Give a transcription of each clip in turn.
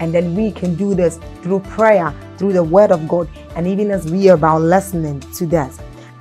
And then we can do this through prayer, through the Word of God, and even as we are about listening to that.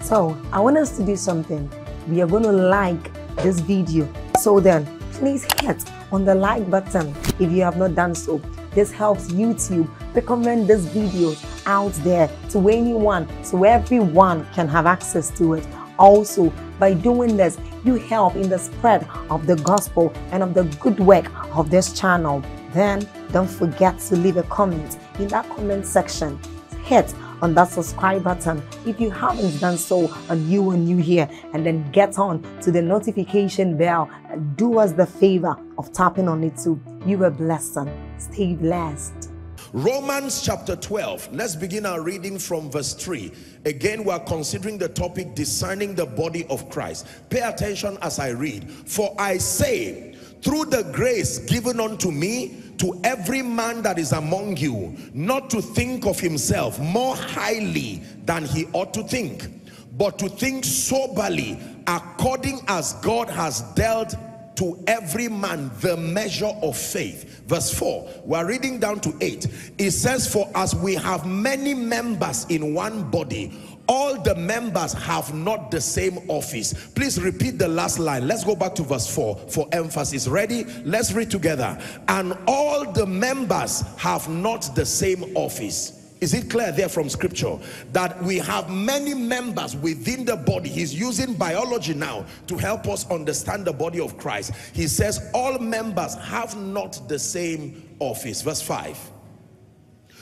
So, I want us to do something. We are going to like this video. So then, please hit on the like button if you have not done so. This helps YouTube recommend this video out there to anyone so everyone can have access to it. Also, by doing this, you help in the spread of the gospel and of the good work of this channel. Then, don't forget to leave a comment in that comment section. Hit on that subscribe button if you haven't done so and you are new here and then get on to the notification bell and do us the favor of tapping on it too you are blessed stay blessed Romans chapter 12. Let's begin our reading from verse 3. Again, we are considering the topic discerning the body of Christ. Pay attention as I read. For I say, through the grace given unto me, to every man that is among you not to think of himself more highly than he ought to think but to think soberly according as God has dealt to every man the measure of faith. Verse 4 we're reading down to 8 it says for as we have many members in one body all the members have not the same office please repeat the last line let's go back to verse 4 for emphasis ready let's read together and all the members have not the same office is it clear there from scripture that we have many members within the body? He's using biology now to help us understand the body of Christ. He says all members have not the same office. Verse 5.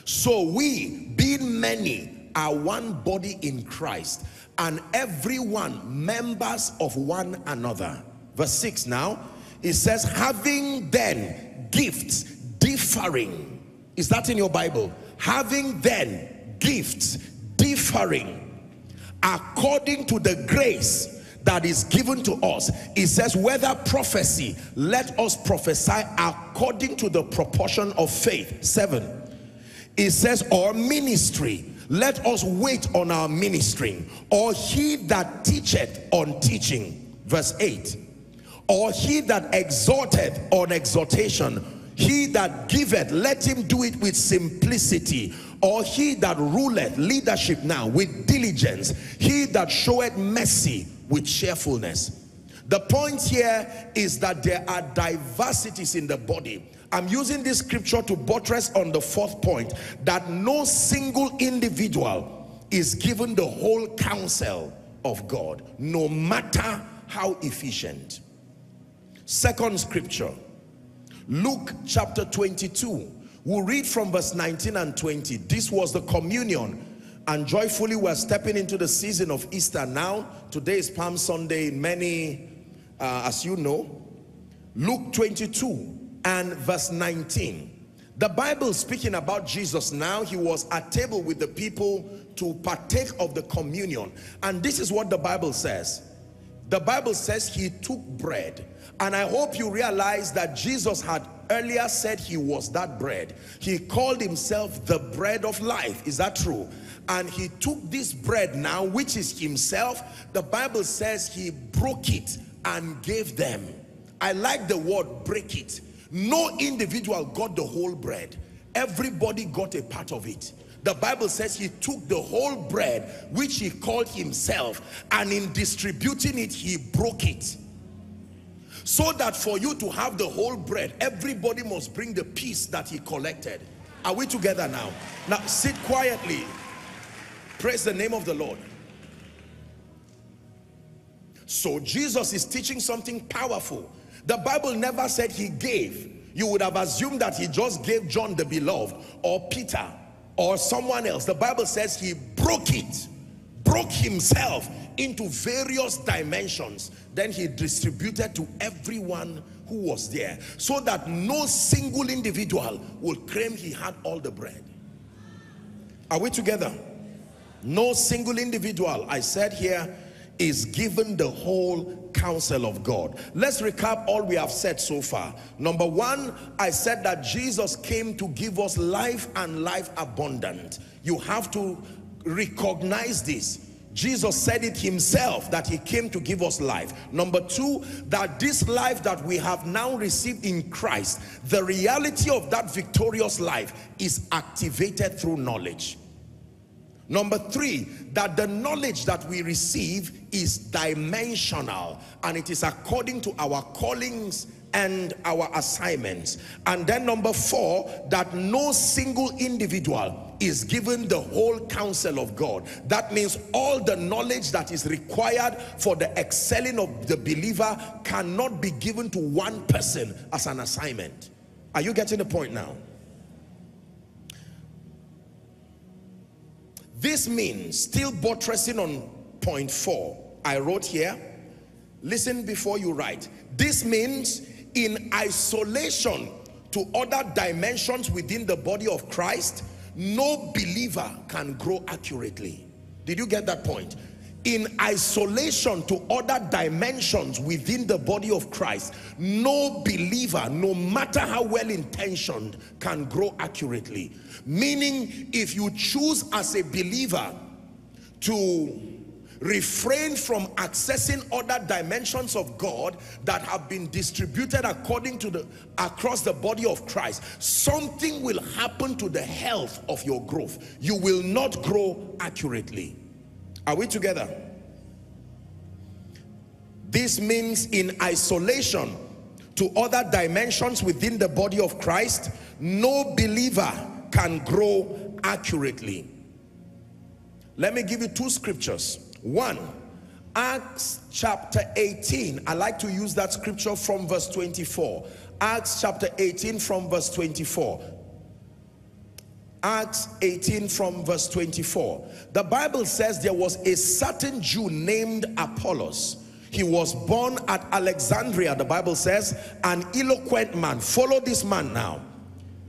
So we, being many, are one body in Christ and everyone members of one another. Verse 6 now, it says, having then gifts differing. Is that in your Bible? Having then gifts differing according to the grace that is given to us. It says, whether prophecy, let us prophesy according to the proportion of faith. Seven. It says, or ministry, let us wait on our ministering. Or he that teacheth on teaching. Verse 8 or he that exhorteth on exhortation. He that giveth let him do it with simplicity. Or he that ruleth leadership now with diligence. He that showeth mercy with cheerfulness. The point here is that there are diversities in the body I'm using this scripture to buttress on the fourth point that no single individual is given the whole counsel of God, no matter how efficient. Second scripture, Luke chapter 22. We'll read from verse 19 and 20. This was the communion and joyfully we're stepping into the season of Easter now. Today is Palm Sunday. Many, uh, as you know, Luke 22 and verse 19. The Bible speaking about Jesus now, he was at table with the people to partake of the communion. And this is what the Bible says. The Bible says he took bread. And I hope you realize that Jesus had earlier said he was that bread. He called himself the bread of life. Is that true? And he took this bread now, which is himself. The Bible says he broke it and gave them. I like the word break it no individual got the whole bread. Everybody got a part of it. The Bible says he took the whole bread, which he called himself, and in distributing it, he broke it. So that for you to have the whole bread, everybody must bring the piece that he collected. Are we together now? Now sit quietly. Praise the name of the Lord. So Jesus is teaching something powerful. The Bible never said he gave. You would have assumed that he just gave John the beloved or Peter or someone else. The Bible says he broke it, broke himself into various dimensions. Then he distributed to everyone who was there so that no single individual will claim he had all the bread. Are we together? No single individual, I said here, is given the whole counsel of God. Let's recap all we have said so far. Number one, I said that Jesus came to give us life and life abundant. You have to recognize this. Jesus said it himself that he came to give us life. Number two, that this life that we have now received in Christ, the reality of that victorious life is activated through knowledge. Number three, that the knowledge that we receive is dimensional and it is according to our callings and our assignments. And then number four, that no single individual is given the whole counsel of God. That means all the knowledge that is required for the excelling of the believer cannot be given to one person as an assignment. Are you getting the point now? This means, still buttressing on point four, I wrote here, listen before you write. This means in isolation to other dimensions within the body of Christ, no believer can grow accurately. Did you get that point? In isolation to other dimensions within the body of Christ, no believer, no matter how well intentioned, can grow accurately. Meaning, if you choose as a believer to refrain from accessing other dimensions of God that have been distributed according to the across the body of Christ something will happen to the health of your growth you will not grow accurately are we together? This means in isolation to other dimensions within the body of Christ, no believer can grow accurately. Let me give you two scriptures. One, Acts chapter 18. I like to use that scripture from verse 24. Acts chapter 18 from verse 24. Acts 18 from verse 24. The Bible says there was a certain Jew named Apollos. He was born at Alexandria, the Bible says, an eloquent man. Follow this man now.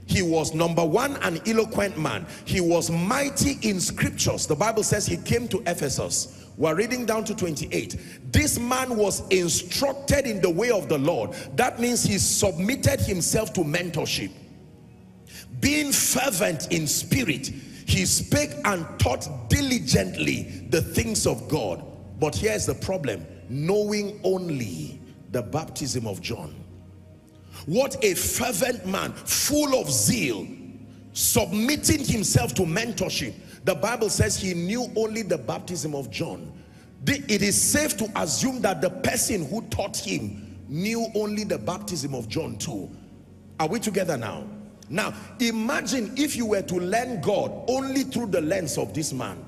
He was number one, an eloquent man. He was mighty in scriptures. The Bible says he came to Ephesus. We're reading down to 28. This man was instructed in the way of the Lord. That means he submitted himself to mentorship being fervent in spirit, he spake and taught diligently the things of God. But here's the problem, knowing only the baptism of John. What a fervent man, full of zeal, submitting himself to mentorship. The Bible says he knew only the baptism of John. It is safe to assume that the person who taught him knew only the baptism of John too. Are we together now? Now, imagine if you were to learn God only through the lens of this man.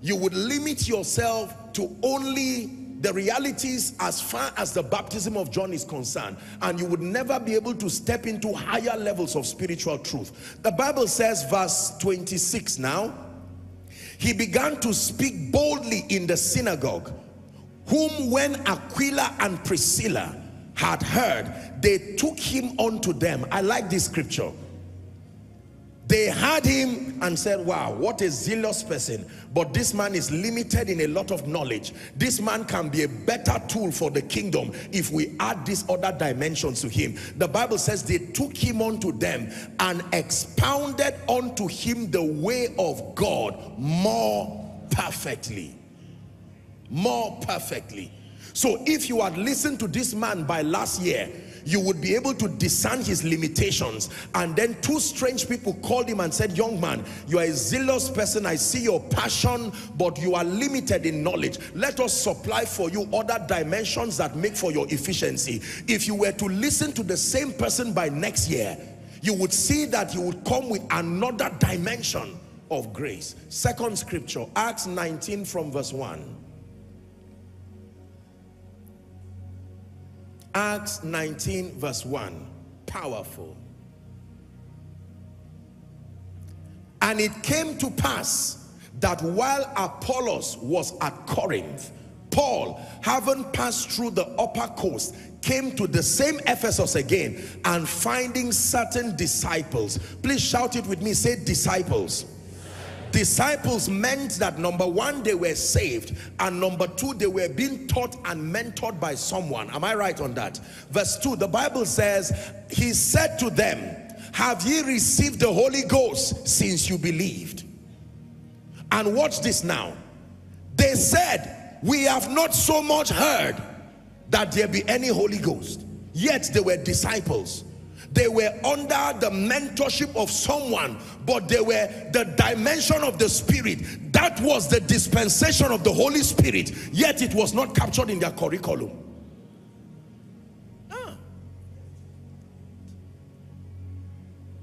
You would limit yourself to only the realities as far as the baptism of John is concerned and you would never be able to step into higher levels of spiritual truth. The Bible says verse 26 now, he began to speak boldly in the synagogue, whom when Aquila and Priscilla had heard, they took him unto them. I like this scripture. They had him and said, wow, what a zealous person. But this man is limited in a lot of knowledge. This man can be a better tool for the kingdom if we add these other dimensions to him. The Bible says they took him unto them and expounded unto him the way of God more perfectly. More perfectly. So if you had listened to this man by last year, you would be able to discern his limitations. And then two strange people called him and said, young man, you are a zealous person. I see your passion, but you are limited in knowledge. Let us supply for you other dimensions that make for your efficiency. If you were to listen to the same person by next year, you would see that he would come with another dimension of grace. Second scripture, Acts 19 from verse 1. Acts 19 verse 1. Powerful. And it came to pass that while Apollos was at Corinth, Paul, having passed through the upper coast, came to the same Ephesus again and finding certain disciples. Please shout it with me, say disciples. Disciples meant that number one, they were saved, and number two, they were being taught and mentored by someone. Am I right on that? Verse 2, the Bible says, He said to them, Have ye received the Holy Ghost since you believed? And watch this now. They said, We have not so much heard that there be any Holy Ghost. Yet they were disciples. They were under the mentorship of someone, but they were the dimension of the Spirit. That was the dispensation of the Holy Spirit, yet it was not captured in their curriculum. Ah.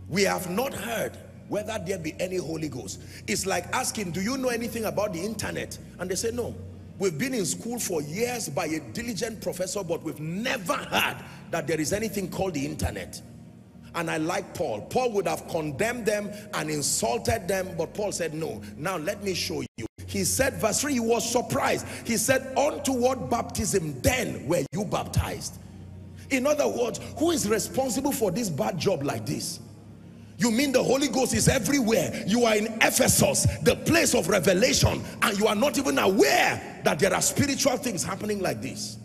We have not heard whether there be any Holy Ghost. It's like asking, do you know anything about the internet? And they say, no. We've been in school for years by a diligent professor, but we've never heard that there is anything called the internet. And I like Paul. Paul would have condemned them and insulted them, but Paul said, no, now let me show you. He said, verse 3, he was surprised. He said, unto what baptism then were you baptized? In other words, who is responsible for this bad job like this? You mean the Holy Ghost is everywhere. You are in Ephesus, the place of revelation, and you are not even aware that there are spiritual things happening like this.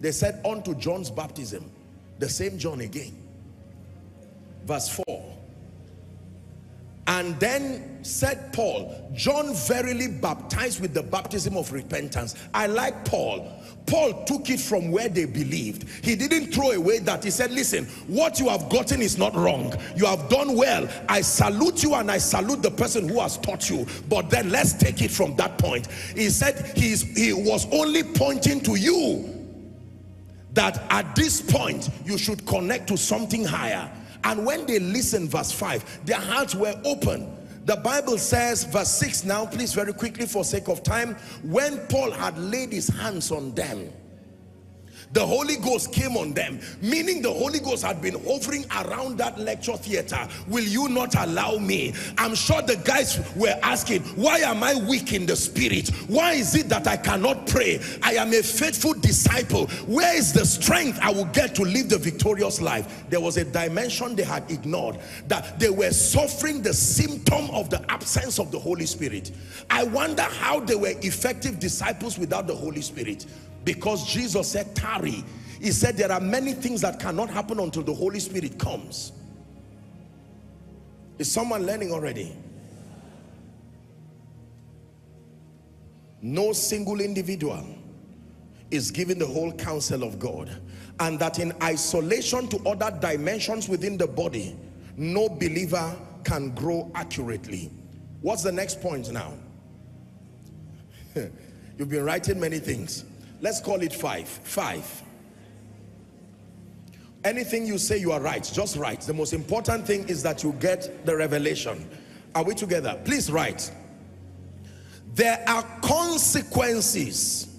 They said unto John's baptism, the same John again verse 4 and then said Paul, John verily baptized with the baptism of repentance. I like Paul. Paul took it from where they believed. He didn't throw away that. He said, listen, what you have gotten is not wrong. You have done well. I salute you and I salute the person who has taught you. But then let's take it from that point. He said he's, he was only pointing to you that at this point you should connect to something higher and when they listened, verse 5, their hearts were open. The Bible says, verse 6 now, please very quickly for sake of time, when Paul had laid his hands on them, the Holy Ghost came on them, meaning the Holy Ghost had been hovering around that lecture theater. Will you not allow me? I'm sure the guys were asking, why am I weak in the spirit? Why is it that I cannot pray? I am a faithful disciple. Where is the strength I will get to live the victorious life? There was a dimension they had ignored, that they were suffering the symptom of the absence of the Holy Spirit. I wonder how they were effective disciples without the Holy Spirit. Because Jesus said, tarry. He said there are many things that cannot happen until the Holy Spirit comes. Is someone learning already? No single individual is given the whole counsel of God. And that in isolation to other dimensions within the body, no believer can grow accurately. What's the next point now? You've been writing many things. Let's call it five. Five. Anything you say you are right, just write. The most important thing is that you get the revelation. Are we together? Please write. There are consequences.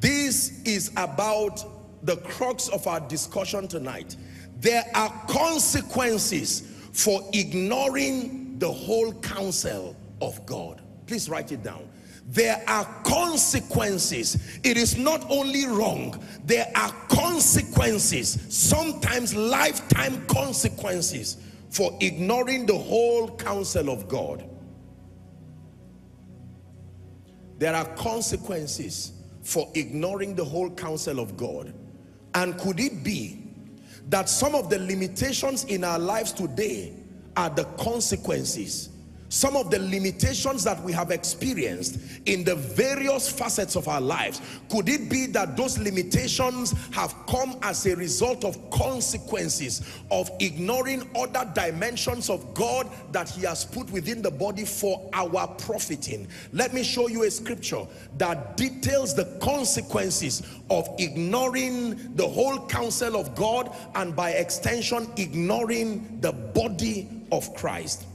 This is about the crux of our discussion tonight. There are consequences for ignoring the whole counsel of God. Please write it down there are consequences. It is not only wrong, there are consequences, sometimes lifetime consequences for ignoring the whole counsel of God. There are consequences for ignoring the whole counsel of God. And could it be that some of the limitations in our lives today are the consequences some of the limitations that we have experienced in the various facets of our lives could it be that those limitations have come as a result of consequences of ignoring other dimensions of God that he has put within the body for our profiting? Let me show you a scripture that details the consequences of ignoring the whole counsel of God and by extension ignoring the body of Christ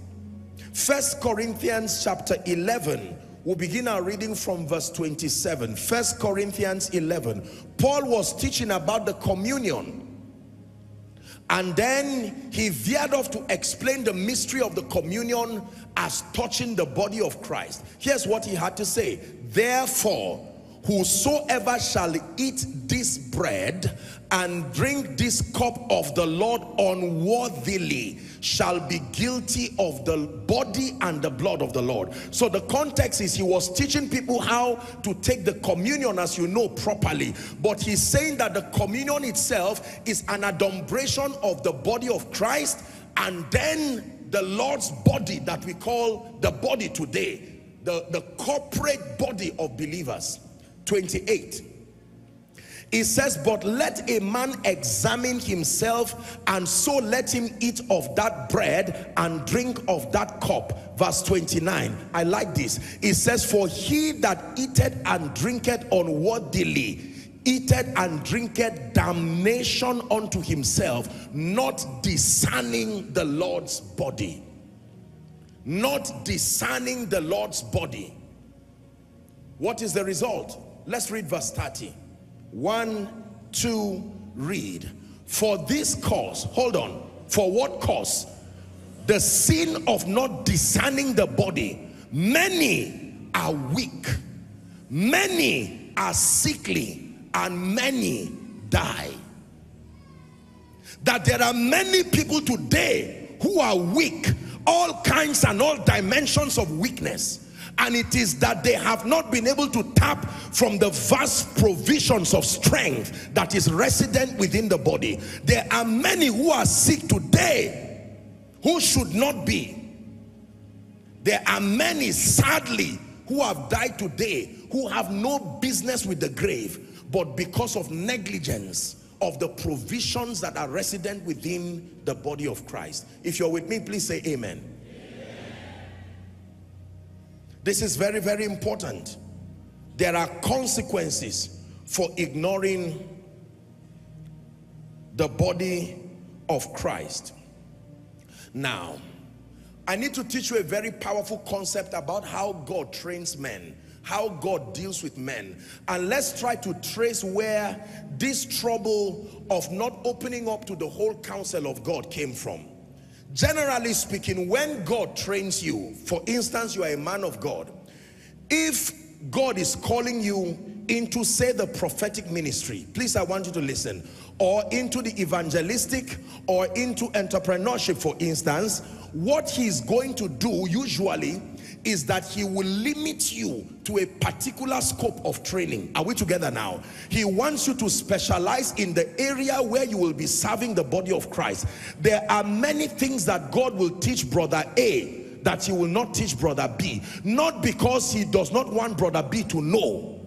First Corinthians chapter 11, we'll begin our reading from verse 27. First Corinthians 11. Paul was teaching about the communion. And then he veered off to explain the mystery of the communion as touching the body of Christ. Here's what he had to say. Therefore, whosoever shall eat this bread and drink this cup of the Lord unworthily shall be guilty of the body and the blood of the Lord. So the context is he was teaching people how to take the communion as you know properly. But he's saying that the communion itself is an adumbration of the body of Christ and then the Lord's body that we call the body today, the, the corporate body of believers. 28. It says, but let a man examine himself and so let him eat of that bread and drink of that cup. Verse 29. I like this. It says, for he that eateth and drinketh unworthily eateth and drinketh damnation unto himself, not discerning the Lord's body. Not discerning the Lord's body. What is the result? Let's read verse 30. One, two, read. For this cause, hold on. For what cause? The sin of not discerning the body. Many are weak. Many are sickly and many die. That there are many people today who are weak, all kinds and all dimensions of weakness. And it is that they have not been able to tap from the vast provisions of strength that is resident within the body. There are many who are sick today who should not be. There are many, sadly, who have died today who have no business with the grave but because of negligence of the provisions that are resident within the body of Christ. If you're with me, please say amen. This is very, very important. There are consequences for ignoring the body of Christ. Now, I need to teach you a very powerful concept about how God trains men how God deals with men. And let's try to trace where this trouble of not opening up to the whole counsel of God came from. Generally speaking, when God trains you, for instance, you are a man of God, if God is calling you into say the prophetic ministry, please I want you to listen, or into the evangelistic or into entrepreneurship for instance, what he's going to do usually is that he will limit you to a particular scope of training. Are we together now? He wants you to specialize in the area where you will be serving the body of Christ. There are many things that God will teach brother A that he will not teach brother B. Not because he does not want brother B to know,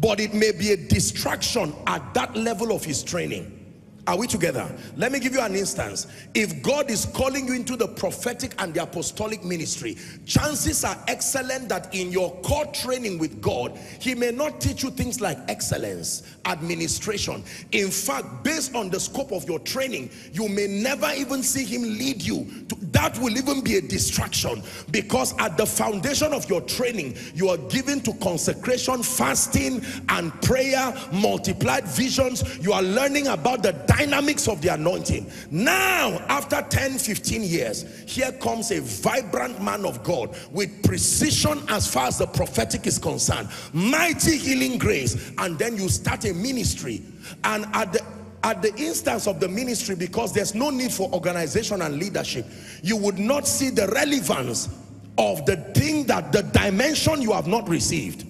but it may be a distraction at that level of his training. Are we together? Let me give you an instance. If God is calling you into the prophetic and the apostolic ministry, chances are excellent that in your core training with God, he may not teach you things like excellence, administration. In fact, based on the scope of your training, you may never even see him lead you. To, that will even be a distraction because at the foundation of your training, you are given to consecration, fasting, and prayer, multiplied visions. You are learning about the dynamics of the anointing. Now, after 10, 15 years, here comes a vibrant man of God with precision as far as the prophetic is concerned. Mighty healing grace. And then you start a ministry. And at the at the instance of the ministry because there's no need for organization and leadership you would not see the relevance of the thing that the dimension you have not received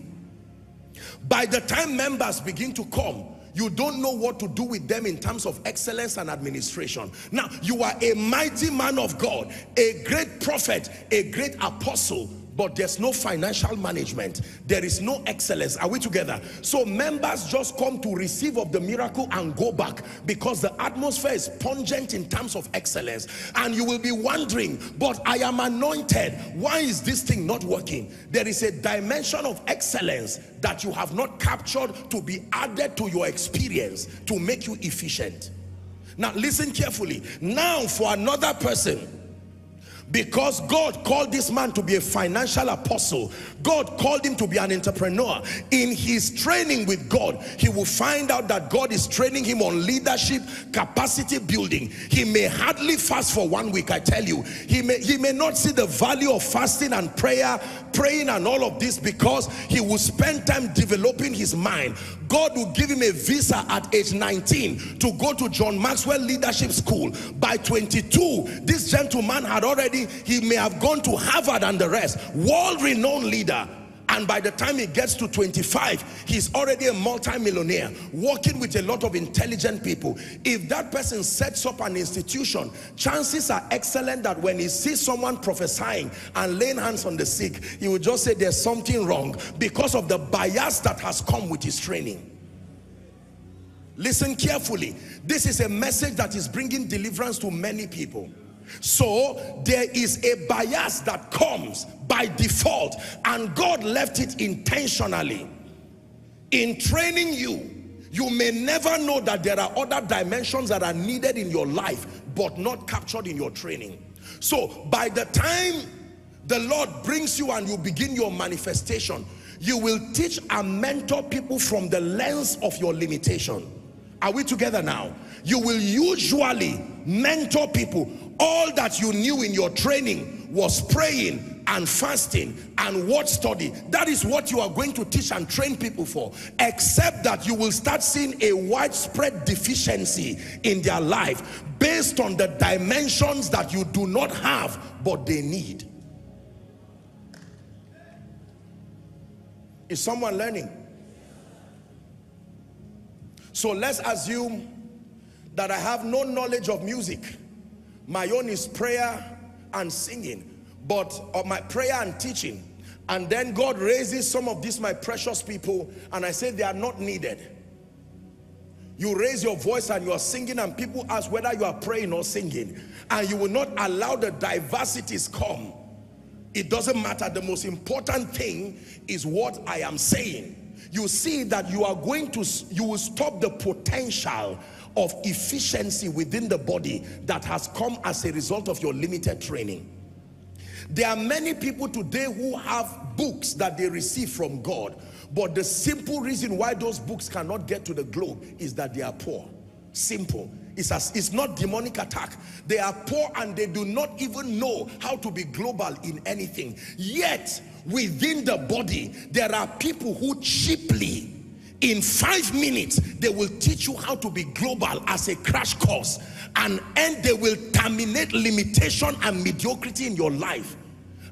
by the time members begin to come you don't know what to do with them in terms of excellence and administration. Now, you are a mighty man of God, a great prophet, a great apostle, but there's no financial management. There is no excellence. Are we together? So members just come to receive of the miracle and go back because the atmosphere is pungent in terms of excellence. And you will be wondering but i am anointed. Why is this thing not working? There is a dimension of excellence that you have not captured to be added to your experience to make you efficient. Now listen carefully. Now for another person because God called this man to be a financial apostle. God called him to be an entrepreneur. In his training with God, he will find out that God is training him on leadership, capacity building. He may hardly fast for one week, I tell you. He may, he may not see the value of fasting and prayer, praying and all of this because he will spend time developing his mind. God will give him a visa at age 19 to go to John Maxwell Leadership School. By 22, this gentleman had already, he may have gone to Harvard and the rest. World-renowned leader. And by the time he gets to 25 he's already a multi-millionaire working with a lot of intelligent people. If that person sets up an institution chances are excellent that when he sees someone prophesying and laying hands on the sick he will just say there's something wrong because of the bias that has come with his training. Listen carefully. This is a message that is bringing deliverance to many people so there is a bias that comes by default and God left it intentionally. In training you, you may never know that there are other dimensions that are needed in your life but not captured in your training. So by the time the Lord brings you and you begin your manifestation, you will teach and mentor people from the lens of your limitation. Are we together now? You will usually mentor people all that you knew in your training was praying and fasting and word study. That is what you are going to teach and train people for. Except that you will start seeing a widespread deficiency in their life based on the dimensions that you do not have but they need. Is someone learning? So let's assume that I have no knowledge of music my own is prayer and singing, but of my prayer and teaching. And then God raises some of these my precious people and I say they are not needed. You raise your voice and you are singing and people ask whether you are praying or singing. And you will not allow the diversities come. It doesn't matter. The most important thing is what I am saying. You see that you are going to, you will stop the potential of efficiency within the body that has come as a result of your limited training. There are many people today who have books that they receive from God, but the simple reason why those books cannot get to the globe is that they are poor. Simple. It's, as, it's not demonic attack. They are poor and they do not even know how to be global in anything. Yet, within the body, there are people who cheaply in five minutes they will teach you how to be global as a crash course. And and they will terminate limitation and mediocrity in your life.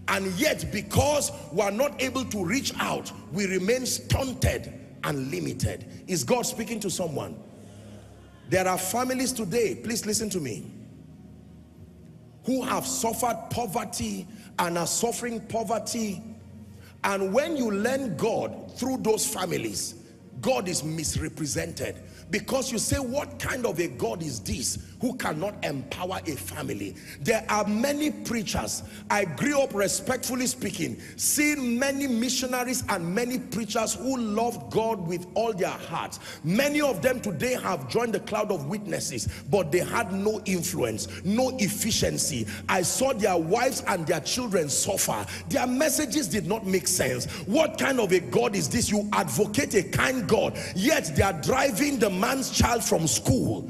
And yet because we are not able to reach out we remain stunted and limited. Is God speaking to someone? There are families today please listen to me who have suffered poverty and are suffering poverty. And when you learn God through those families God is misrepresented because you say what kind of a God is this who cannot empower a family? There are many preachers I grew up respectfully speaking seeing many missionaries and many preachers who loved God with all their hearts. Many of them today have joined the cloud of witnesses but they had no influence no efficiency. I saw their wives and their children suffer. Their messages did not make sense. What kind of a God is this? You advocate a kind God yet they are driving the man's child from school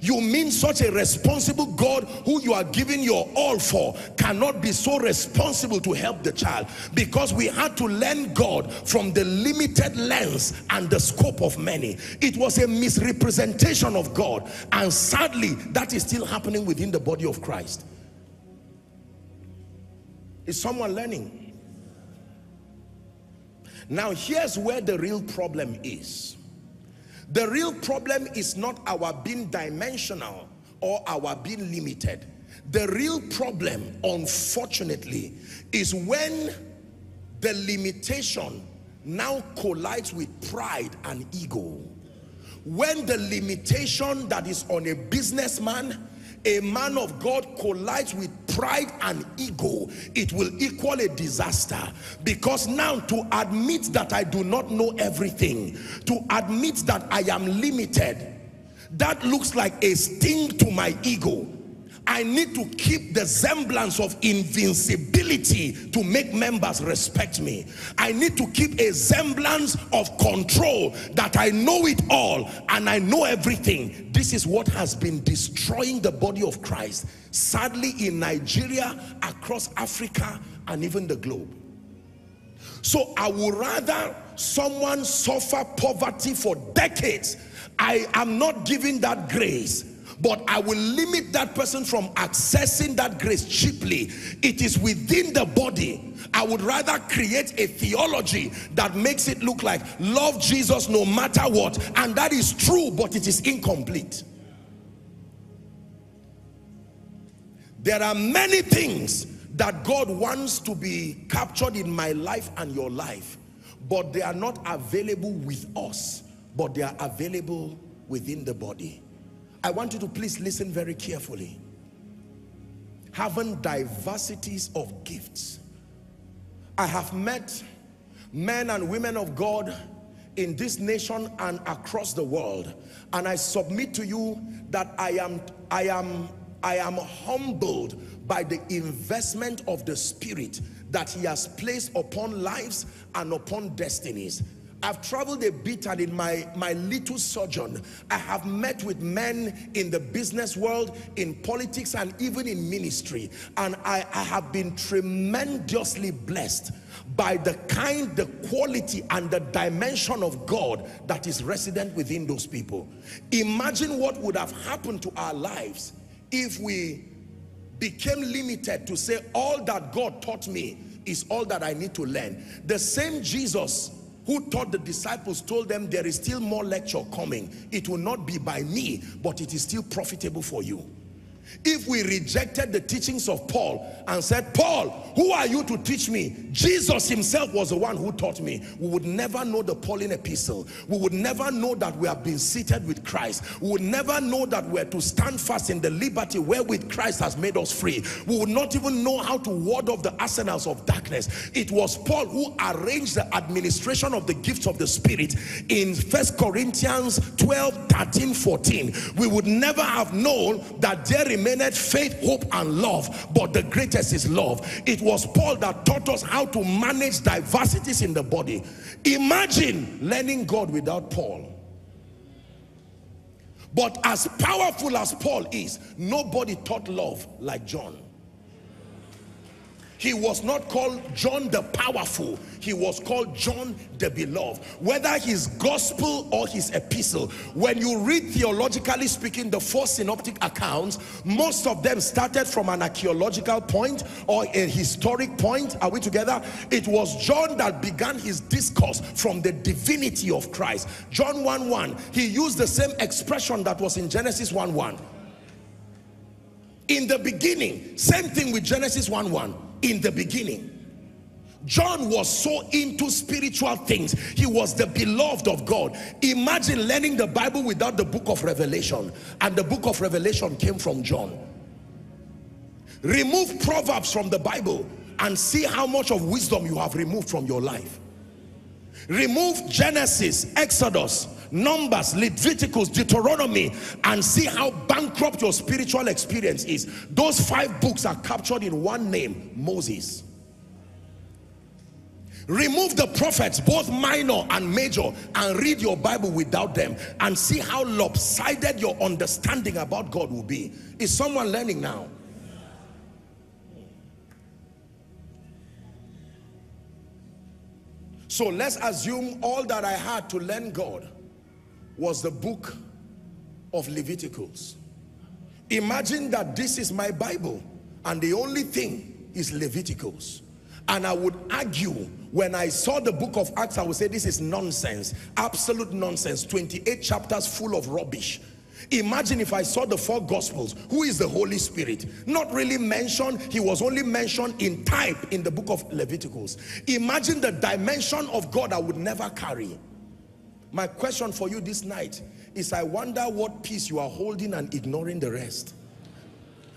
you mean such a responsible God who you are giving your all for cannot be so responsible to help the child because we had to learn God from the limited lens and the scope of many. It was a misrepresentation of God and sadly that is still happening within the body of Christ. Is someone learning? Now here's where the real problem is. The real problem is not our being dimensional or our being limited. The real problem, unfortunately, is when the limitation now collides with pride and ego. When the limitation that is on a businessman a man of God collides with pride and ego, it will equal a disaster. Because now to admit that I do not know everything, to admit that I am limited, that looks like a sting to my ego. I need to keep the semblance of invincibility to make members respect me. I need to keep a semblance of control that I know it all and I know everything. This is what has been destroying the body of Christ. Sadly, in Nigeria, across Africa, and even the globe. So I would rather someone suffer poverty for decades. I am not giving that grace but I will limit that person from accessing that grace cheaply. It is within the body. I would rather create a theology that makes it look like love Jesus no matter what. And that is true, but it is incomplete. There are many things that God wants to be captured in my life and your life, but they are not available with us, but they are available within the body. I want you to please listen very carefully. Having diversities of gifts. I have met men and women of God in this nation and across the world. And I submit to you that I am, I am, I am humbled by the investment of the Spirit that he has placed upon lives and upon destinies. I've traveled a bit and in my, my little sojourn, I have met with men in the business world, in politics, and even in ministry. And I, I have been tremendously blessed by the kind, the quality, and the dimension of God that is resident within those people. Imagine what would have happened to our lives if we became limited to say all that God taught me is all that I need to learn. The same Jesus who taught the disciples told them there is still more lecture coming. It will not be by me, but it is still profitable for you. If we rejected the teachings of Paul and said, Paul, who are you to teach me? Jesus himself was the one who taught me. We would never know the Pauline epistle. We would never know that we have been seated with Christ. We would never know that we're to stand fast in the liberty wherewith Christ has made us free. We would not even know how to ward off the arsenals of darkness. It was Paul who arranged the administration of the gifts of the Spirit in First Corinthians 12, 13, 14. We would never have known that there remained faith, hope, and love, but the greatest is love. It was Paul that taught us how to manage diversities in the body. Imagine learning God without Paul. But as powerful as Paul is, nobody taught love like John. He was not called John the powerful. He was called John the beloved. Whether his gospel or his epistle, when you read theologically speaking the four synoptic accounts, most of them started from an archaeological point or a historic point. Are we together? It was John that began his discourse from the divinity of Christ. John 1 1, he used the same expression that was in Genesis 1 1. In the beginning, same thing with Genesis 1.1 in the beginning. John was so into spiritual things. He was the beloved of God. Imagine learning the Bible without the book of Revelation. And the book of Revelation came from John. Remove Proverbs from the Bible and see how much of wisdom you have removed from your life. Remove Genesis, Exodus, Numbers, Leviticus, Deuteronomy, and see how bankrupt your spiritual experience is. Those five books are captured in one name, Moses. Remove the prophets, both minor and major, and read your Bible without them and see how lopsided your understanding about God will be. Is someone learning now? So let's assume all that I had to learn God was the book of Leviticus. Imagine that this is my Bible and the only thing is Leviticus. And I would argue when I saw the book of Acts, I would say this is nonsense, absolute nonsense, 28 chapters full of rubbish. Imagine if I saw the four gospels, who is the Holy Spirit? Not really mentioned, he was only mentioned in type in the book of Leviticus. Imagine the dimension of God I would never carry. My question for you this night is I wonder what piece you are holding and ignoring the rest.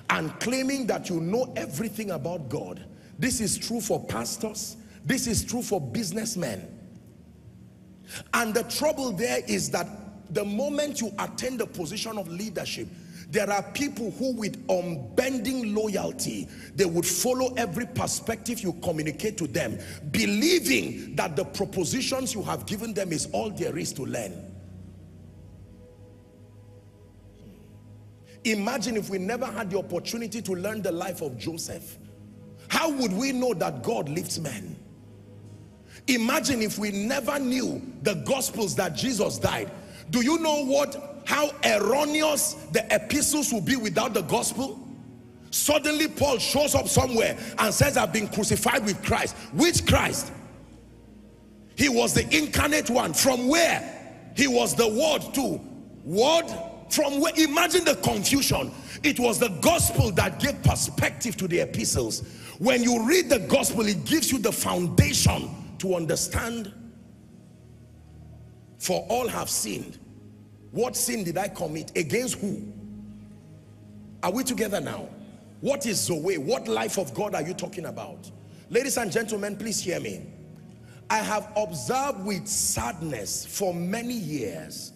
And claiming that you know everything about God. This is true for pastors. This is true for businessmen. And the trouble there is that the moment you attain the position of leadership, There are people who with unbending loyalty, they would follow every perspective you communicate to them, believing that the propositions you have given them is all there is to learn. Imagine if we never had the opportunity to learn the life of Joseph. How would we know that God lifts men? Imagine if we never knew the gospels that Jesus died. Do you know what how erroneous the epistles will be without the gospel? Suddenly Paul shows up somewhere and says, I've been crucified with Christ. Which Christ? He was the incarnate one. From where? He was the word too. Word? From where? Imagine the confusion. It was the gospel that gave perspective to the epistles. When you read the gospel, it gives you the foundation to understand. For all have sinned what sin did I commit? Against who? Are we together now? What is Zoe? What life of God are you talking about? Ladies and gentlemen, please hear me. I have observed with sadness for many years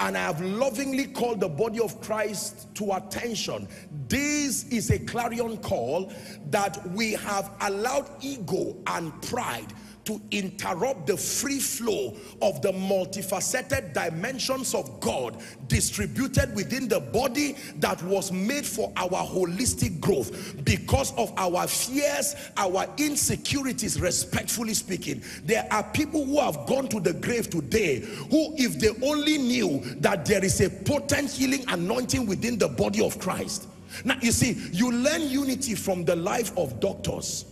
and I have lovingly called the body of Christ to attention. This is a clarion call that we have allowed ego and pride to interrupt the free flow of the multifaceted dimensions of God distributed within the body that was made for our holistic growth because of our fears, our insecurities, respectfully speaking. There are people who have gone to the grave today who if they only knew that there is a potent healing anointing within the body of Christ. Now you see, you learn unity from the life of doctors.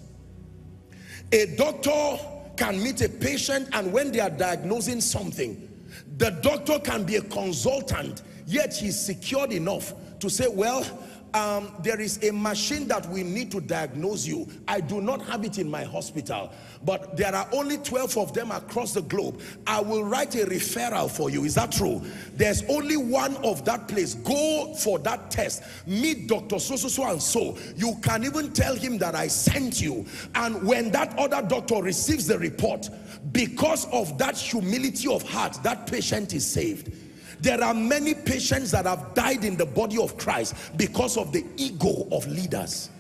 A doctor can meet a patient and when they are diagnosing something, the doctor can be a consultant, yet he's secured enough to say, well, um, there is a machine that we need to diagnose you. I do not have it in my hospital, but there are only 12 of them across the globe. I will write a referral for you. Is that true? There's only one of that place. Go for that test. Meet Dr. So, so, so, and so. You can even tell him that I sent you. And when that other doctor receives the report, because of that humility of heart, that patient is saved. There are many patients that have died in the body of Christ because of the ego of leaders.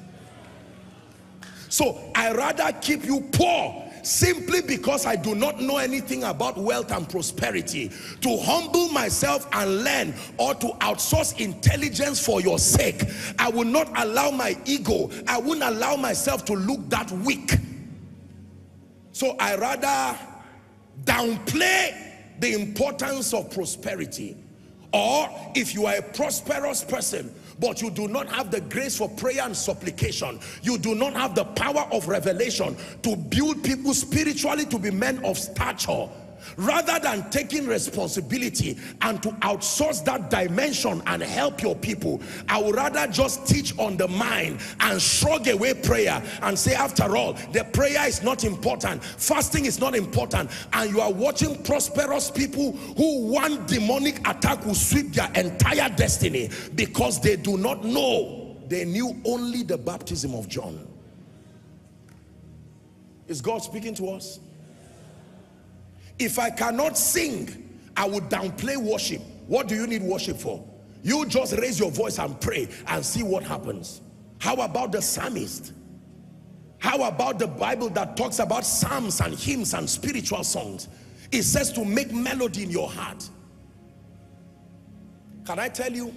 So I rather keep you poor simply because I do not know anything about wealth and prosperity to humble myself and learn or to outsource intelligence for your sake I will not allow my ego I wouldn't allow myself to look that weak so I rather downplay the importance of prosperity. Or if you are a prosperous person, but you do not have the grace for prayer and supplication, you do not have the power of revelation to build people spiritually to be men of stature, rather than taking responsibility and to outsource that dimension and help your people i would rather just teach on the mind and shrug away prayer and say after all the prayer is not important. Fasting is not important. And you are watching prosperous people who one demonic attack will sweep their entire destiny because they do not know. They knew only the baptism of John. Is God speaking to us if I cannot sing, I would downplay worship. What do you need worship for? You just raise your voice and pray and see what happens. How about the psalmist? How about the Bible that talks about psalms and hymns and spiritual songs? It says to make melody in your heart. Can I tell you,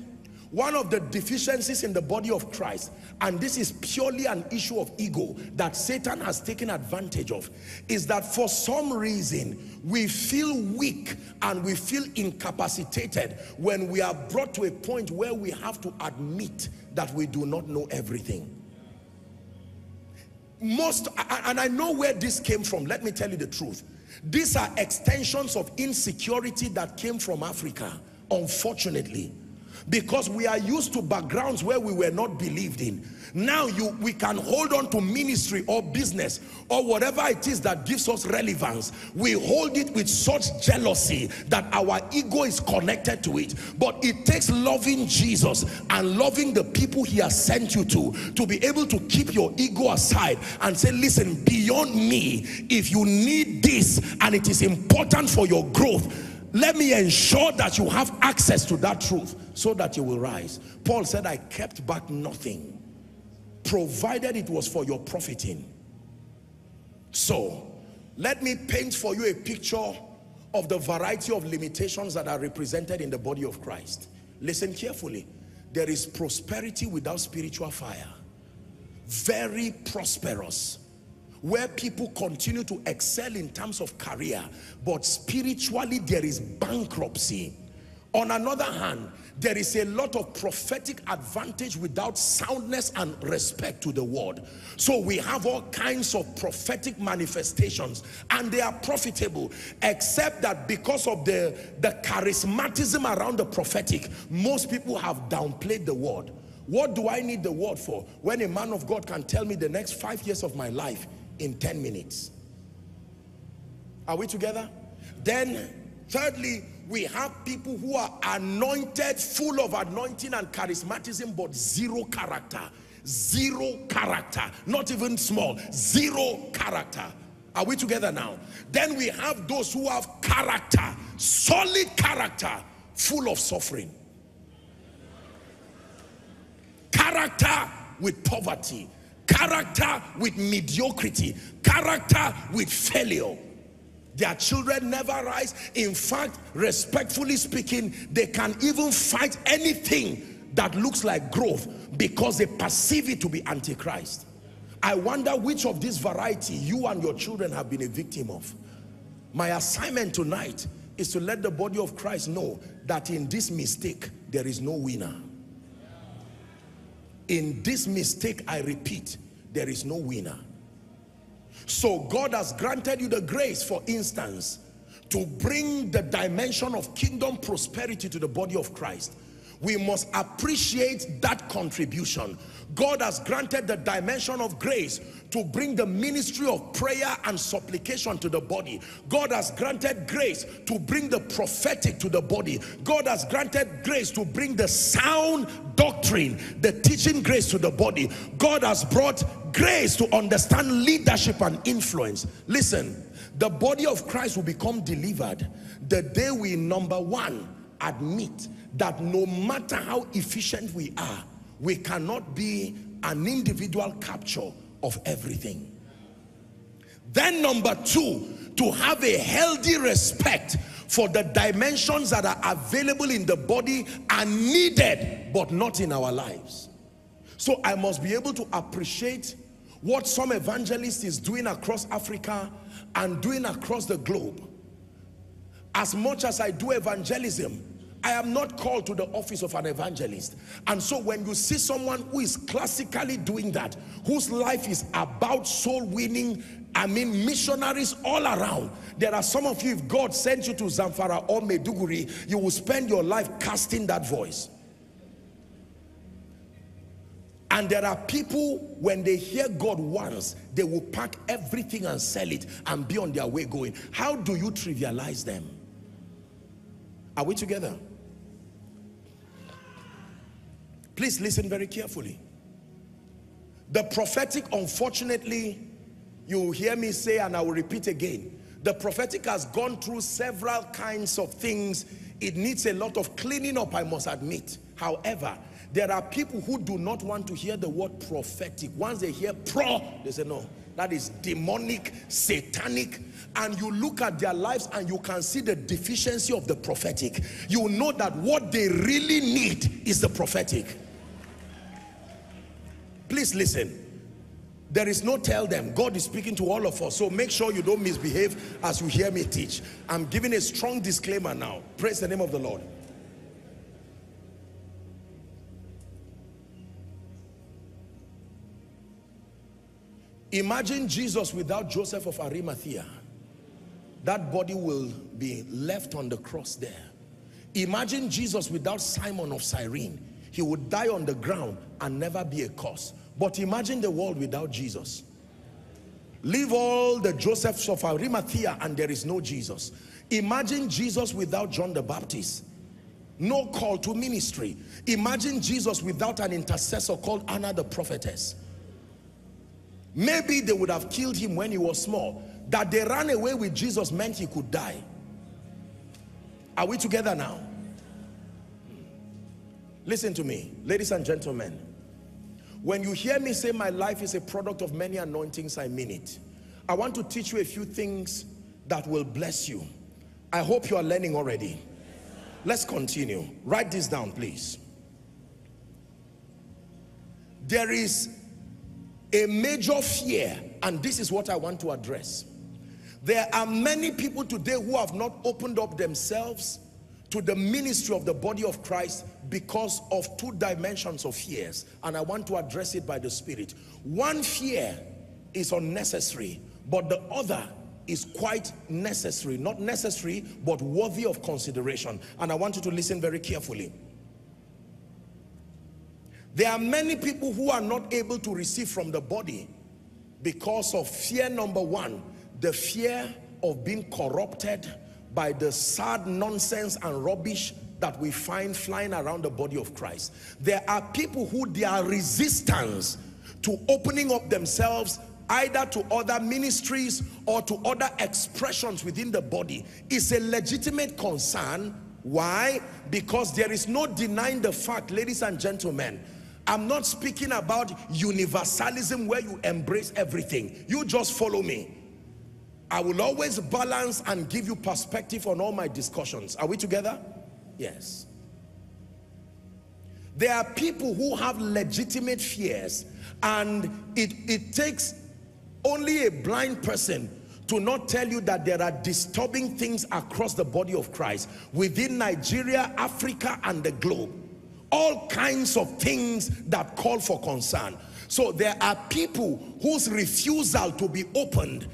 one of the deficiencies in the body of Christ, and this is purely an issue of ego that Satan has taken advantage of, is that for some reason we feel weak and we feel incapacitated when we are brought to a point where we have to admit that we do not know everything. Most, and I know where this came from, let me tell you the truth. These are extensions of insecurity that came from Africa, unfortunately because we are used to backgrounds where we were not believed in. Now you we can hold on to ministry or business or whatever it is that gives us relevance. We hold it with such jealousy that our ego is connected to it. But it takes loving jesus and loving the people he has sent you to to be able to keep your ego aside and say listen beyond me if you need this and it is important for your growth let me ensure that you have access to that truth so that you will rise. Paul said, I kept back nothing, provided it was for your profiting. So, let me paint for you a picture of the variety of limitations that are represented in the body of Christ. Listen carefully. There is prosperity without spiritual fire. Very prosperous where people continue to excel in terms of career, but spiritually there is bankruptcy. On another hand, there is a lot of prophetic advantage without soundness and respect to the word. So we have all kinds of prophetic manifestations and they are profitable except that because of the, the charismatism around the prophetic, most people have downplayed the word. What do I need the word for? When a man of God can tell me the next five years of my life in 10 minutes. Are we together? Then, thirdly, we have people who are anointed, full of anointing and charismatism, but zero character. Zero character. Not even small. Zero character. Are we together now? Then we have those who have character, solid character, full of suffering. Character with poverty character with mediocrity, character with failure. Their children never rise. In fact, respectfully speaking, they can even fight anything that looks like growth because they perceive it to be antichrist. I wonder which of this variety you and your children have been a victim of. My assignment tonight is to let the body of Christ know that in this mistake, there is no winner. In this mistake, I repeat, there is no winner. So God has granted you the grace, for instance, to bring the dimension of kingdom prosperity to the body of Christ. We must appreciate that contribution. God has granted the dimension of grace to bring the ministry of prayer and supplication to the body. God has granted grace to bring the prophetic to the body. God has granted grace to bring the sound doctrine, the teaching grace to the body. God has brought grace to understand leadership and influence. Listen, the body of Christ will become delivered the day we, number one, admit that no matter how efficient we are, we cannot be an individual capture of everything. Then number two, to have a healthy respect for the dimensions that are available in the body and needed, but not in our lives. So I must be able to appreciate what some evangelist is doing across Africa and doing across the globe. As much as I do evangelism, I am not called to the office of an evangelist. And so when you see someone who is classically doing that, whose life is about soul winning, I mean missionaries all around. There are some of you, if God sent you to Zamfara or Maiduguri, you will spend your life casting that voice. And there are people, when they hear God once, they will pack everything and sell it and be on their way going. How do you trivialize them? Are we together? Please listen very carefully. The prophetic, unfortunately, you hear me say, and I will repeat again, the prophetic has gone through several kinds of things. It needs a lot of cleaning up, I must admit. However, there are people who do not want to hear the word prophetic. Once they hear pro, they say, no, that is demonic, satanic. And you look at their lives and you can see the deficiency of the prophetic. You know that what they really need is the prophetic. Please listen. There is no tell them. God is speaking to all of us. So make sure you don't misbehave as you hear me teach. I'm giving a strong disclaimer now. Praise the name of the Lord. Imagine Jesus without Joseph of Arimathea. That body will be left on the cross there. Imagine Jesus without Simon of Cyrene. He would die on the ground and never be a cause. But imagine the world without Jesus. Leave all the Josephs of Arimathea and there is no Jesus. Imagine Jesus without John the Baptist. No call to ministry. Imagine Jesus without an intercessor called Anna the prophetess. Maybe they would have killed him when he was small. That they ran away with Jesus meant he could die. Are we together now? Listen to me, ladies and gentlemen. When you hear me say my life is a product of many anointings, I mean it. I want to teach you a few things that will bless you. I hope you are learning already. Let's continue. Write this down, please. There is a major fear, and this is what I want to address. There are many people today who have not opened up themselves to the ministry of the body of Christ because of two dimensions of fears and I want to address it by the Spirit. One fear is unnecessary but the other is quite necessary. Not necessary but worthy of consideration and I want you to listen very carefully. There are many people who are not able to receive from the body because of fear number one, the fear of being corrupted by the sad nonsense and rubbish that we find flying around the body of Christ. There are people who their resistance to opening up themselves either to other ministries or to other expressions within the body is a legitimate concern. Why? Because there is no denying the fact, ladies and gentlemen, I'm not speaking about universalism where you embrace everything. You just follow me. I will always balance and give you perspective on all my discussions. Are we together? Yes. There are people who have legitimate fears and it, it takes only a blind person to not tell you that there are disturbing things across the body of Christ within Nigeria, Africa and the globe. All kinds of things that call for concern. So there are people whose refusal to be opened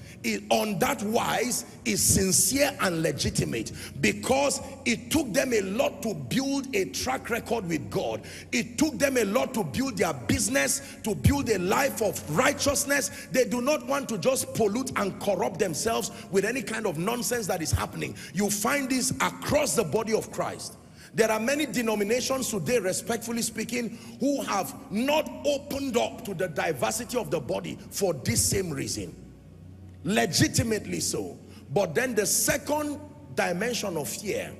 on that wise is sincere and legitimate because it took them a lot to build a track record with God. It took them a lot to build their business, to build a life of righteousness. They do not want to just pollute and corrupt themselves with any kind of nonsense that is happening. You find this across the body of Christ. There are many denominations today, respectfully speaking, who have not opened up to the diversity of the body for this same reason. Legitimately so. But then the second dimension of fear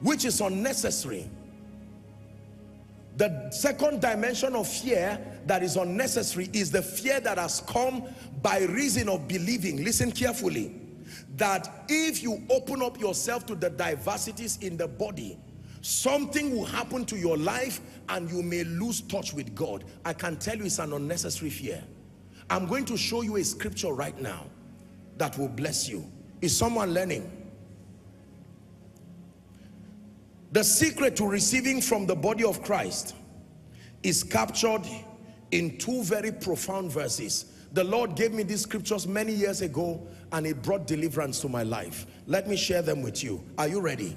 which is unnecessary the second dimension of fear that is unnecessary is the fear that has come by reason of believing. Listen carefully that if you open up yourself to the diversities in the body something will happen to your life and you may lose touch with God I can tell you it's an unnecessary fear I'm going to show you a scripture right now that will bless you. Is someone learning? The secret to receiving from the body of Christ is captured in two very profound verses. The Lord gave me these scriptures many years ago and it brought deliverance to my life. Let me share them with you. Are you ready?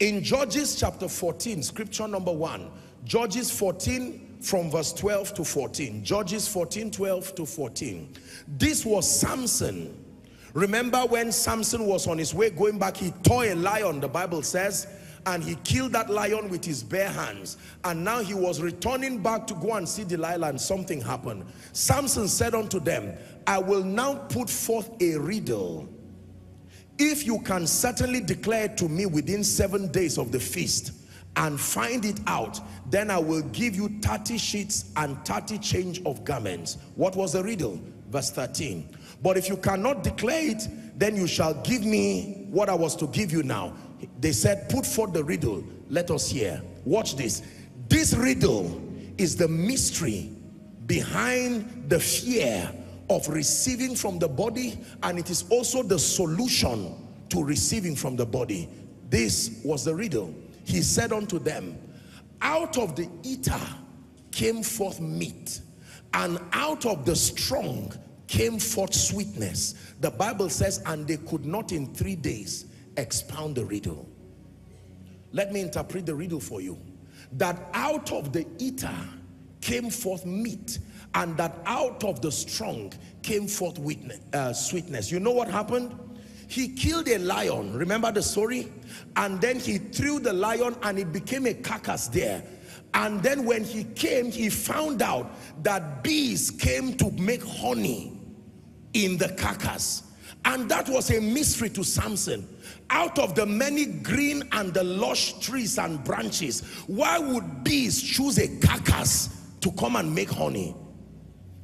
In Judges chapter 14, scripture number one, Judges 14 from verse 12 to 14. Judges 14, 12 to 14. This was Samson. Remember when Samson was on his way going back, he tore a lion, the Bible says, and he killed that lion with his bare hands. And now he was returning back to go and see Delilah and something happened. Samson said unto them, I will now put forth a riddle. If you can certainly declare to me within seven days of the feast, and find it out, then I will give you 30 sheets and 30 change of garments. What was the riddle? Verse 13. But if you cannot declare it, then you shall give me what I was to give you now. They said, put forth the riddle. Let us hear. Watch this. This riddle is the mystery behind the fear of receiving from the body and it is also the solution to receiving from the body. This was the riddle he said unto them, out of the eater came forth meat, and out of the strong came forth sweetness. The Bible says, and they could not in three days expound the riddle. Let me interpret the riddle for you. That out of the eater came forth meat, and that out of the strong came forth witness, uh, sweetness. You know what happened? he killed a lion remember the story and then he threw the lion and it became a carcass there and then when he came he found out that bees came to make honey in the carcass And that was a mystery to Samson. Out of the many green and the lush trees and branches, why would bees choose a carcass to come and make honey?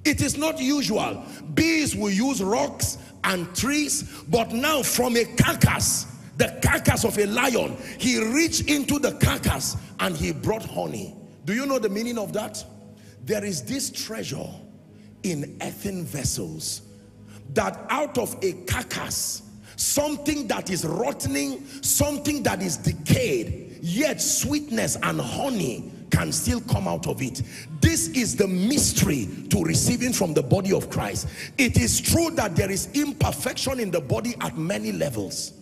It is not usual. Bees will use rocks and trees, but now from a carcass, the carcass of a lion, he reached into the carcass and he brought honey. Do you know the meaning of that? There is this treasure in earthen vessels that out of a carcass, something that is rotting, something that is decayed, yet sweetness and honey can still come out of it. This is the mystery to receiving from the body of Christ. It is true that there is imperfection in the body at many levels.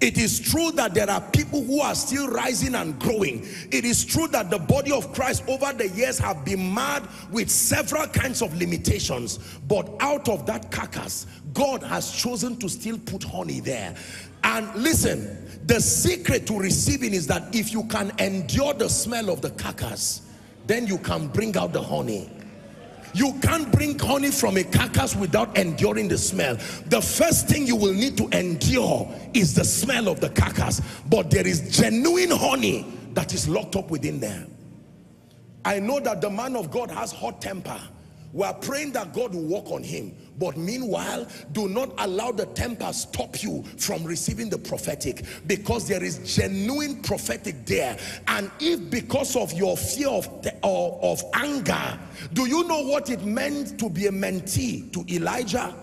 It is true that there are people who are still rising and growing. It is true that the body of Christ over the years have been marred with several kinds of limitations. But out of that carcass, God has chosen to still put honey there. And listen, the secret to receiving is that if you can endure the smell of the carcass, then you can bring out the honey. You can't bring honey from a carcass without enduring the smell. The first thing you will need to endure is the smell of the carcass. But there is genuine honey that is locked up within there. I know that the man of God has hot temper. We are praying that God will work on him. But meanwhile, do not allow the temper stop you from receiving the prophetic because there is genuine prophetic there. And if because of your fear of, of, of anger, do you know what it meant to be a mentee to Elijah?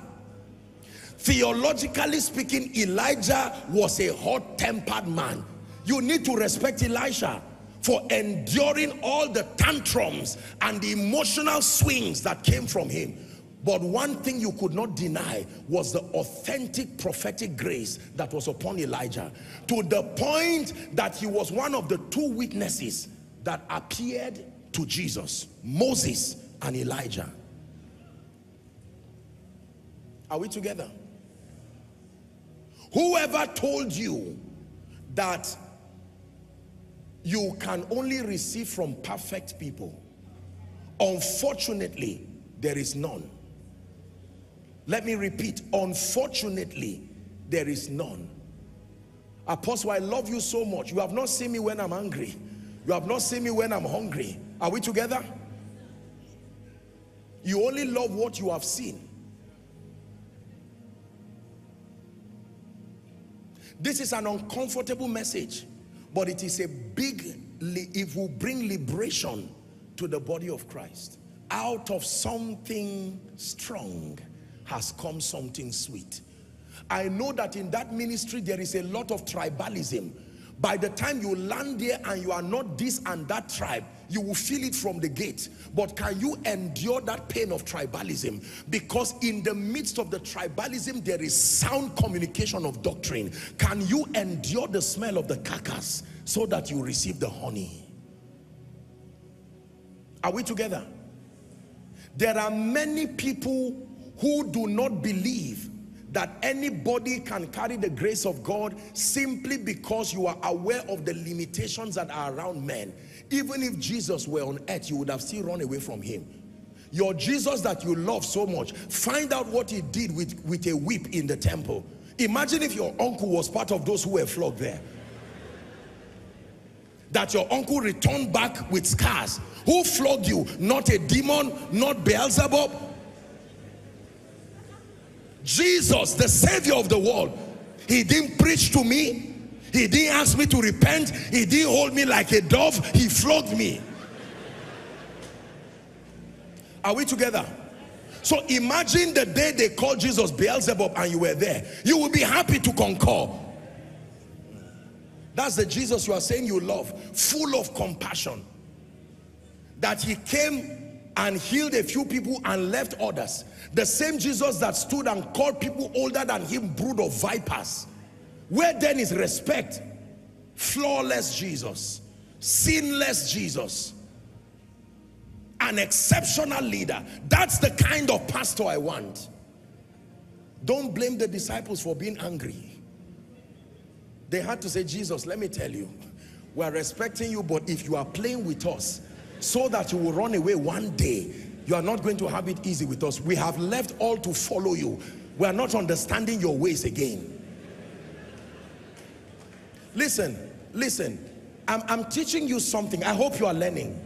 Theologically speaking, Elijah was a hot-tempered man. You need to respect Elijah for enduring all the tantrums and the emotional swings that came from him. But one thing you could not deny was the authentic prophetic grace that was upon Elijah to the point that he was one of the two witnesses that appeared to Jesus, Moses and Elijah. Are we together? Whoever told you that you can only receive from perfect people, unfortunately, there is none. Let me repeat, unfortunately, there is none. Apostle, I love you so much. You have not seen me when I'm angry. You have not seen me when I'm hungry. Are we together? You only love what you have seen. This is an uncomfortable message, but it is a big, it will bring liberation to the body of Christ. Out of something strong has come something sweet. I know that in that ministry there is a lot of tribalism. By the time you land there and you are not this and that tribe, you will feel it from the gate. But can you endure that pain of tribalism? Because in the midst of the tribalism, there is sound communication of doctrine. Can you endure the smell of the carcass so that you receive the honey? Are we together? There are many people who do not believe that anybody can carry the grace of God simply because you are aware of the limitations that are around men. Even if Jesus were on earth, you would have still run away from him. Your Jesus that you love so much, find out what he did with, with a whip in the temple. Imagine if your uncle was part of those who were flogged there. That your uncle returned back with scars. Who flogged you? Not a demon, not Beelzebub, Jesus, the savior of the world, he didn't preach to me. He didn't ask me to repent. He didn't hold me like a dove. He flogged me. Are we together? So imagine the day they called Jesus Beelzebub and you were there. You will be happy to concur. That's the Jesus you are saying you love. Full of compassion. That he came and healed a few people and left others. The same Jesus that stood and called people older than him brood of vipers. Where then is respect? Flawless Jesus. Sinless Jesus. An exceptional leader. That's the kind of pastor I want. Don't blame the disciples for being angry. They had to say, Jesus, let me tell you, we are respecting you, but if you are playing with us so that you will run away one day, you are not going to have it easy with us. We have left all to follow you. We are not understanding your ways again. Listen, listen. I'm, I'm teaching you something. I hope you are learning.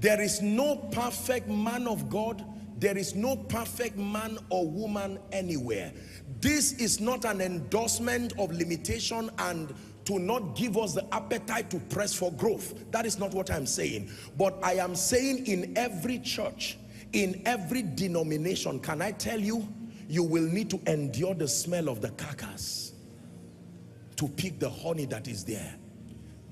There is no perfect man of God. There is no perfect man or woman anywhere. This is not an endorsement of limitation and to not give us the appetite to press for growth. That is not what I'm saying. But I am saying in every church, in every denomination, can I tell you, you will need to endure the smell of the carcass to pick the honey that is there.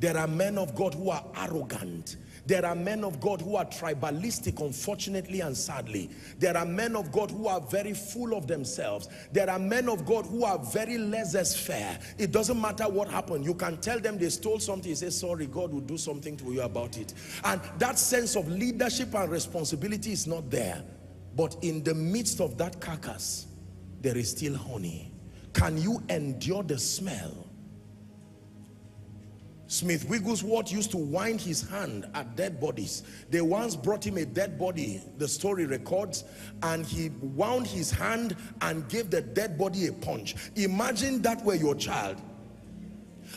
There are men of God who are arrogant there are men of God who are tribalistic, unfortunately and sadly. There are men of God who are very full of themselves. There are men of God who are very laissez-faire. It doesn't matter what happened. You can tell them they stole something. You say, sorry, God will do something to you about it. And that sense of leadership and responsibility is not there. But in the midst of that carcass, there is still honey. Can you endure the smell Smith Wigglesworth used to wind his hand at dead bodies. They once brought him a dead body, the story records, and he wound his hand and gave the dead body a punch. Imagine that were your child.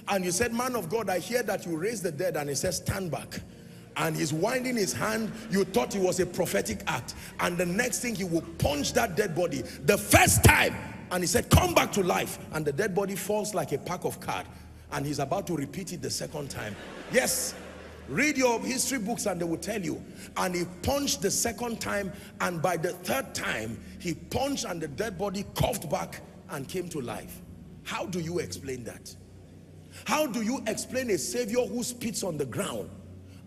And you said, man of God, I hear that you raised the dead. And he says, stand back. And he's winding his hand. You thought it was a prophetic act. And the next thing, he will punch that dead body. The first time. And he said, come back to life. And the dead body falls like a pack of cards and he's about to repeat it the second time. Yes, read your history books and they will tell you. And he punched the second time and by the third time, he punched and the dead body coughed back and came to life. How do you explain that? How do you explain a savior who spits on the ground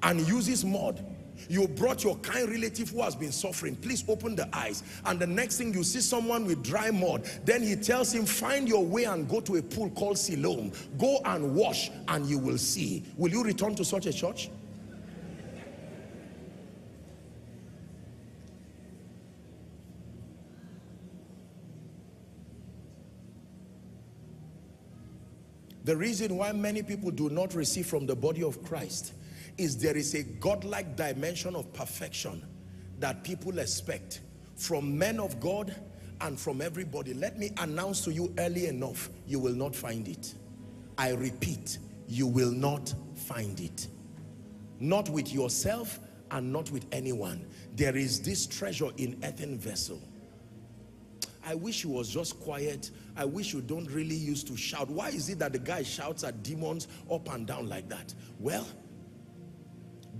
and uses mud you brought your kind relative who has been suffering. Please open the eyes. And the next thing you see someone with dry mud. Then he tells him find your way and go to a pool called Siloam. Go and wash and you will see. Will you return to such a church? The reason why many people do not receive from the body of Christ is there is a godlike dimension of perfection that people expect from men of God and from everybody. Let me announce to you early enough, you will not find it. I repeat, you will not find it. Not with yourself and not with anyone. There is this treasure in earthen vessel. I wish you was just quiet. I wish you don't really used to shout. Why is it that the guy shouts at demons up and down like that? Well,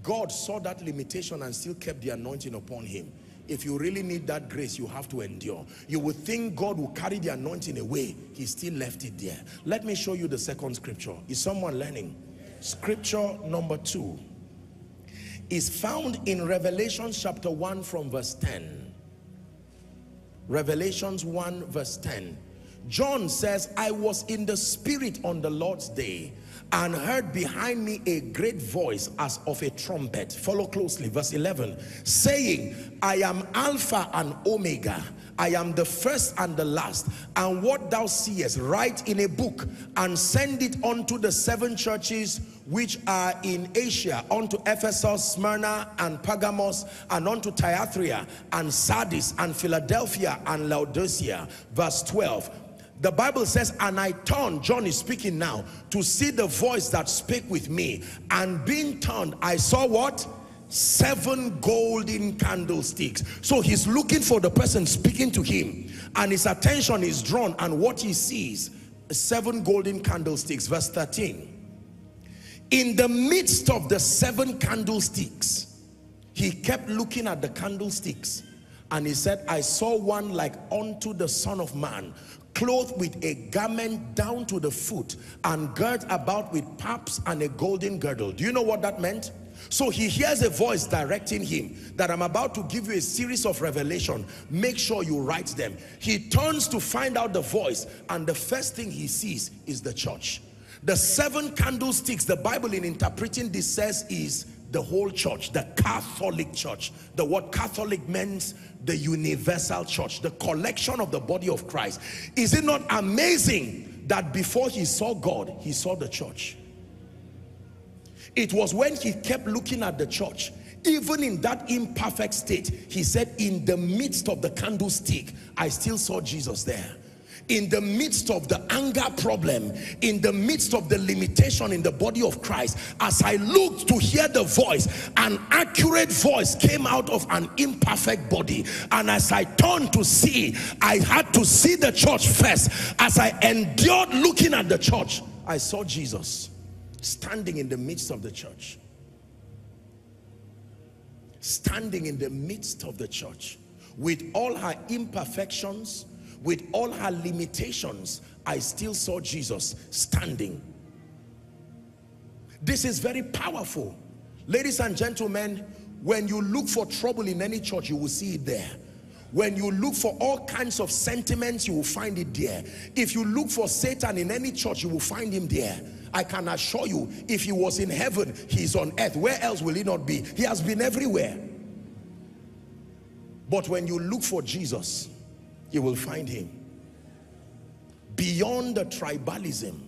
God saw that limitation and still kept the anointing upon him. If you really need that grace, you have to endure. You would think God will carry the anointing away. He still left it there. Let me show you the second scripture. Is someone learning? Scripture number two is found in Revelation chapter 1 from verse 10. Revelations 1 verse 10. John says, I was in the spirit on the Lord's day and heard behind me a great voice as of a trumpet. Follow closely, verse 11, saying, I am Alpha and Omega. I am the first and the last. And what thou seest, write in a book and send it unto the seven churches which are in Asia, unto Ephesus, Smyrna, and Pergamos, and unto Thyatira, and Sardis, and Philadelphia, and Laodicea. Verse 12 the Bible says, and I turned, John is speaking now, to see the voice that spake with me. And being turned, I saw what? Seven golden candlesticks. So he's looking for the person speaking to him. And his attention is drawn and what he sees, seven golden candlesticks. Verse 13. In the midst of the seven candlesticks, he kept looking at the candlesticks and he said, I saw one like unto the son of man clothed with a garment down to the foot and girt about with paps and a golden girdle. Do you know what that meant? So he hears a voice directing him that I'm about to give you a series of revelation. Make sure you write them. He turns to find out the voice and the first thing he sees is the church. The seven candlesticks, the Bible in interpreting this says is the whole church, the Catholic church. The word Catholic means the universal church, the collection of the body of Christ. Is it not amazing that before he saw God, he saw the church? It was when he kept looking at the church, even in that imperfect state, he said, in the midst of the candlestick, I still saw Jesus there in the midst of the anger problem, in the midst of the limitation in the body of Christ, as I looked to hear the voice, an accurate voice came out of an imperfect body. And as I turned to see, I had to see the church first. As I endured looking at the church, I saw Jesus standing in the midst of the church. Standing in the midst of the church with all her imperfections, with all her limitations, I still saw Jesus standing. This is very powerful. Ladies and gentlemen, when you look for trouble in any church, you will see it there. When you look for all kinds of sentiments, you will find it there. If you look for Satan in any church, you will find him there. I can assure you, if he was in heaven, he's on earth. Where else will he not be? He has been everywhere. But when you look for Jesus, you will find him. Beyond the tribalism,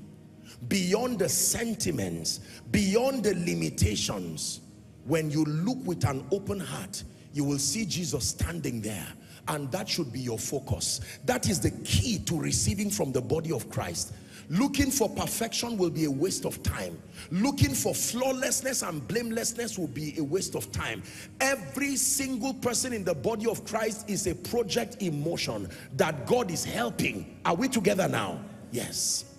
beyond the sentiments, beyond the limitations, when you look with an open heart, you will see Jesus standing there and that should be your focus. That is the key to receiving from the body of Christ. Looking for perfection will be a waste of time. Looking for flawlessness and blamelessness will be a waste of time. Every single person in the body of Christ is a project in motion that God is helping. Are we together now? Yes.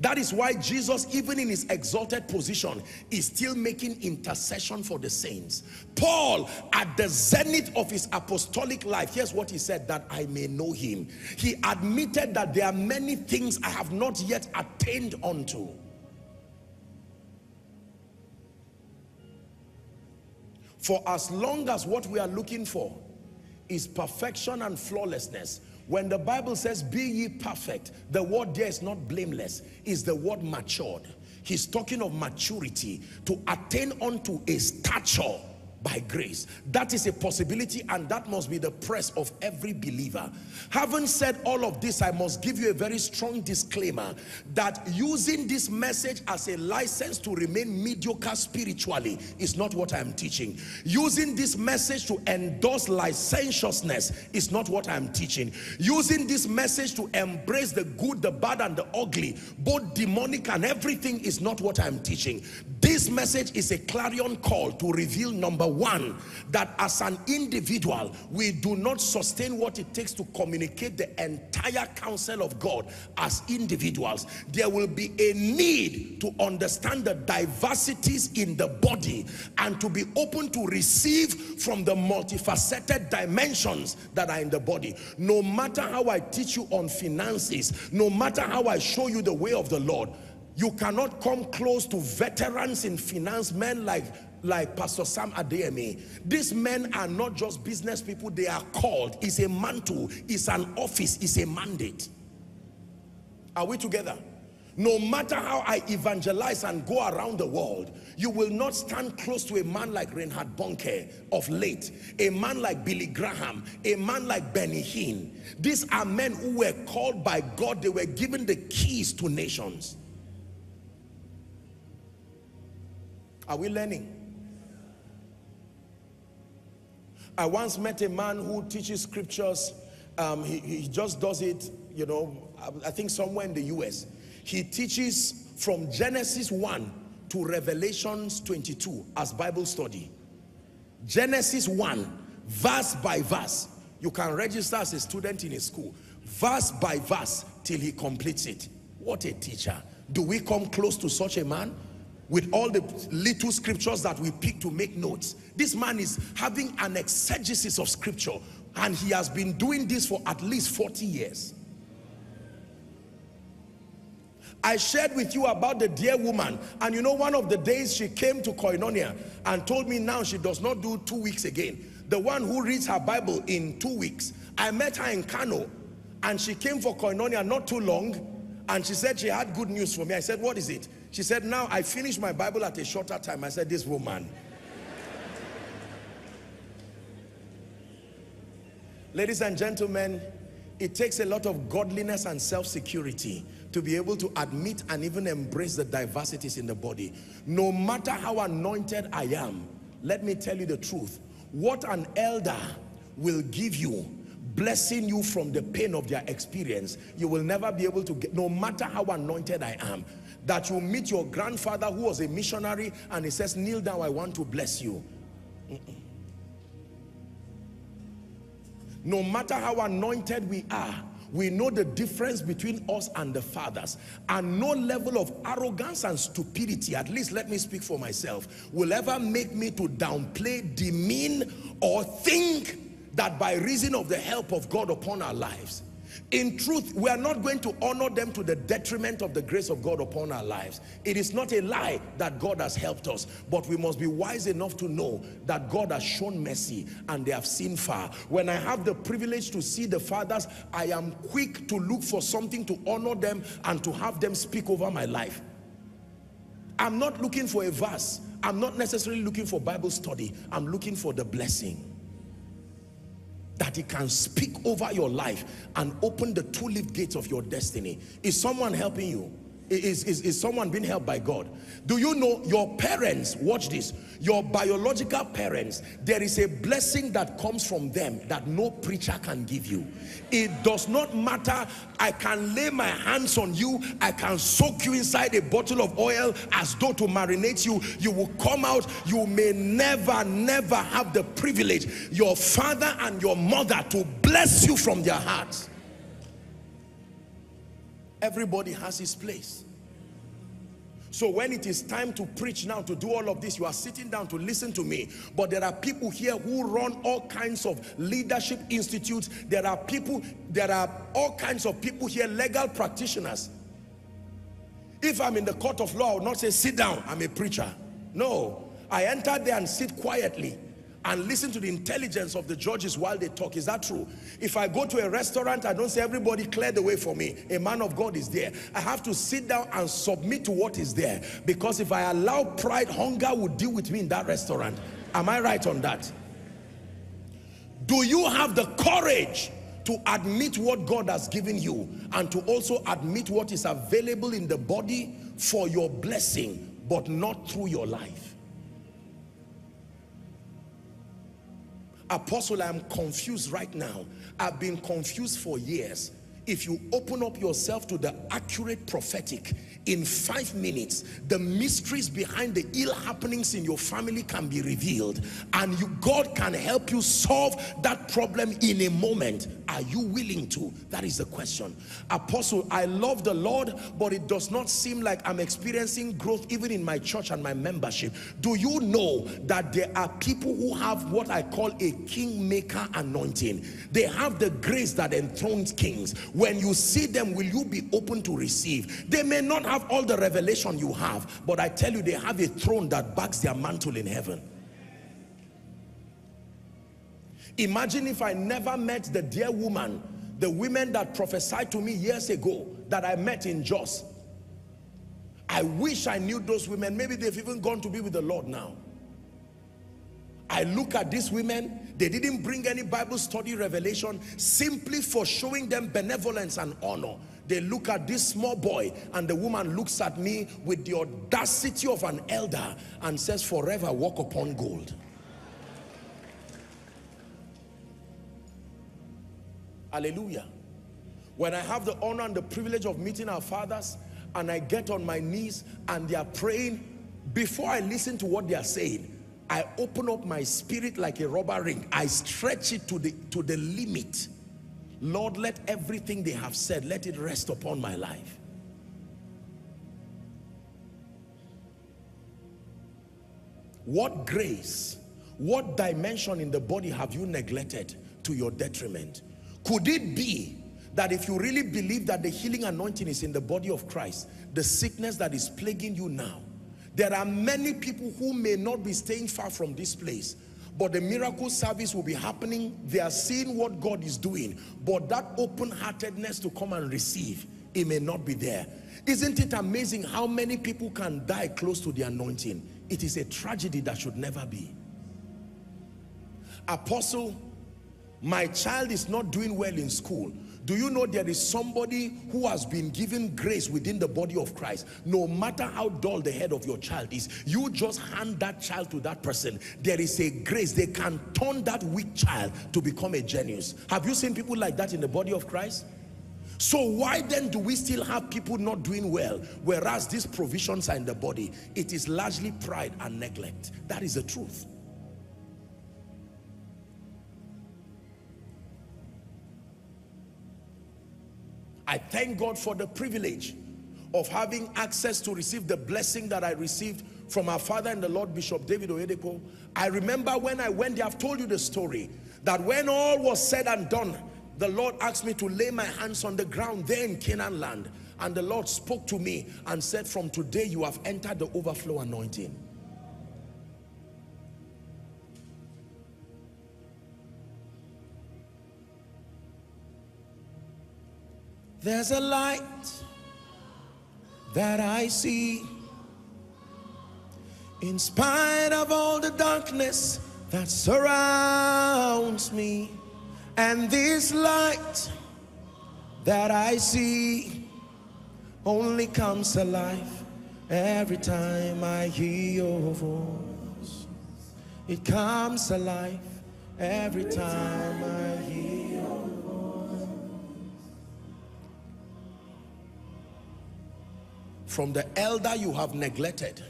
That is why Jesus, even in his exalted position, is still making intercession for the saints. Paul, at the zenith of his apostolic life, here's what he said, that I may know him. He admitted that there are many things I have not yet attained unto. For as long as what we are looking for is perfection and flawlessness, when the Bible says, be ye perfect, the word there is not blameless, is the word matured. He's talking of maturity to attain unto a stature by grace. That is a possibility and that must be the press of every believer. Having said all of this, I must give you a very strong disclaimer that using this message as a license to remain mediocre spiritually is not what I am teaching. Using this message to endorse licentiousness is not what I am teaching. Using this message to embrace the good, the bad and the ugly, both demonic and everything is not what I am teaching. This message is a clarion call to reveal number one, that as an individual, we do not sustain what it takes to communicate the entire counsel of God as individuals. There will be a need to understand the diversities in the body and to be open to receive from the multifaceted dimensions that are in the body. No matter how I teach you on finances, no matter how I show you the way of the Lord, you cannot come close to veterans in finance, men like like Pastor Sam Adeyemi. These men are not just business people, they are called. It's a mantle, it's an office, it's a mandate. Are we together? No matter how I evangelize and go around the world, you will not stand close to a man like Reinhard Bonnke of late, a man like Billy Graham, a man like Benny Hinn. These are men who were called by God. They were given the keys to nations. Are we learning? I once met a man who teaches scriptures. Um, he, he just does it, you know, I think somewhere in the US. He teaches from Genesis 1 to Revelations 22 as Bible study. Genesis 1, verse by verse. You can register as a student in a school. Verse by verse till he completes it. What a teacher. Do we come close to such a man? With all the little scriptures that we pick to make notes. This man is having an exegesis of scripture and he has been doing this for at least 40 years. I shared with you about the dear woman and you know one of the days she came to Koinonia and told me now she does not do two weeks again. The one who reads her Bible in two weeks. I met her in Kano and she came for Koinonia not too long and she said she had good news for me. I said, what is it? She said, now I finished my Bible at a shorter time. I said, this woman. Ladies and gentlemen, it takes a lot of godliness and self-security to be able to admit and even embrace the diversities in the body. No matter how anointed I am, let me tell you the truth. What an elder will give you, blessing you from the pain of their experience, you will never be able to get, no matter how anointed I am, that you meet your grandfather who was a missionary and he says, kneel down, I want to bless you. Mm -mm. No matter how anointed we are, we know the difference between us and the fathers and no level of arrogance and stupidity at least let me speak for myself will ever make me to downplay demean or think that by reason of the help of God upon our lives in truth, we are not going to honor them to the detriment of the grace of God upon our lives. It is not a lie that God has helped us, but we must be wise enough to know that God has shown mercy and they have seen far. When I have the privilege to see the fathers, I am quick to look for something to honor them and to have them speak over my life. I'm not looking for a verse. I'm not necessarily looking for Bible study. I'm looking for the blessing that he can speak over your life and open the two-leaf gates of your destiny. Is someone helping you? Is, is, is someone being helped by God? Do you know your parents, watch this, your biological parents, there is a blessing that comes from them that no preacher can give you. It does not matter, I can lay my hands on you, I can soak you inside a bottle of oil as though to marinate you, you will come out, you may never, never have the privilege, your father and your mother to bless you from their hearts. Everybody has his place. So when it is time to preach now, to do all of this, you are sitting down to listen to me. But there are people here who run all kinds of leadership institutes. There are people, there are all kinds of people here, legal practitioners. If I'm in the court of law, I will not say, sit down, I'm a preacher. No, I enter there and sit quietly and listen to the intelligence of the judges while they talk. Is that true? If I go to a restaurant, I don't say everybody clear the way for me. A man of God is there. I have to sit down and submit to what is there. Because if I allow pride, hunger will deal with me in that restaurant. Am I right on that? Do you have the courage to admit what God has given you and to also admit what is available in the body for your blessing, but not through your life? Apostle, I'm confused right now. I've been confused for years. If you open up yourself to the accurate prophetic, in five minutes, the mysteries behind the ill happenings in your family can be revealed and you, God can help you solve that problem in a moment. Are you willing to? That is the question. Apostle, I love the Lord, but it does not seem like I'm experiencing growth even in my church and my membership. Do you know that there are people who have what I call a kingmaker anointing? They have the grace that enthrones kings. When you see them, will you be open to receive? They may not have all the revelation you have, but I tell you, they have a throne that backs their mantle in heaven. Imagine if I never met the dear woman, the women that prophesied to me years ago that I met in Jos. I wish I knew those women. Maybe they've even gone to be with the Lord now. I look at these women, they didn't bring any Bible study revelation simply for showing them benevolence and honor. They look at this small boy and the woman looks at me with the audacity of an elder and says, forever walk upon gold. Hallelujah. When I have the honor and the privilege of meeting our fathers and I get on my knees and they are praying, before I listen to what they are saying, I open up my spirit like a rubber ring. I stretch it to the, to the limit. Lord, let everything they have said, let it rest upon my life. What grace, what dimension in the body have you neglected to your detriment? Could it be that if you really believe that the healing anointing is in the body of Christ, the sickness that is plaguing you now, there are many people who may not be staying far from this place, but the miracle service will be happening. They are seeing what God is doing, but that open-heartedness to come and receive, it may not be there. Isn't it amazing how many people can die close to the anointing? It is a tragedy that should never be. Apostle, my child is not doing well in school. Do you know there is somebody who has been given grace within the body of Christ? No matter how dull the head of your child is, you just hand that child to that person. There is a grace. They can turn that weak child to become a genius. Have you seen people like that in the body of Christ? So why then do we still have people not doing well, whereas these provisions are in the body? It is largely pride and neglect. That is the truth. I thank God for the privilege of having access to receive the blessing that I received from our father and the Lord Bishop David Oyedepo. I remember when I went there, I've told you the story, that when all was said and done, the Lord asked me to lay my hands on the ground there in Canaan land. And the Lord spoke to me and said, from today you have entered the overflow anointing. There's a light that I see in spite of all the darkness that surrounds me and this light that I see only comes alive every time I hear your voice. It comes alive every time I hear your voice. From the elder you have neglected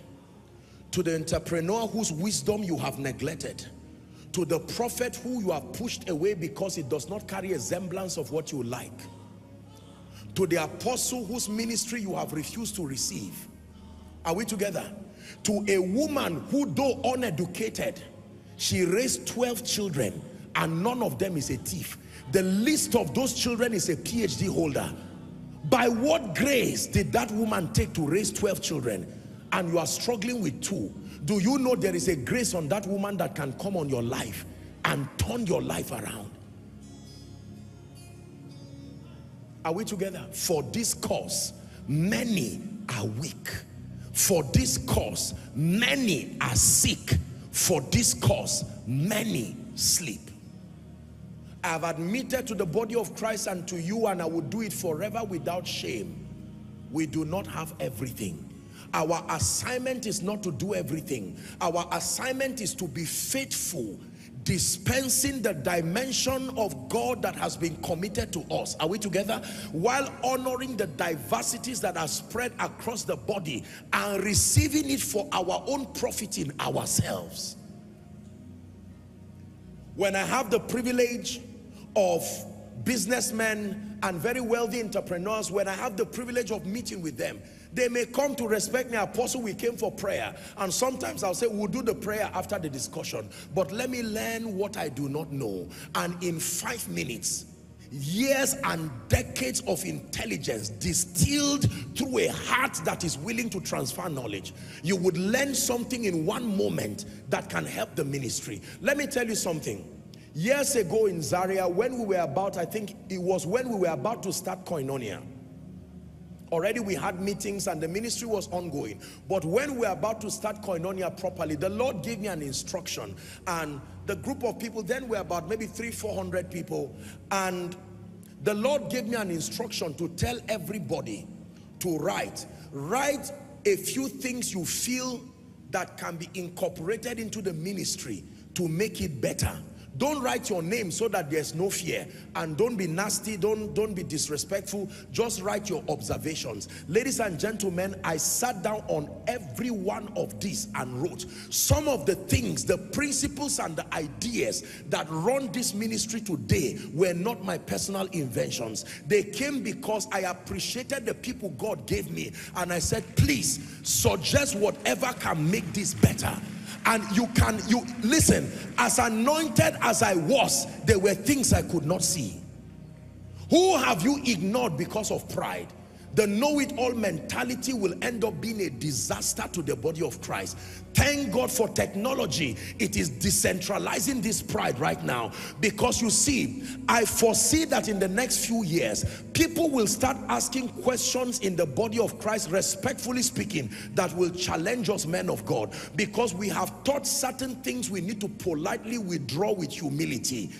to the entrepreneur whose wisdom you have neglected to the prophet who you have pushed away because it does not carry a semblance of what you like to the apostle whose ministry you have refused to receive. Are we together? To a woman who though uneducated she raised 12 children and none of them is a thief. The least of those children is a phd holder by what grace did that woman take to raise 12 children and you are struggling with two do you know there is a grace on that woman that can come on your life and turn your life around? Are we together? For this cause, many are weak. For this cause, many are sick. For this cause, many sleep. I have admitted to the body of Christ and to you and I will do it forever without shame. We do not have everything our assignment is not to do everything. Our assignment is to be faithful, dispensing the dimension of God that has been committed to us. Are we together? While honoring the diversities that are spread across the body and receiving it for our own profit in ourselves. When I have the privilege of businessmen and very wealthy entrepreneurs, when I have the privilege of meeting with them, they may come to respect me, apostle, we came for prayer. And sometimes I'll say, we'll do the prayer after the discussion. But let me learn what I do not know. And in five minutes, years and decades of intelligence distilled through a heart that is willing to transfer knowledge. You would learn something in one moment that can help the ministry. Let me tell you something. Years ago in Zaria, when we were about, I think it was when we were about to start Koinonia, Already we had meetings and the ministry was ongoing. But when we were about to start Koinonia properly, the Lord gave me an instruction. And the group of people, then we're about maybe three, 400 people. And the Lord gave me an instruction to tell everybody to write. Write a few things you feel that can be incorporated into the ministry to make it better. Don't write your name so that there's no fear. And don't be nasty, don't, don't be disrespectful. Just write your observations. Ladies and gentlemen, I sat down on every one of these and wrote some of the things, the principles and the ideas that run this ministry today were not my personal inventions. They came because I appreciated the people God gave me. And I said, please suggest whatever can make this better and you can you listen as anointed as I was there were things I could not see. Who have you ignored because of pride the know-it-all mentality will end up being a disaster to the body of Christ. Thank God for technology. It is decentralizing this pride right now. Because you see, I foresee that in the next few years, people will start asking questions in the body of Christ, respectfully speaking, that will challenge us men of God. Because we have taught certain things we need to politely withdraw with humility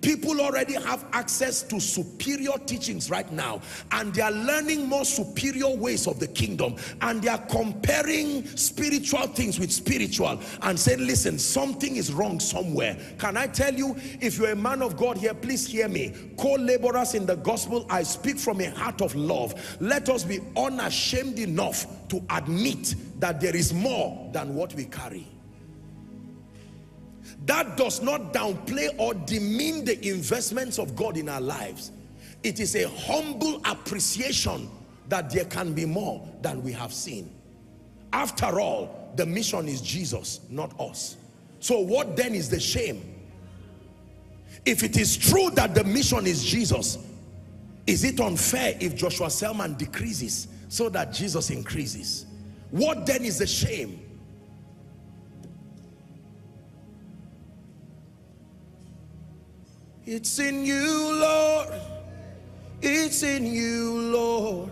People already have access to superior teachings right now and they are learning more superior ways of the kingdom and they are comparing spiritual things with spiritual and saying, listen, something is wrong somewhere. Can I tell you, if you're a man of God here, please hear me. Co-laborers in the gospel, I speak from a heart of love. Let us be unashamed enough to admit that there is more than what we carry. That does not downplay or demean the investments of God in our lives. It is a humble appreciation that there can be more than we have seen. After all, the mission is Jesus, not us. So what then is the shame? If it is true that the mission is Jesus, is it unfair if Joshua Selman decreases so that Jesus increases? What then is the shame? It's in you, Lord. It's in you, Lord.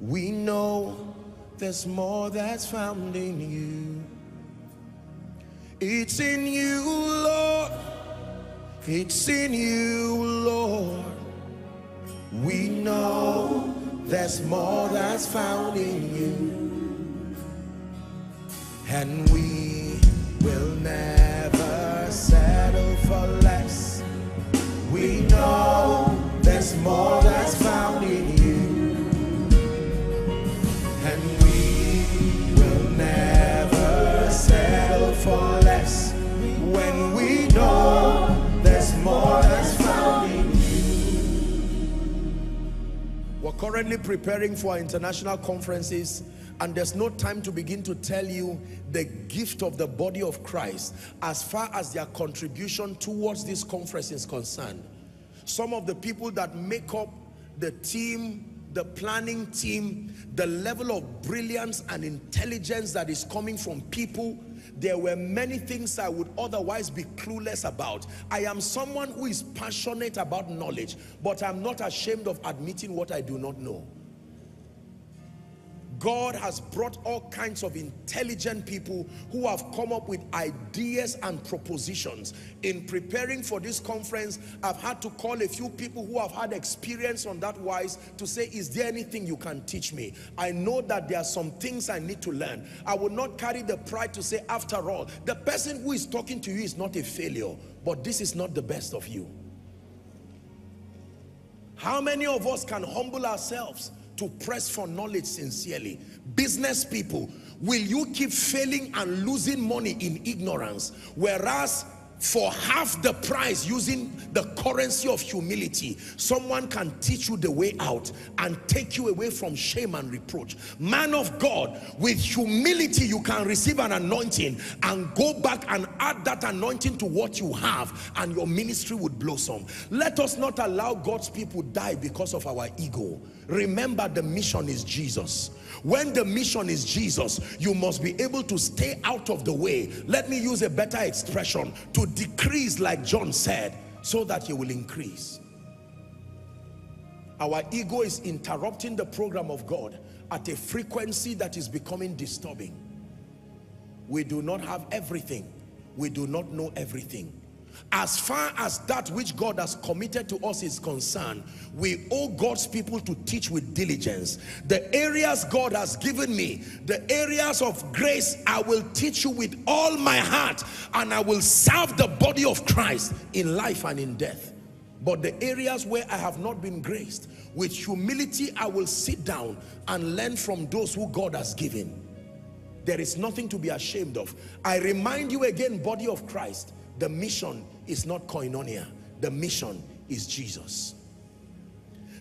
We know there's more that's found in you. It's in you, Lord. It's in you, Lord. We know there's more that's found in you. And we will never settle for. We know there's more that's found in you. And we will never settle for less when we know there's more that's found in you. We're currently preparing for our international conferences and there's no time to begin to tell you the gift of the body of Christ as far as their contribution towards this conference is concerned. Some of the people that make up the team, the planning team, the level of brilliance and intelligence that is coming from people, there were many things I would otherwise be clueless about. I am someone who is passionate about knowledge, but I'm not ashamed of admitting what I do not know. God has brought all kinds of intelligent people who have come up with ideas and propositions. In preparing for this conference, I've had to call a few people who have had experience on that wise to say, is there anything you can teach me? I know that there are some things I need to learn. I will not carry the pride to say, after all, the person who is talking to you is not a failure, but this is not the best of you. How many of us can humble ourselves to press for knowledge sincerely. Business people, will you keep failing and losing money in ignorance? Whereas for half the price using the currency of humility someone can teach you the way out and take you away from shame and reproach. Man of God with humility you can receive an anointing and go back and add that anointing to what you have and your ministry would blossom let us not allow God's people die because of our ego. Remember the mission is Jesus when the mission is Jesus, you must be able to stay out of the way. Let me use a better expression, to decrease like John said, so that you will increase. Our ego is interrupting the program of God at a frequency that is becoming disturbing. We do not have everything. We do not know everything as far as that which God has committed to us is concerned, we owe God's people to teach with diligence. The areas God has given me, the areas of grace, I will teach you with all my heart and I will serve the body of Christ in life and in death. But the areas where I have not been graced, with humility I will sit down and learn from those who God has given. There is nothing to be ashamed of. I remind you again, body of Christ, the mission is not koinonia. The mission is Jesus.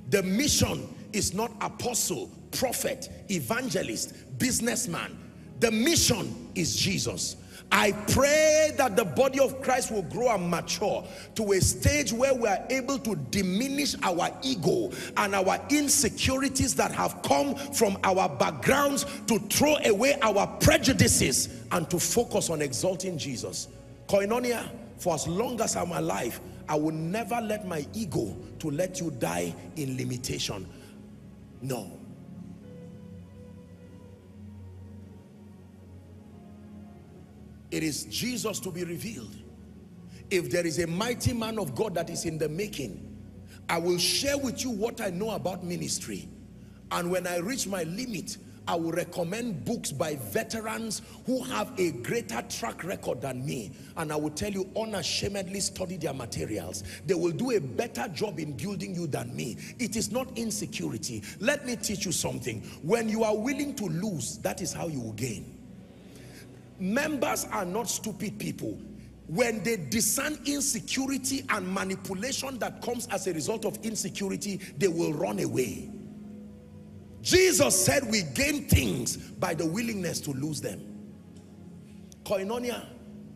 The mission is not apostle, prophet, evangelist, businessman. The mission is Jesus. I pray that the body of Christ will grow and mature to a stage where we are able to diminish our ego and our insecurities that have come from our backgrounds to throw away our prejudices and to focus on exalting Jesus. Koinonia, for as long as I'm alive, I will never let my ego to let you die in limitation. No. It is Jesus to be revealed. if there is a mighty man of God that is in the making, I will share with you what I know about ministry. And when I reach my limit, I will recommend books by veterans who have a greater track record than me. And I will tell you unashamedly study their materials. They will do a better job in building you than me. It is not insecurity. Let me teach you something. When you are willing to lose, that is how you will gain. Members are not stupid people when they discern insecurity and manipulation that comes as a result of insecurity, they will run away. Jesus said we gain things by the willingness to lose them. Koinonia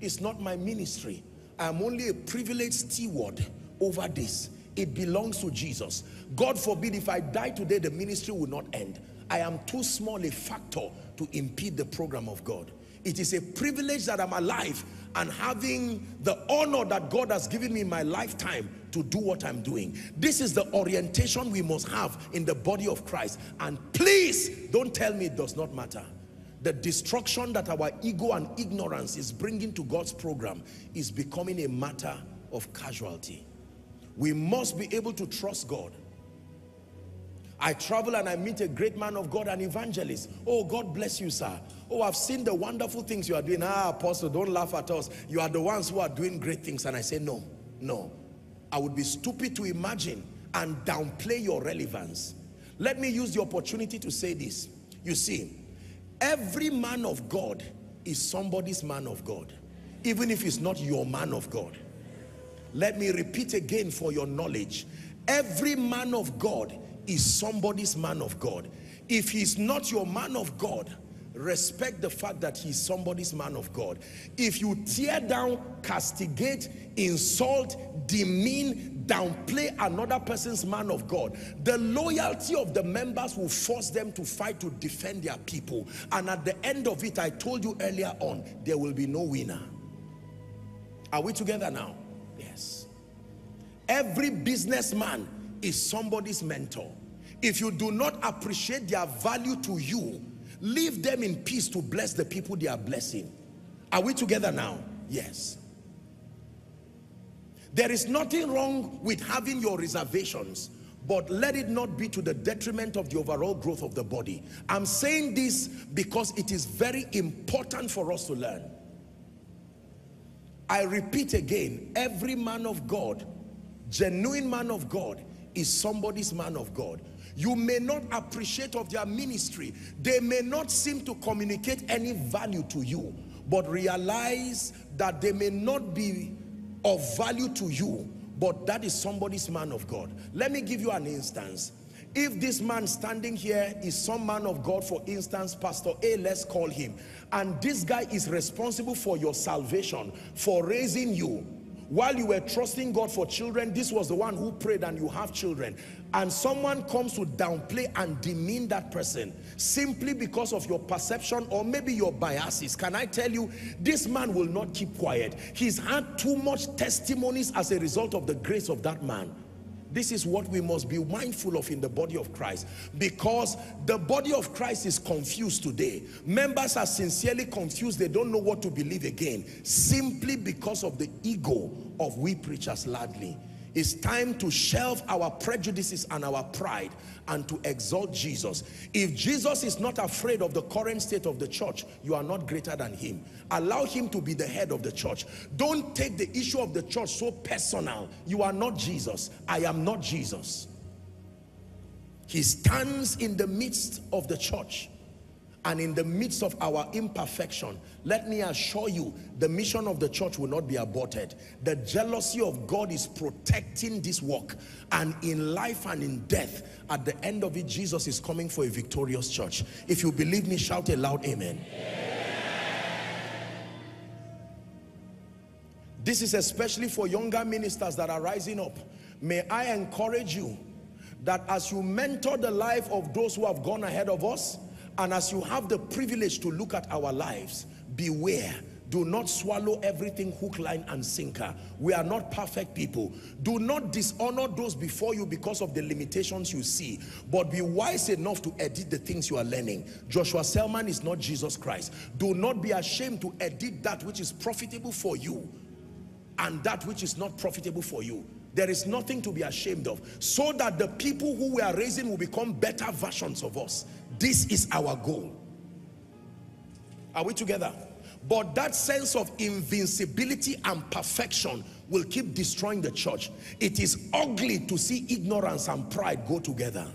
is not my ministry. I am only a privileged steward over this. It belongs to Jesus. God forbid if I die today, the ministry will not end. I am too small a factor to impede the program of God. It is a privilege that I'm alive and having the honor that God has given me in my lifetime to do what I'm doing. This is the orientation we must have in the body of Christ. And please don't tell me it does not matter. The destruction that our ego and ignorance is bringing to God's program is becoming a matter of casualty. We must be able to trust God I travel and I meet a great man of God, an evangelist. Oh, God bless you, sir. Oh, I've seen the wonderful things you are doing. Ah, apostle, don't laugh at us. You are the ones who are doing great things. And I say, no, no. I would be stupid to imagine and downplay your relevance. Let me use the opportunity to say this. You see, every man of God is somebody's man of God, even if it's not your man of God. Let me repeat again for your knowledge. Every man of God is somebody's man of God. If he's not your man of God, respect the fact that he's somebody's man of God. If you tear down, castigate, insult, demean, downplay another person's man of God, the loyalty of the members will force them to fight to defend their people. And at the end of it, I told you earlier on, there will be no winner. Are we together now? Yes. Every businessman is somebody's mentor. If you do not appreciate their value to you, leave them in peace to bless the people they are blessing. Are we together now? Yes. There is nothing wrong with having your reservations, but let it not be to the detriment of the overall growth of the body. I'm saying this because it is very important for us to learn. I repeat again, every man of God, genuine man of God, is somebody's man of God. You may not appreciate of their ministry. They may not seem to communicate any value to you, but realize that they may not be of value to you, but that is somebody's man of God. Let me give you an instance. If this man standing here is some man of God, for instance, Pastor A, let's call him, and this guy is responsible for your salvation, for raising you, while you were trusting God for children, this was the one who prayed and you have children. And someone comes to downplay and demean that person simply because of your perception or maybe your biases. Can I tell you, this man will not keep quiet. He's had too much testimonies as a result of the grace of that man. This is what we must be mindful of in the body of Christ because the body of Christ is confused today. Members are sincerely confused. They don't know what to believe again simply because of the ego of we preachers largely. It's time to shelve our prejudices and our pride and to exalt Jesus. If Jesus is not afraid of the current state of the church, you are not greater than him. Allow him to be the head of the church. Don't take the issue of the church so personal. You are not Jesus. I am not Jesus. He stands in the midst of the church and in the midst of our imperfection, let me assure you, the mission of the church will not be aborted. The jealousy of God is protecting this work. And in life and in death, at the end of it, Jesus is coming for a victorious church. If you believe me, shout a loud amen. This is especially for younger ministers that are rising up. May I encourage you that as you mentor the life of those who have gone ahead of us, and as you have the privilege to look at our lives, beware. Do not swallow everything hook, line, and sinker. We are not perfect people. Do not dishonor those before you because of the limitations you see. But be wise enough to edit the things you are learning. Joshua Selman is not Jesus Christ. Do not be ashamed to edit that which is profitable for you and that which is not profitable for you. There is nothing to be ashamed of. So that the people who we are raising will become better versions of us. This is our goal. Are we together? But that sense of invincibility and perfection will keep destroying the church. It is ugly to see ignorance and pride go together.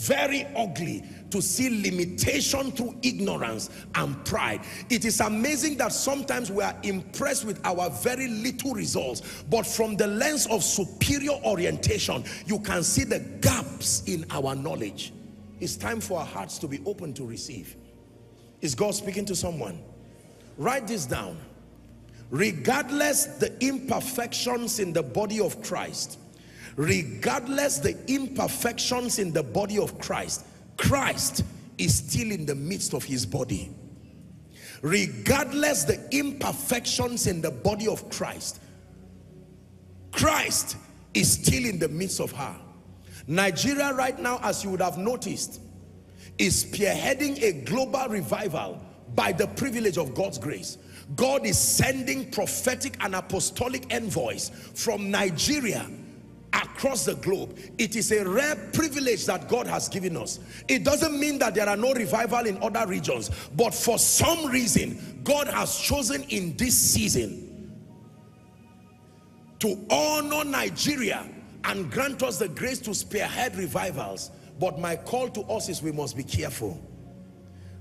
Very ugly to see limitation through ignorance and pride. It is amazing that sometimes we are impressed with our very little results, but from the lens of superior orientation, you can see the gaps in our knowledge. It's time for our hearts to be open to receive. Is God speaking to someone? Write this down. Regardless the imperfections in the body of Christ, regardless the imperfections in the body of Christ, Christ is still in the midst of his body. Regardless the imperfections in the body of Christ, Christ is still in the midst of her. Nigeria right now, as you would have noticed, is spearheading a global revival by the privilege of God's grace. God is sending prophetic and apostolic envoys from Nigeria across the globe. It is a rare privilege that God has given us. It doesn't mean that there are no revival in other regions, but for some reason, God has chosen in this season to honor Nigeria and grant us the grace to spearhead revivals. But my call to us is we must be careful.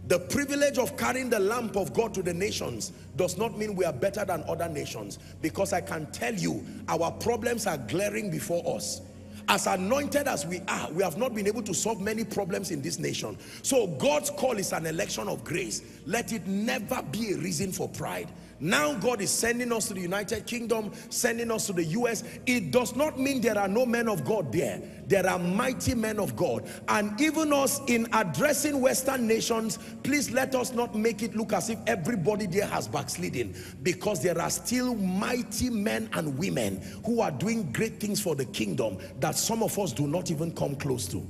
The privilege of carrying the lamp of God to the nations does not mean we are better than other nations because I can tell you our problems are glaring before us. As anointed as we are, we have not been able to solve many problems in this nation. So God's call is an election of grace. Let it never be a reason for pride. Now God is sending us to the United Kingdom, sending us to the US. It does not mean there are no men of God there. There are mighty men of God. And even us in addressing Western nations, please let us not make it look as if everybody there has backslidden. Because there are still mighty men and women who are doing great things for the kingdom that some of us do not even come close to.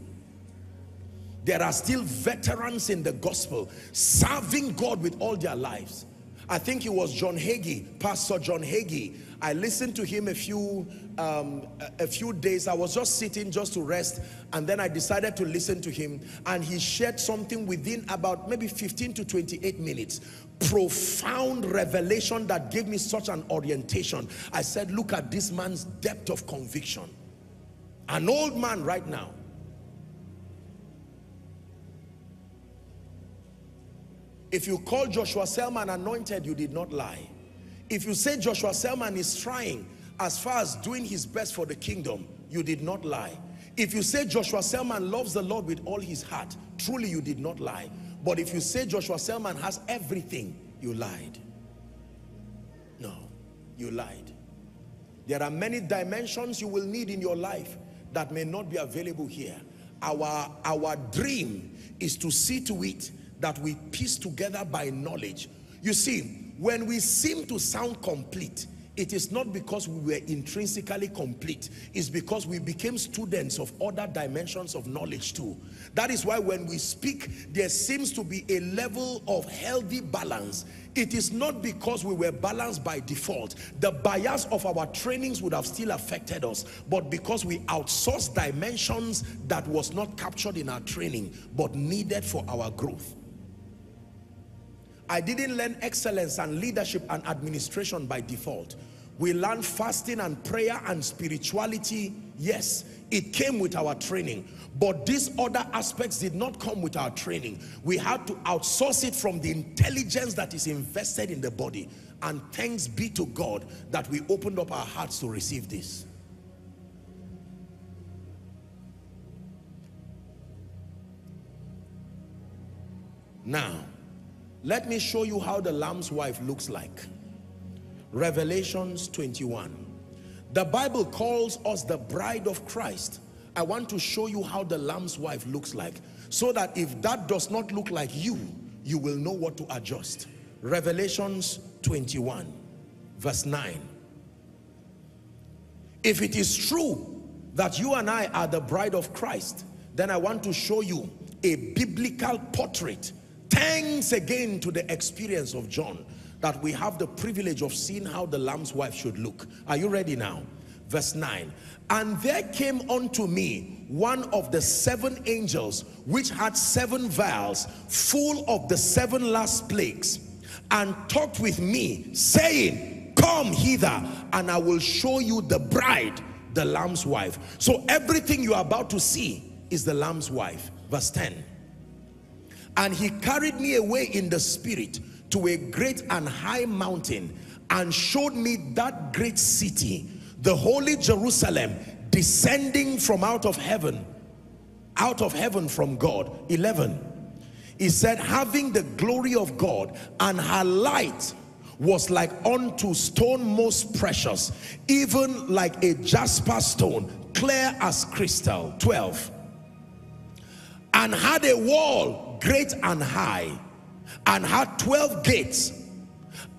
There are still veterans in the gospel serving God with all their lives. I think it was John Hagee, Pastor John Hagee. I listened to him a few um, a few days. I was just sitting just to rest and then I decided to listen to him and he shared something within about maybe 15 to 28 minutes. Profound revelation that gave me such an orientation. I said, look at this man's depth of conviction. An old man right now If you call Joshua Selman anointed, you did not lie. If you say Joshua Selman is trying as far as doing his best for the kingdom, you did not lie. If you say Joshua Selman loves the Lord with all his heart, truly you did not lie. But if you say Joshua Selman has everything, you lied. No, you lied. There are many dimensions you will need in your life that may not be available here. Our, our dream is to see to it that we piece together by knowledge. You see, when we seem to sound complete, it is not because we were intrinsically complete. It's because we became students of other dimensions of knowledge too. That is why when we speak, there seems to be a level of healthy balance. It is not because we were balanced by default. The bias of our trainings would have still affected us, but because we outsourced dimensions that was not captured in our training, but needed for our growth. I didn't learn excellence and leadership and administration by default. We learned fasting and prayer and spirituality. Yes, it came with our training. But these other aspects did not come with our training. We had to outsource it from the intelligence that is invested in the body. And thanks be to God that we opened up our hearts to receive this. Now, let me show you how the lamb's wife looks like. Revelations 21. The Bible calls us the bride of Christ. I want to show you how the lamb's wife looks like so that if that does not look like you, you will know what to adjust. Revelations 21 verse 9. If it is true that you and I are the bride of Christ, then I want to show you a biblical portrait Thanks again to the experience of John. that we have the privilege of seeing how the Lamb's wife should look. Are you ready now? Verse 9. And there came unto me one of the seven angels which had seven vials full of the seven last plagues and talked with me saying, Come hither and I will show you the bride, the Lamb's wife. So everything you are about to see is the Lamb's wife. Verse 10. And he carried me away in the spirit to a great and high mountain and showed me that great city, the holy Jerusalem, descending from out of heaven, out of heaven from God. 11. He said, having the glory of God and her light was like unto stone most precious, even like a jasper stone, clear as crystal. 12. And had a wall great and high, and had 12 gates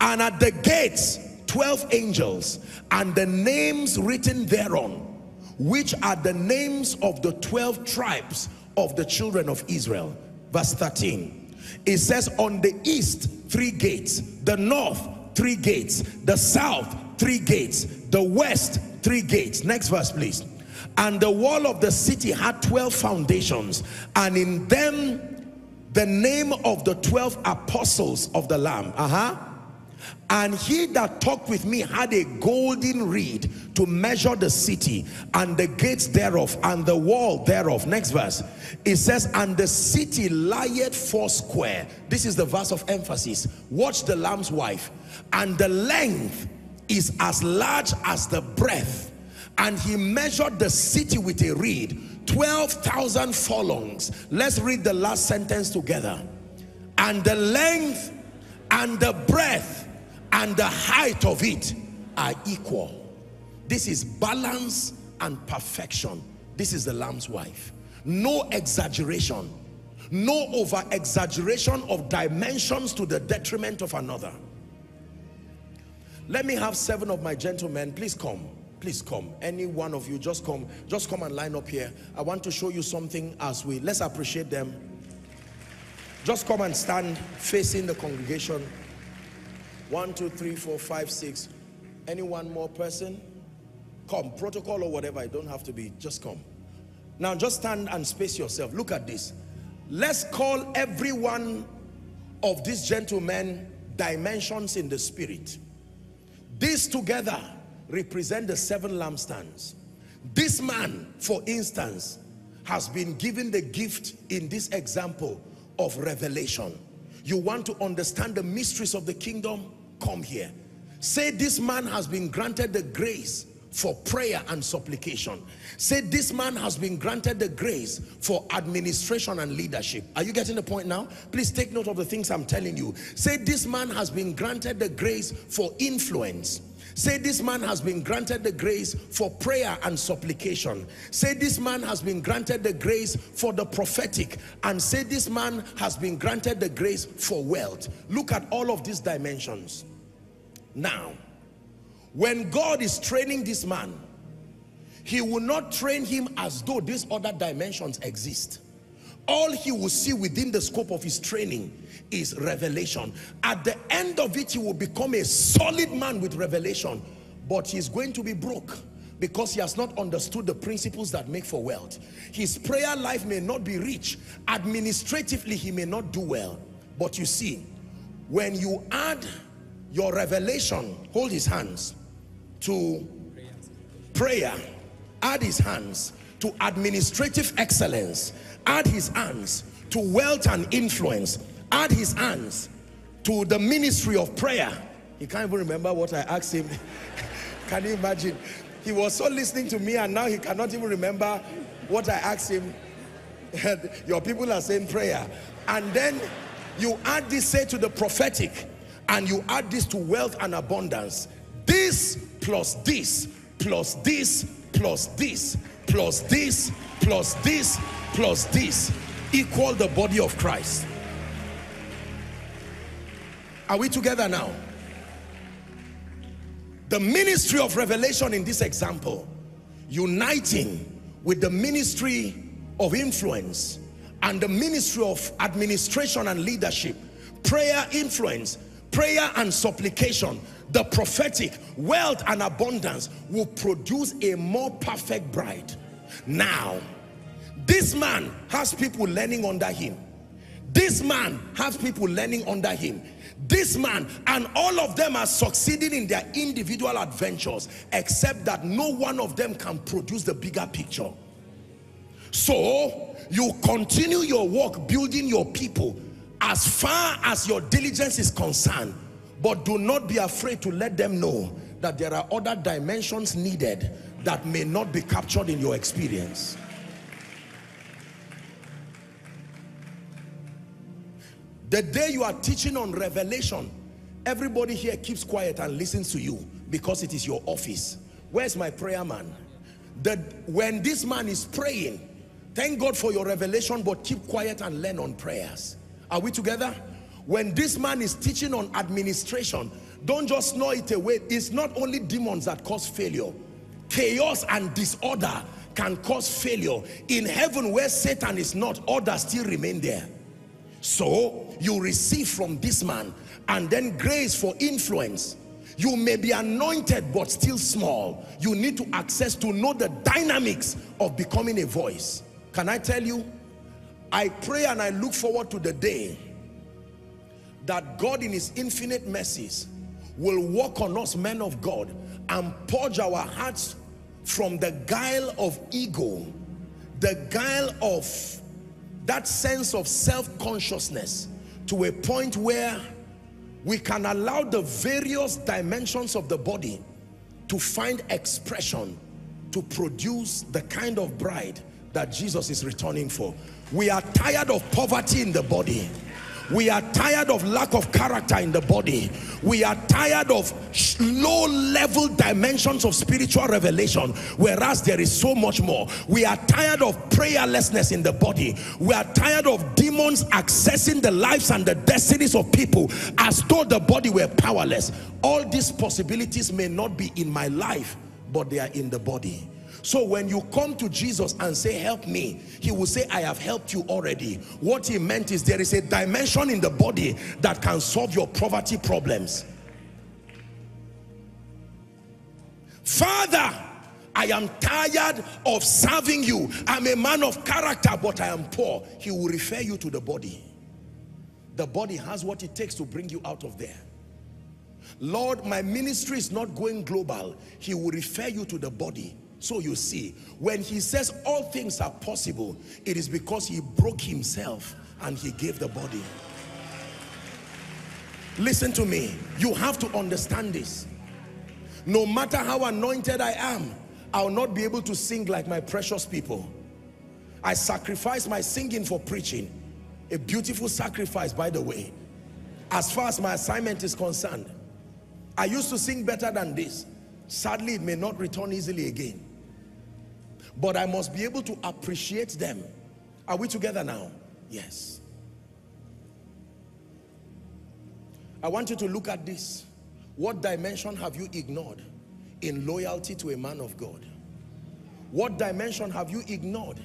and at the gates 12 angels and the names written thereon which are the names of the 12 tribes of the children of Israel. Verse 13 it says on the east three gates the north three gates the south three gates the west three gates. Next verse please. And the wall of the city had 12 foundations and in them the name of the 12 apostles of the Lamb. Uh-huh. And he that talked with me had a golden reed to measure the city and the gates thereof and the wall thereof. Next verse. It says, and the city lieth four square. This is the verse of emphasis. Watch the Lamb's wife. And the length is as large as the breadth. And he measured the city with a reed 12,000 furlongs. Let's read the last sentence together. And the length and the breadth and the height of it are equal. This is balance and perfection. This is the Lamb's wife. No exaggeration. No over exaggeration of dimensions to the detriment of another. Let me have seven of my gentlemen. Please come. Please come. Any one of you, just come. Just come and line up here. I want to show you something as we, let's appreciate them. Just come and stand facing the congregation. One, two, three, four, five, six. Any one more person? Come, protocol or whatever, it don't have to be, just come. Now just stand and space yourself. Look at this. Let's call every one of these gentlemen dimensions in the spirit. This together represent the seven lampstands. This man, for instance, has been given the gift in this example of revelation. You want to understand the mysteries of the kingdom? Come here. Say this man has been granted the grace for prayer and supplication. Say this man has been granted the grace for administration and leadership. Are you getting the point now? Please take note of the things I'm telling you. Say this man has been granted the grace for influence Say this man has been granted the grace for prayer and supplication. Say this man has been granted the grace for the prophetic. And say this man has been granted the grace for wealth. Look at all of these dimensions. Now, when God is training this man, he will not train him as though these other dimensions exist. All he will see within the scope of his training is revelation. At the end of it, he will become a solid man with revelation, but he's going to be broke because he has not understood the principles that make for wealth. His prayer life may not be rich. Administratively, he may not do well. But you see, when you add your revelation, hold his hands to prayer, add his hands to administrative excellence, add his hands to wealth and influence, add his hands to the ministry of prayer. He can't even remember what I asked him. Can you imagine? He was so listening to me and now he cannot even remember what I asked him. Your people are saying prayer. And then you add this, say, to the prophetic and you add this to wealth and abundance. This plus this plus this plus this plus this plus this plus this equal the body of Christ. Are we together now? The ministry of revelation in this example, uniting with the ministry of influence and the ministry of administration and leadership, prayer influence, prayer and supplication, the prophetic, wealth and abundance will produce a more perfect bride. Now, this man has people learning under him. This man has people learning under him. This man and all of them are succeeding in their individual adventures except that no one of them can produce the bigger picture. So, you continue your work building your people as far as your diligence is concerned but do not be afraid to let them know that there are other dimensions needed that may not be captured in your experience the day you are teaching on revelation everybody here keeps quiet and listens to you because it is your office where's my prayer man that when this man is praying thank God for your revelation but keep quiet and learn on prayers are we together? When this man is teaching on administration, don't just know it away. It's not only demons that cause failure. Chaos and disorder can cause failure. In heaven where Satan is not, order still remain there. So you receive from this man and then grace for influence. You may be anointed but still small. You need to access to know the dynamics of becoming a voice. Can I tell you? I pray and I look forward to the day that God in his infinite mercies will work on us men of God and purge our hearts from the guile of ego, the guile of that sense of self-consciousness to a point where we can allow the various dimensions of the body to find expression to produce the kind of bride that Jesus is returning for. We are tired of poverty in the body. We are tired of lack of character in the body. We are tired of low level dimensions of spiritual revelation, whereas there is so much more. We are tired of prayerlessness in the body. We are tired of demons accessing the lives and the destinies of people as though the body were powerless. All these possibilities may not be in my life, but they are in the body. So when you come to Jesus and say, help me, he will say, I have helped you already. What he meant is there is a dimension in the body that can solve your poverty problems. Father, I am tired of serving you. I'm a man of character, but I am poor. He will refer you to the body. The body has what it takes to bring you out of there. Lord, my ministry is not going global. He will refer you to the body so you see, when he says all things are possible, it is because he broke himself and he gave the body. Listen to me. You have to understand this. No matter how anointed I am, I'll not be able to sing like my precious people. I sacrifice my singing for preaching. A beautiful sacrifice, by the way. As far as my assignment is concerned. I used to sing better than this. Sadly, it may not return easily again. But I must be able to appreciate them. Are we together now? Yes. I want you to look at this. What dimension have you ignored in loyalty to a man of God? What dimension have you ignored?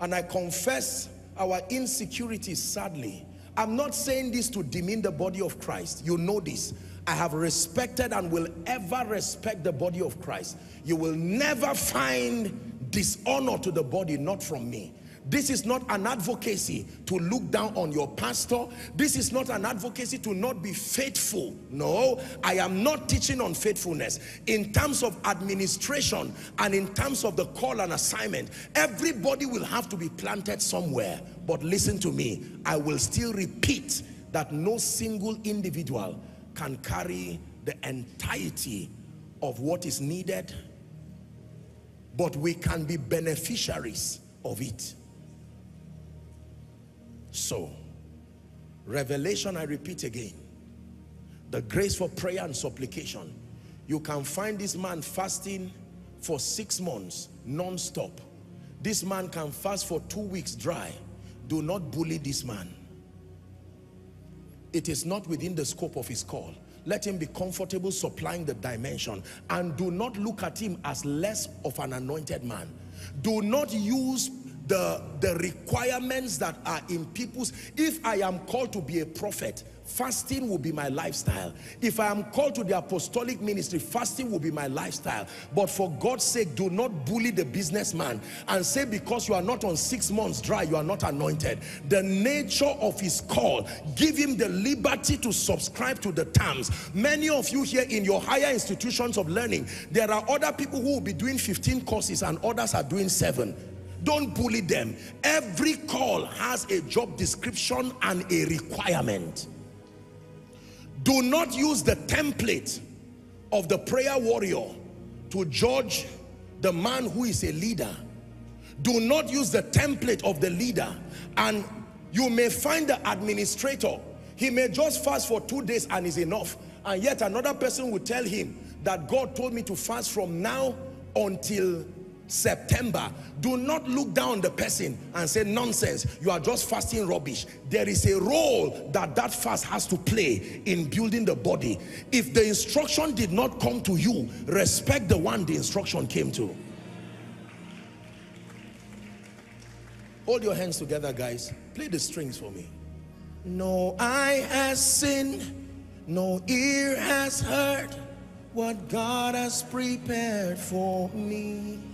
And I confess our insecurities sadly. I'm not saying this to demean the body of Christ. You know this. I have respected and will ever respect the body of Christ. You will never find dishonor to the body, not from me. This is not an advocacy to look down on your pastor. This is not an advocacy to not be faithful. No, I am not teaching on faithfulness. In terms of administration and in terms of the call and assignment, everybody will have to be planted somewhere. But listen to me, I will still repeat that no single individual can carry the entirety of what is needed, but we can be beneficiaries of it. So, revelation, I repeat again, the grace for prayer and supplication. You can find this man fasting for six months, non-stop. This man can fast for two weeks dry. Do not bully this man it is not within the scope of his call. Let him be comfortable supplying the dimension and do not look at him as less of an anointed man. Do not use the, the requirements that are in people's, if I am called to be a prophet, fasting will be my lifestyle. If I am called to the apostolic ministry, fasting will be my lifestyle. But for God's sake, do not bully the businessman and say because you are not on six months dry, you are not anointed. The nature of his call, give him the liberty to subscribe to the terms. Many of you here in your higher institutions of learning, there are other people who will be doing 15 courses and others are doing seven. Don't bully them. Every call has a job description and a requirement. Do not use the template of the prayer warrior to judge the man who is a leader. Do not use the template of the leader and you may find the administrator. He may just fast for two days and is enough. And yet another person will tell him that God told me to fast from now until September, do not look down the person and say nonsense, you are just fasting rubbish. There is a role that that fast has to play in building the body. If the instruction did not come to you, respect the one the instruction came to. Hold your hands together, guys. Play the strings for me. No eye has seen, no ear has heard what God has prepared for me.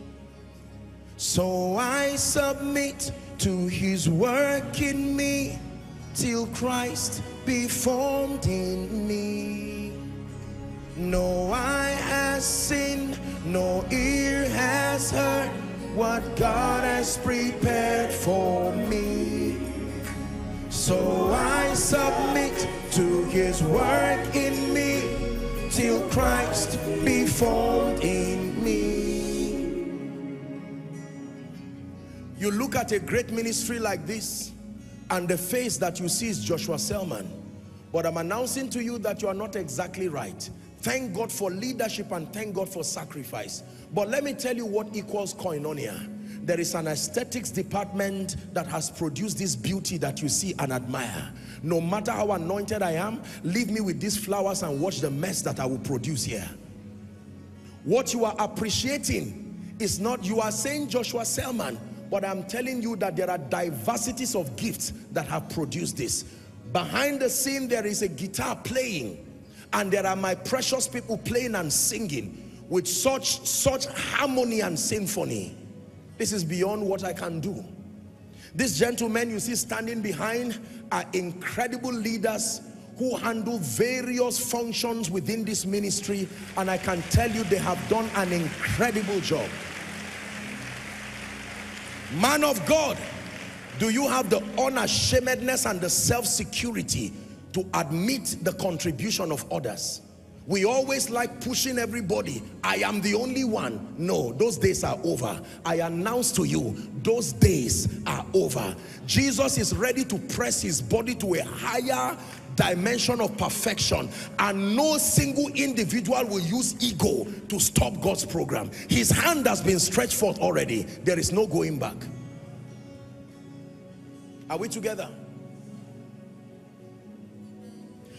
So I submit to his work in me till Christ be formed in me. No eye has seen, no ear has heard what God has prepared for me. So I submit to his work in me till Christ be formed in You look at a great ministry like this and the face that you see is Joshua Selman. But I'm announcing to you that you are not exactly right. Thank God for leadership and thank God for sacrifice. But let me tell you what equals koinonia. There is an aesthetics department that has produced this beauty that you see and admire. No matter how anointed I am, leave me with these flowers and watch the mess that I will produce here. What you are appreciating is not, you are saying Joshua Selman, but I'm telling you that there are diversities of gifts that have produced this. Behind the scene, there is a guitar playing and there are my precious people playing and singing with such, such harmony and symphony. This is beyond what I can do. These gentlemen you see standing behind are incredible leaders who handle various functions within this ministry and I can tell you they have done an incredible job. Man of God, do you have the unashamedness and the self-security to admit the contribution of others? We always like pushing everybody. I am the only one. No, those days are over. I announce to you, those days are over. Jesus is ready to press his body to a higher dimension of perfection and no single individual will use ego to stop God's program. His hand has been stretched forth already. There is no going back. Are we together?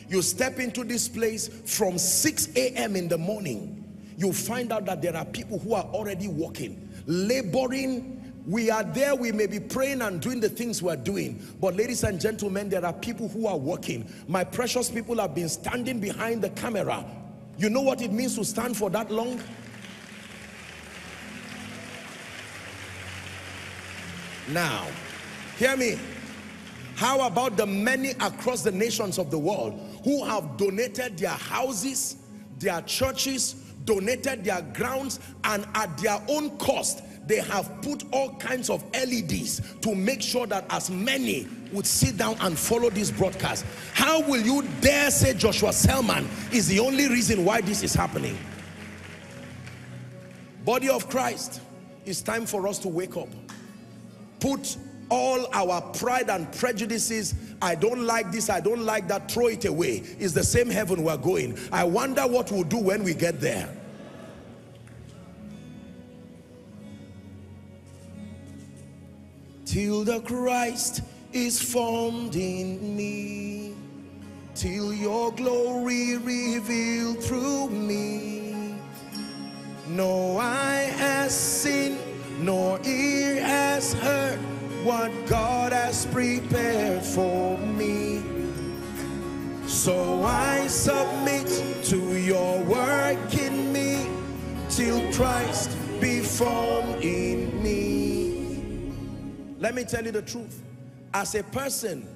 You step into this place from 6 a.m. in the morning. You find out that there are people who are already working, laboring we are there, we may be praying and doing the things we're doing. But ladies and gentlemen, there are people who are working. My precious people have been standing behind the camera. You know what it means to stand for that long? Now, hear me. How about the many across the nations of the world who have donated their houses, their churches, donated their grounds, and at their own cost, they have put all kinds of LEDs to make sure that as many would sit down and follow this broadcast. How will you dare say Joshua Selman is the only reason why this is happening? Body of Christ, it's time for us to wake up. Put all our pride and prejudices i don't like this i don't like that throw it away it's the same heaven we're going i wonder what we'll do when we get there till the christ is formed in me till your glory revealed through me no eye has seen nor ear has heard what God has prepared for me. So I submit to your work in me till Christ be formed in me. Let me tell you the truth. As a person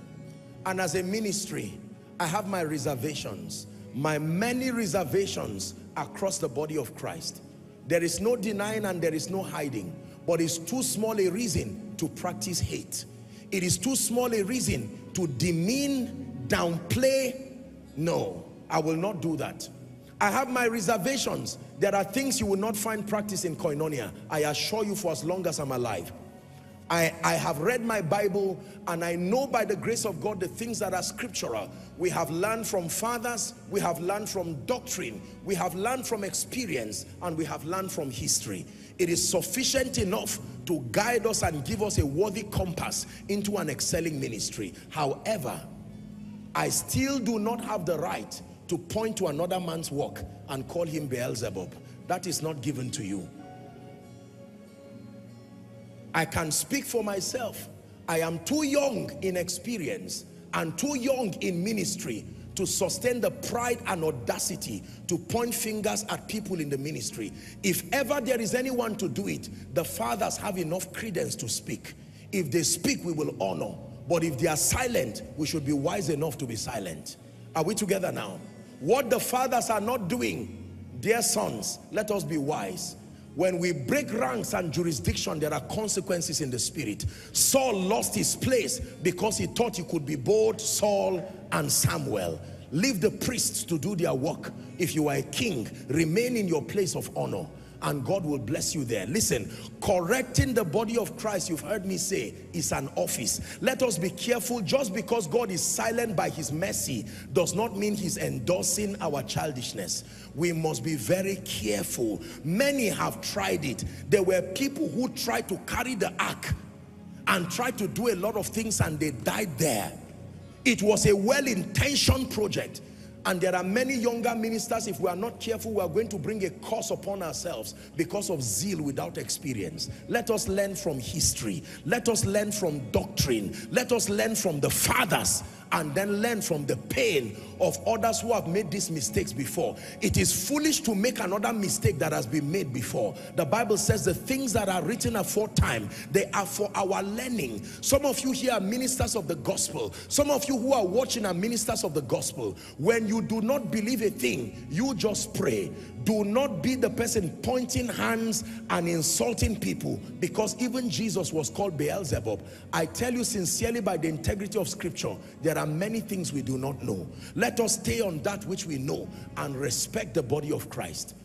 and as a ministry, I have my reservations. My many reservations across the body of Christ. There is no denying and there is no hiding. But it's too small a reason to practice hate. It is too small a reason to demean, downplay. No, I will not do that. I have my reservations. There are things you will not find practice in koinonia. I assure you for as long as I'm alive. I, I have read my Bible and I know by the grace of God the things that are scriptural. We have learned from fathers, we have learned from doctrine, we have learned from experience, and we have learned from history. It is sufficient enough to guide us and give us a worthy compass into an excelling ministry. However, I still do not have the right to point to another man's work and call him Beelzebub. That is not given to you. I can speak for myself. I am too young in experience and too young in ministry to sustain the pride and audacity to point fingers at people in the ministry. If ever there is anyone to do it, the fathers have enough credence to speak. If they speak, we will honor. But if they are silent, we should be wise enough to be silent. Are we together now? What the fathers are not doing, dear sons, let us be wise. When we break ranks and jurisdiction, there are consequences in the spirit. Saul lost his place because he thought he could be both Saul and Samuel. Leave the priests to do their work. If you are a king, remain in your place of honor and God will bless you there. Listen, correcting the body of Christ, you've heard me say, is an office. Let us be careful. Just because God is silent by his mercy does not mean he's endorsing our childishness. We must be very careful. Many have tried it. There were people who tried to carry the ark and tried to do a lot of things and they died there. It was a well-intentioned project and there are many younger ministers, if we are not careful, we are going to bring a curse upon ourselves because of zeal without experience. Let us learn from history. Let us learn from doctrine. Let us learn from the fathers and then learn from the pain of others who have made these mistakes before. It is foolish to make another mistake that has been made before. The Bible says the things that are written aforetime, they are for our learning. Some of you here are ministers of the gospel. Some of you who are watching are ministers of the gospel. When you do not believe a thing, you just pray. Do not be the person pointing hands and insulting people because even Jesus was called Beelzebub. I tell you sincerely by the integrity of scripture, there are many things we do not know. Let us stay on that which we know and respect the body of Christ.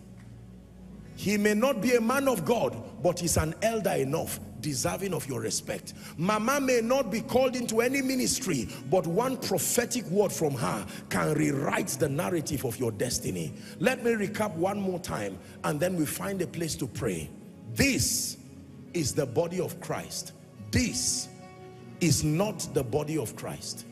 He may not be a man of God, but he's an elder enough, deserving of your respect. Mama may not be called into any ministry, but one prophetic word from her can rewrite the narrative of your destiny. Let me recap one more time, and then we find a place to pray. This is the body of Christ. This is not the body of Christ.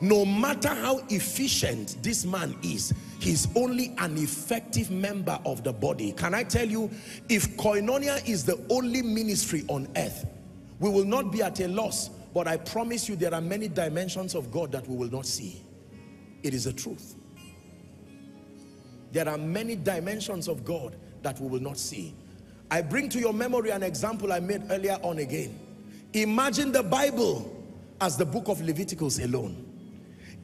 No matter how efficient this man is, he's only an effective member of the body. Can I tell you, if koinonia is the only ministry on earth, we will not be at a loss. But I promise you there are many dimensions of God that we will not see. It is the truth. There are many dimensions of God that we will not see. I bring to your memory an example I made earlier on again. Imagine the Bible as the book of Leviticus alone.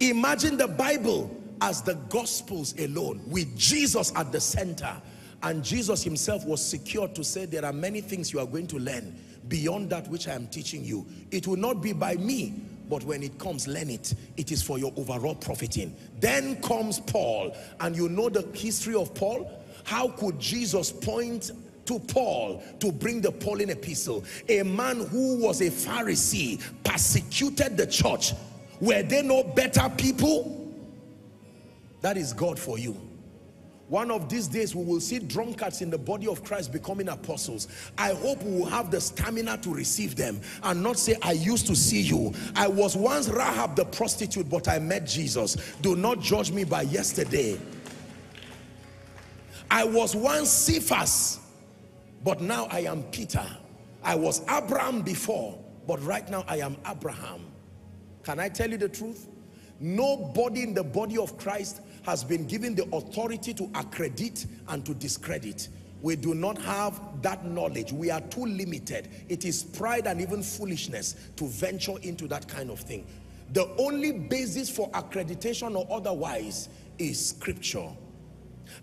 Imagine the Bible as the Gospels alone with Jesus at the center. And Jesus himself was secured to say there are many things you are going to learn beyond that which I am teaching you. It will not be by me, but when it comes, learn it. It is for your overall profiting. Then comes Paul, and you know the history of Paul? How could Jesus point to Paul to bring the Pauline epistle? A man who was a Pharisee, persecuted the church, were they no better people? That is God for you. One of these days we will see drunkards in the body of Christ becoming apostles. I hope we will have the stamina to receive them and not say, I used to see you. I was once Rahab the prostitute, but I met Jesus. Do not judge me by yesterday. I was once Cephas, but now I am Peter. I was Abram before, but right now I am Abraham. Can I tell you the truth? Nobody in the body of Christ has been given the authority to accredit and to discredit. We do not have that knowledge. We are too limited. It is pride and even foolishness to venture into that kind of thing. The only basis for accreditation or otherwise is scripture.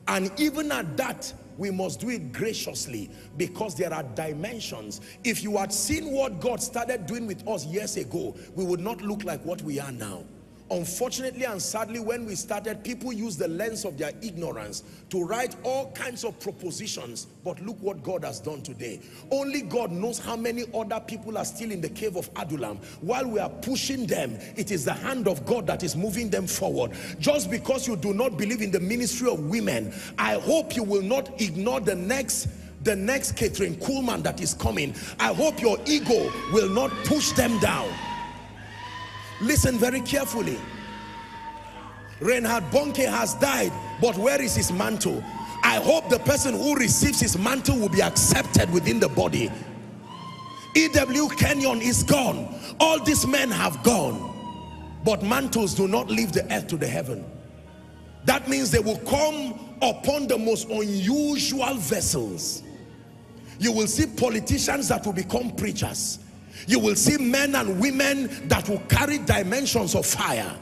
And even at that, we must do it graciously because there are dimensions. If you had seen what God started doing with us years ago, we would not look like what we are now. Unfortunately and sadly, when we started, people used the lens of their ignorance to write all kinds of propositions. But look what God has done today. Only God knows how many other people are still in the cave of Adullam. While we are pushing them, it is the hand of God that is moving them forward. Just because you do not believe in the ministry of women, I hope you will not ignore the next the next Kathryn Kuhlman that is coming. I hope your ego will not push them down. Listen very carefully. Reinhard Bonnke has died, but where is his mantle? I hope the person who receives his mantle will be accepted within the body. E.W. Kenyon is gone. All these men have gone. But mantles do not leave the earth to the heaven. That means they will come upon the most unusual vessels. You will see politicians that will become preachers you will see men and women that will carry dimensions of fire.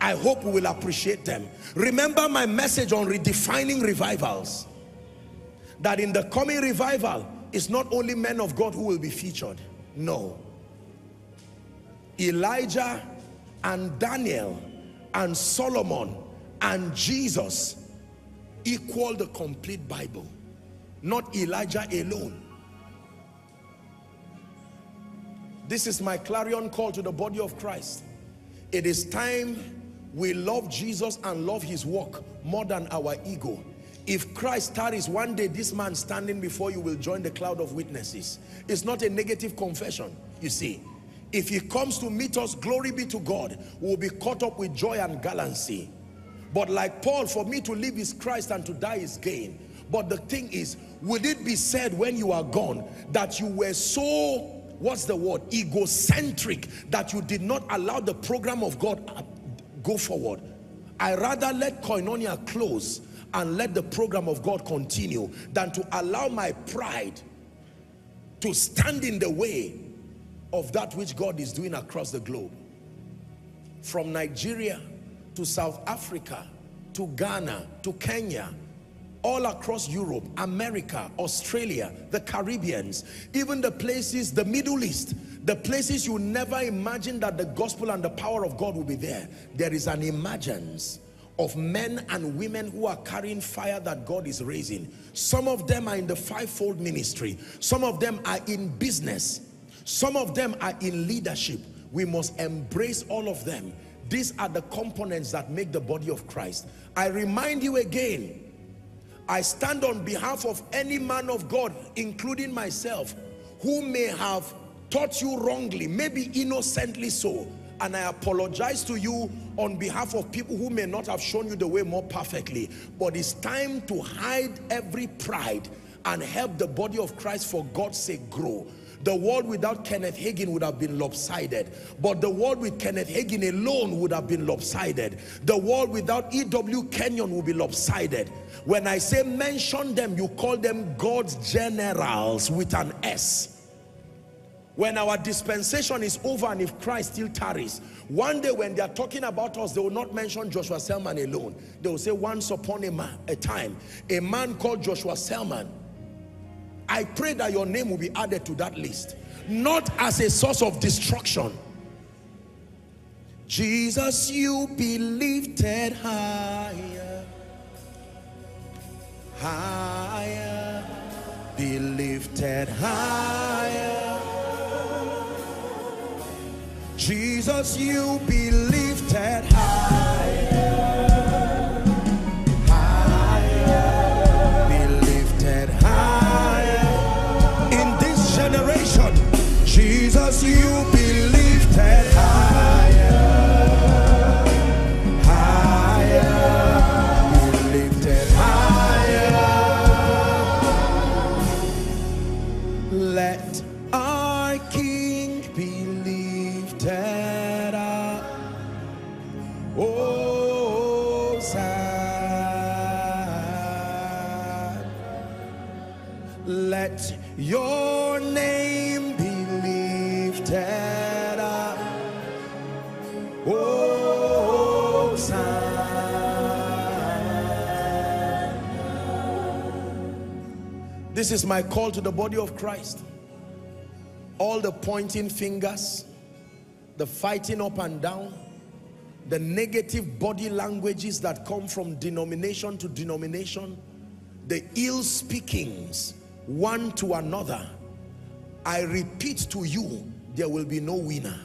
I hope we will appreciate them. Remember my message on redefining revivals. That in the coming revival, it's not only men of God who will be featured. No. Elijah and Daniel and Solomon and Jesus equal the complete Bible. Not Elijah alone. This is my clarion call to the body of Christ. It is time we love Jesus and love his work more than our ego. If Christ tarries one day, this man standing before you will join the cloud of witnesses. It's not a negative confession, you see. If he comes to meet us, glory be to God, we'll be caught up with joy and gallantry. But like Paul, for me to live is Christ and to die is gain. But the thing is, will it be said when you are gone that you were so what's the word? Egocentric that you did not allow the program of God go forward. I rather let koinonia close and let the program of God continue than to allow my pride to stand in the way of that which God is doing across the globe. From Nigeria to South Africa to Ghana to Kenya all across Europe, America, Australia, the Caribbeans, even the places, the Middle East, the places you never imagined that the gospel and the power of God will be there. There is an emergence of men and women who are carrying fire that God is raising. Some of them are in the fivefold ministry. Some of them are in business. Some of them are in leadership. We must embrace all of them. These are the components that make the body of Christ. I remind you again, I stand on behalf of any man of God, including myself, who may have taught you wrongly, maybe innocently so. And I apologize to you on behalf of people who may not have shown you the way more perfectly. But it's time to hide every pride and help the body of Christ for God's sake grow. The world without Kenneth Hagin would have been lopsided. But the world with Kenneth Hagin alone would have been lopsided. The world without E.W. Kenyon would be lopsided. When I say mention them, you call them God's generals with an S. When our dispensation is over and if Christ still tarries, one day when they are talking about us, they will not mention Joshua Selman alone. They will say once upon a, man, a time, a man called Joshua Selman. I pray that your name will be added to that list. Not as a source of destruction. Jesus, you be lifted higher higher, be lifted higher. Jesus, you be lifted higher. This is my call to the body of Christ. All the pointing fingers, the fighting up and down, the negative body languages that come from denomination to denomination, the ill speakings one to another. I repeat to you, there will be no winner.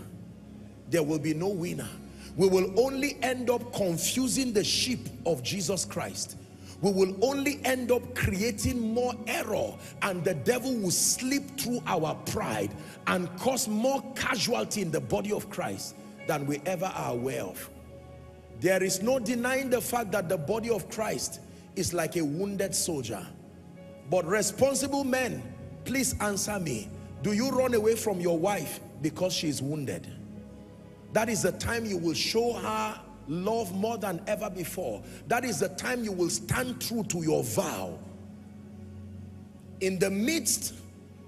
There will be no winner. We will only end up confusing the sheep of Jesus Christ we will only end up creating more error and the devil will slip through our pride and cause more casualty in the body of Christ than we ever are aware of. There is no denying the fact that the body of Christ is like a wounded soldier. But responsible men, please answer me. Do you run away from your wife because she is wounded? That is the time you will show her love more than ever before. That is the time you will stand true to your vow. In the midst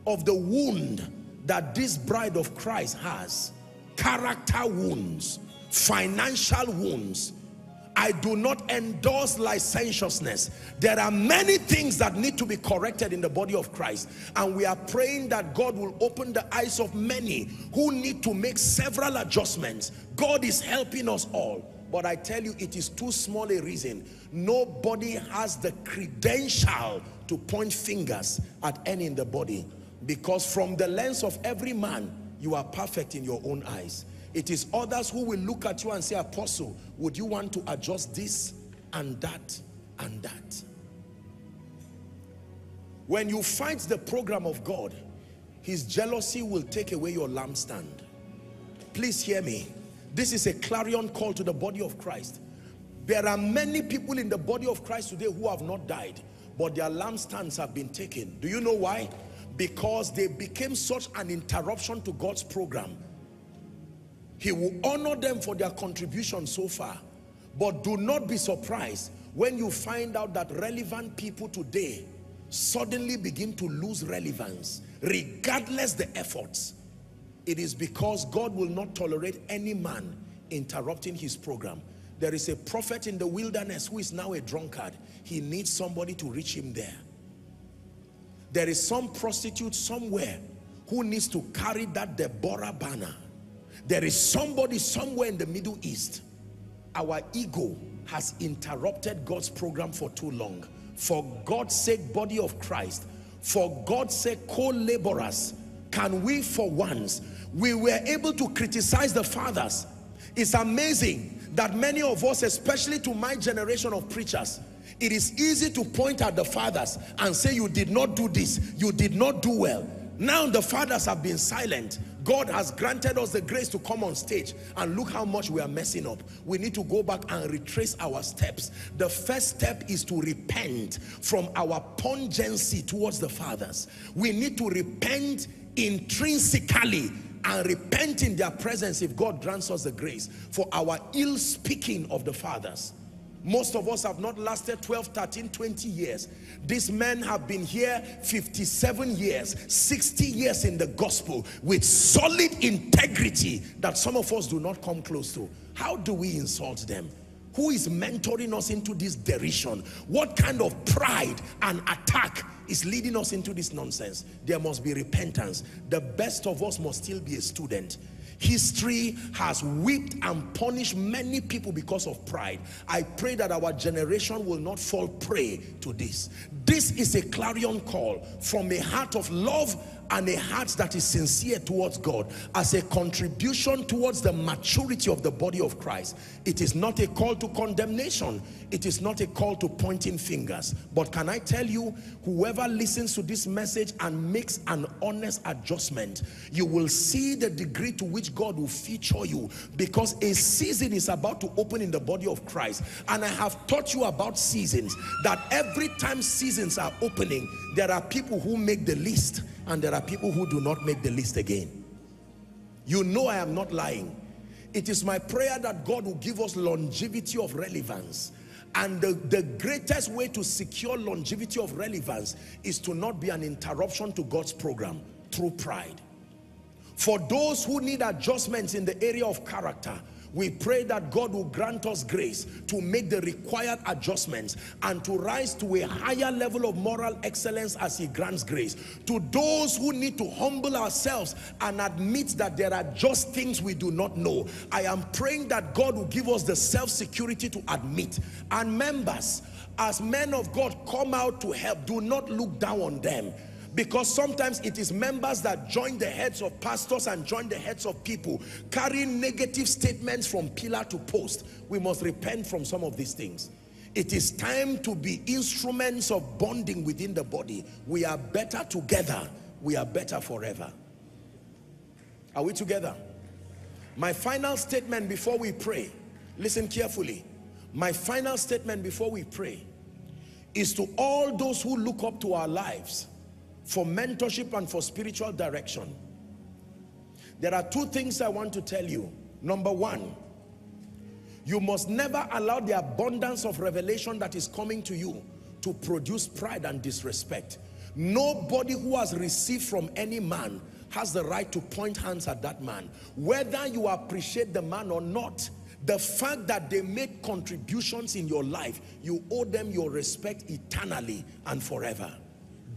of the wound that this bride of Christ has, character wounds, financial wounds, I do not endorse licentiousness. There are many things that need to be corrected in the body of Christ. And we are praying that God will open the eyes of many who need to make several adjustments. God is helping us all. But I tell you, it is too small a reason. Nobody has the credential to point fingers at any in the body. Because from the lens of every man, you are perfect in your own eyes. It is others who will look at you and say, Apostle, would you want to adjust this and that and that? When you fight the program of God, his jealousy will take away your lampstand. Please hear me. This is a clarion call to the body of Christ. There are many people in the body of Christ today who have not died, but their lampstands have been taken. Do you know why? Because they became such an interruption to God's program. He will honor them for their contribution so far. But do not be surprised when you find out that relevant people today suddenly begin to lose relevance regardless the efforts it is because God will not tolerate any man interrupting his program. There is a prophet in the wilderness who is now a drunkard. He needs somebody to reach him there. There is some prostitute somewhere who needs to carry that Deborah banner. There is somebody somewhere in the Middle East. Our ego has interrupted God's program for too long. For God's sake, body of Christ, for God's sake, co-laborers, can we for once we were able to criticize the fathers. It's amazing that many of us, especially to my generation of preachers, it is easy to point at the fathers and say you did not do this, you did not do well. Now the fathers have been silent. God has granted us the grace to come on stage and look how much we are messing up. We need to go back and retrace our steps. The first step is to repent from our pungency towards the fathers. We need to repent intrinsically and repent in their presence if God grants us the grace for our ill speaking of the fathers. Most of us have not lasted 12, 13, 20 years. These men have been here 57 years, 60 years in the gospel with solid integrity that some of us do not come close to. How do we insult them? Who is mentoring us into this derision? What kind of pride and attack is leading us into this nonsense. There must be repentance. The best of us must still be a student. History has whipped and punished many people because of pride. I pray that our generation will not fall prey to this. This is a clarion call from a heart of love and a heart that is sincere towards God as a contribution towards the maturity of the body of Christ. It is not a call to condemnation. It is not a call to pointing fingers. But can I tell you, whoever listens to this message and makes an honest adjustment, you will see the degree to which God will feature you because a season is about to open in the body of Christ. And I have taught you about seasons, that every time seasons are opening, there are people who make the list and there are people who do not make the list again. You know I am not lying. It is my prayer that God will give us longevity of relevance. And the, the greatest way to secure longevity of relevance is to not be an interruption to God's program through pride. For those who need adjustments in the area of character, We pray that God will grant us grace to make the required adjustments and to rise to a higher level of moral excellence as he grants grace. To those who need to humble ourselves and admit that there are just things we do not know, I am praying that God will give us the self-security to admit. And members, as men of God come out to help, do not look down on them because sometimes it is members that join the heads of pastors and join the heads of people carrying negative statements from pillar to post. We must repent from some of these things. It is time to be instruments of bonding within the body. We are better together. We are better forever. Are we together? My final statement before we pray. Listen carefully. My final statement before we pray is to all those who look up to our lives for mentorship and for spiritual direction. There are two things I want to tell you. Number one, you must never allow the abundance of revelation that is coming to you to produce pride and disrespect. Nobody who has received from any man has the right to point hands at that man. Whether you appreciate the man or not, the fact that they made contributions in your life, you owe them your respect eternally and forever.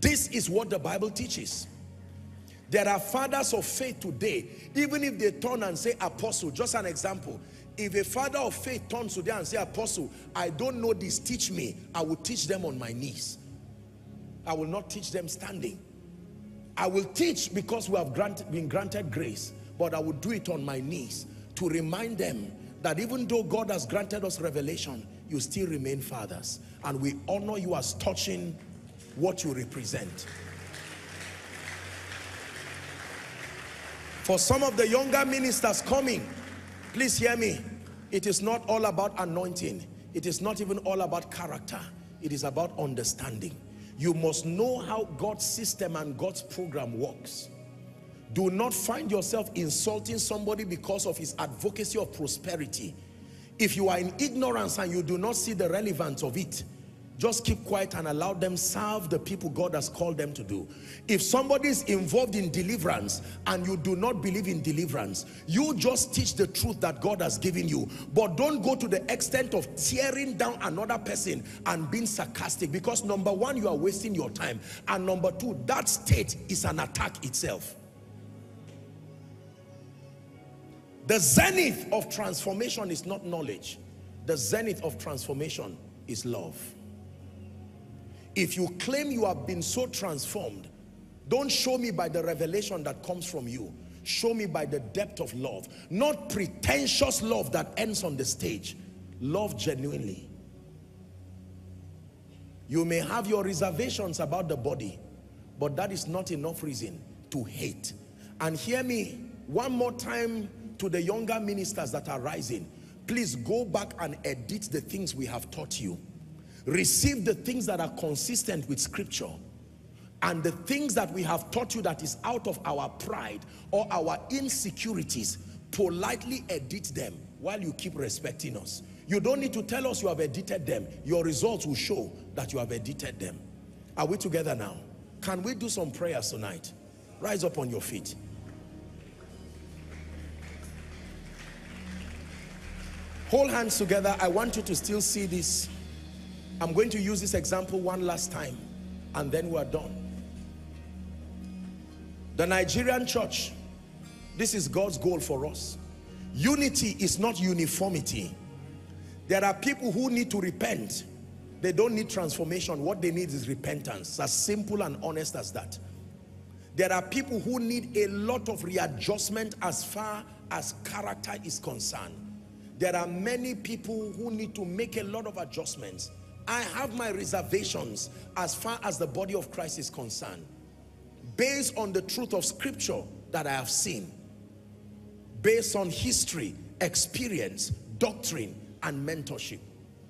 This is what the Bible teaches. There are fathers of faith today, even if they turn and say apostle, just an example. If a father of faith turns today and say apostle, I don't know this, teach me. I will teach them on my knees. I will not teach them standing. I will teach because we have granted, been granted grace, but I will do it on my knees to remind them that even though God has granted us revelation, you still remain fathers. And we honor you as touching what you represent. For some of the younger ministers coming, please hear me. It is not all about anointing. It is not even all about character. It is about understanding. You must know how God's system and God's program works. Do not find yourself insulting somebody because of his advocacy of prosperity. If you are in ignorance and you do not see the relevance of it, just keep quiet and allow them serve the people God has called them to do. If somebody is involved in deliverance and you do not believe in deliverance, you just teach the truth that God has given you. But don't go to the extent of tearing down another person and being sarcastic because number one, you are wasting your time. And number two, that state is an attack itself. The zenith of transformation is not knowledge. The zenith of transformation is love. If you claim you have been so transformed, don't show me by the revelation that comes from you. Show me by the depth of love. Not pretentious love that ends on the stage. Love genuinely. You may have your reservations about the body, but that is not enough reason to hate. And hear me one more time to the younger ministers that are rising. Please go back and edit the things we have taught you receive the things that are consistent with scripture and the things that we have taught you that is out of our pride or our insecurities politely edit them while you keep respecting us. You don't need to tell us you have edited them. Your results will show that you have edited them. Are we together now? Can we do some prayers tonight? Rise up on your feet. Hold hands together. I want you to still see this I'm going to use this example one last time and then we're done. The Nigerian church, this is God's goal for us. Unity is not uniformity. There are people who need to repent. They don't need transformation. What they need is repentance. As simple and honest as that. There are people who need a lot of readjustment as far as character is concerned. There are many people who need to make a lot of adjustments I have my reservations as far as the body of Christ is concerned based on the truth of scripture that I have seen based on history, experience, doctrine and mentorship.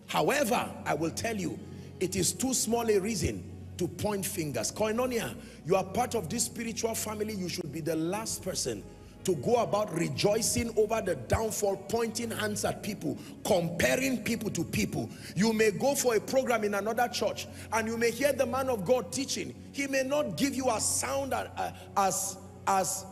However, I will tell you, it is too small a reason to point fingers. Koinonia, you are part of this spiritual family. You should be the last person to go about rejoicing over the downfall, pointing hands at people, comparing people to people. You may go for a program in another church and you may hear the man of God teaching. He may not give you as sound as, as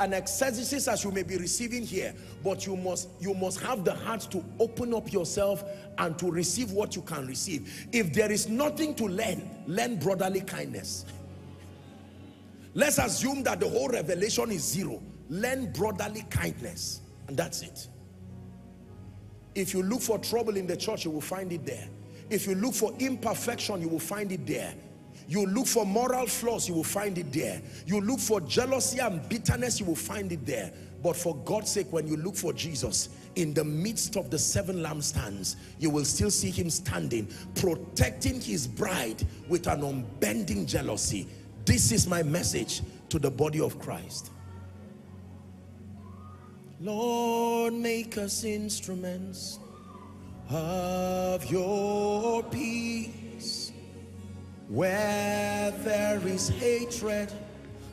an exegesis as you may be receiving here but you must you must have the heart to open up yourself and to receive what you can receive if there is nothing to learn learn brotherly kindness let's assume that the whole revelation is zero learn brotherly kindness and that's it if you look for trouble in the church you will find it there if you look for imperfection you will find it there you look for moral flaws, you will find it there. You look for jealousy and bitterness, you will find it there. But for God's sake, when you look for Jesus, in the midst of the seven lampstands, you will still see him standing, protecting his bride with an unbending jealousy. This is my message to the body of Christ. Lord, make us instruments of your peace. Where there is hatred,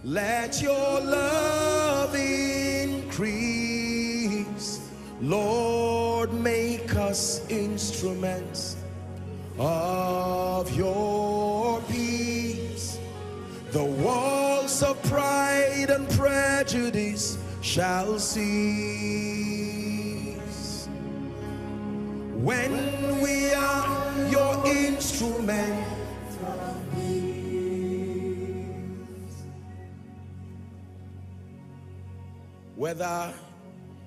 let your love increase. Lord, make us instruments of your peace. The walls of pride and prejudice shall cease. When we are your instruments whether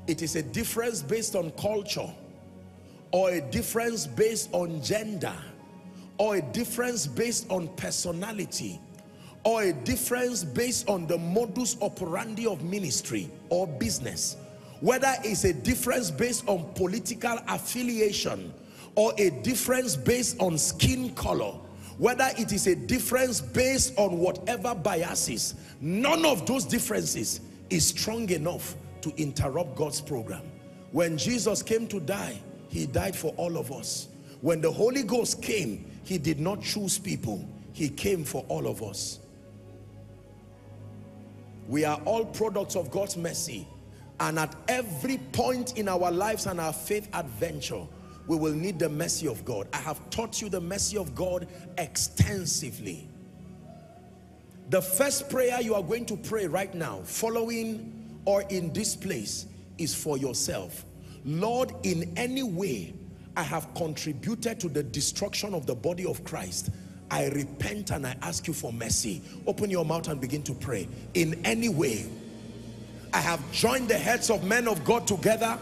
it is a difference based on culture or a difference based on gender or a difference based on personality or a difference based on the modus operandi of ministry or business whether it's a difference based on political affiliation or a difference based on skin color whether it is a difference based on whatever biases none of those differences is strong enough to interrupt God's program. When Jesus came to die, he died for all of us. When the Holy Ghost came, he did not choose people. He came for all of us. We are all products of God's mercy. And at every point in our lives and our faith adventure, we will need the mercy of God. I have taught you the mercy of God extensively. The first prayer you are going to pray right now, following or in this place, is for yourself. Lord, in any way I have contributed to the destruction of the body of Christ, I repent and I ask you for mercy. Open your mouth and begin to pray. In any way, I have joined the heads of men of God together,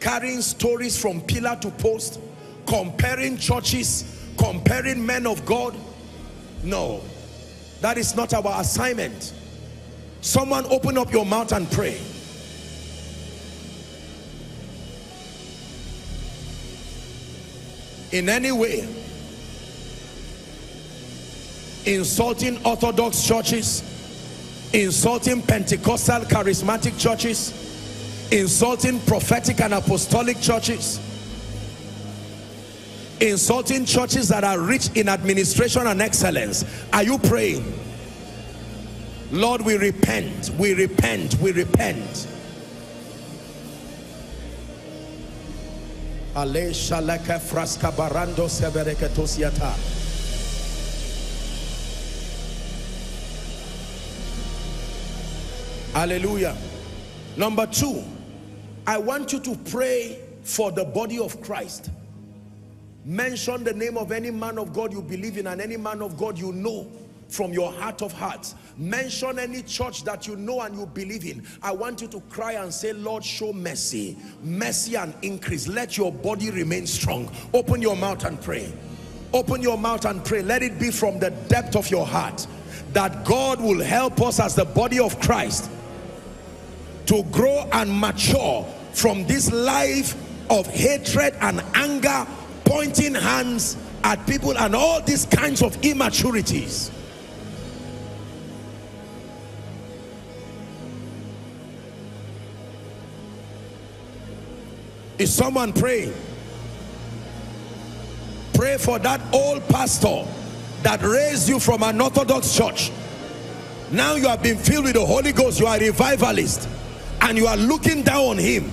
carrying stories from pillar to post, comparing churches, comparing men of God. No, that is not our assignment. Someone open up your mouth and pray. In any way, insulting Orthodox churches, insulting Pentecostal charismatic churches, insulting prophetic and apostolic churches, insulting churches that are rich in administration and excellence. Are you praying? Lord we repent we repent we repent Hallelujah. Number two, I want you to pray for the body of Christ. Mention the name of any man of God you believe in and any man of God you know from your heart of hearts. Mention any church that you know and you believe in. I want you to cry and say, Lord, show mercy. Mercy and increase. Let your body remain strong. Open your mouth and pray. Open your mouth and pray. Let it be from the depth of your heart that God will help us as the body of Christ to grow and mature from this life of hatred and anger pointing hands at people and all these kinds of immaturities. Is someone praying? Pray for that old pastor that raised you from an Orthodox church. Now you have been filled with the Holy Ghost. You are a revivalist and you are looking down on him.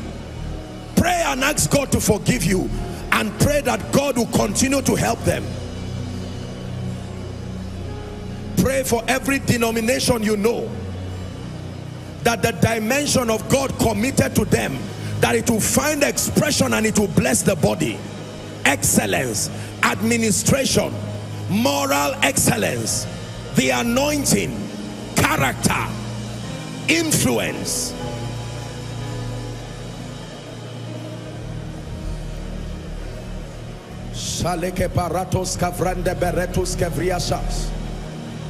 Pray and ask God to forgive you and pray that God will continue to help them. Pray for every denomination you know. that the dimension of God committed to them, that it will find expression and it will bless the body. Excellence, administration, moral excellence, the anointing, character, influence.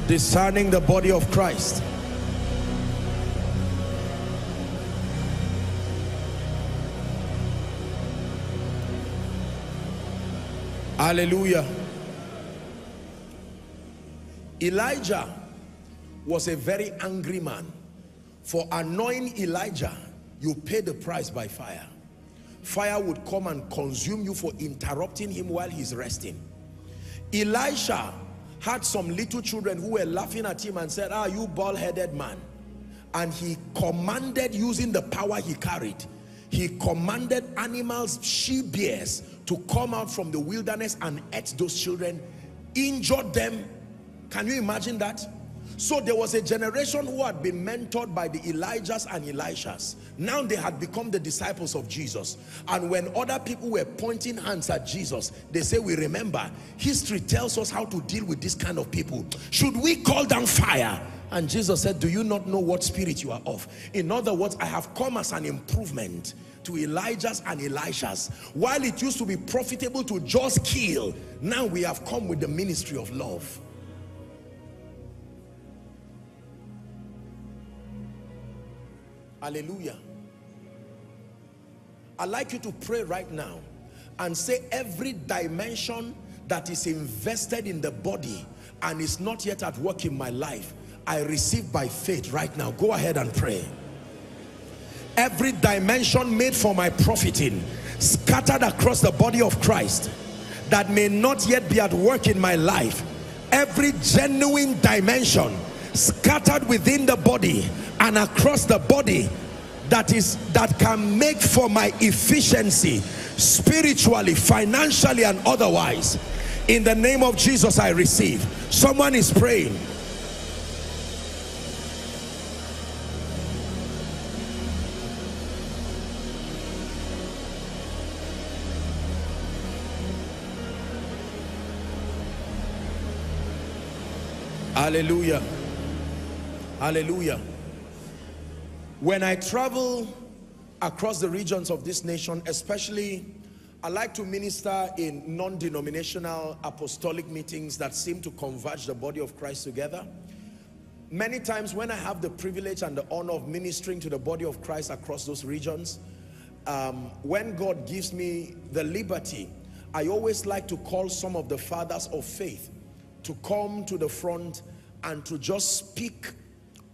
Discerning the body of Christ. Hallelujah. Elijah was a very angry man. For annoying Elijah, you pay the price by fire. Fire would come and consume you for interrupting him while he's resting. Elisha had some little children who were laughing at him and said, ah, you bald-headed man. And he commanded using the power he carried. He commanded animals, she bears, to come out from the wilderness and eat those children, injured them. Can you imagine that? So there was a generation who had been mentored by the Elijahs and Elishas. Now they had become the disciples of Jesus. And when other people were pointing hands at Jesus, they say, we remember, history tells us how to deal with this kind of people. Should we call down fire? And Jesus said, do you not know what spirit you are of? In other words, I have come as an improvement to Elijah's and Elisha's. While it used to be profitable to just kill, now we have come with the ministry of love. Hallelujah. I'd like you to pray right now and say every dimension that is invested in the body and is not yet at work in my life, I receive by faith right now. Go ahead and pray. Every dimension made for my profiting, scattered across the body of Christ, that may not yet be at work in my life. Every genuine dimension scattered within the body and across the body that is that can make for my efficiency spiritually financially and otherwise. In the name of Jesus I receive. Someone is praying. Hallelujah. Hallelujah. When I travel across the regions of this nation, especially I like to minister in non-denominational apostolic meetings that seem to converge the body of Christ together. Many times when I have the privilege and the honor of ministering to the body of Christ across those regions, um, when God gives me the liberty, I always like to call some of the fathers of faith to come to the front and to just speak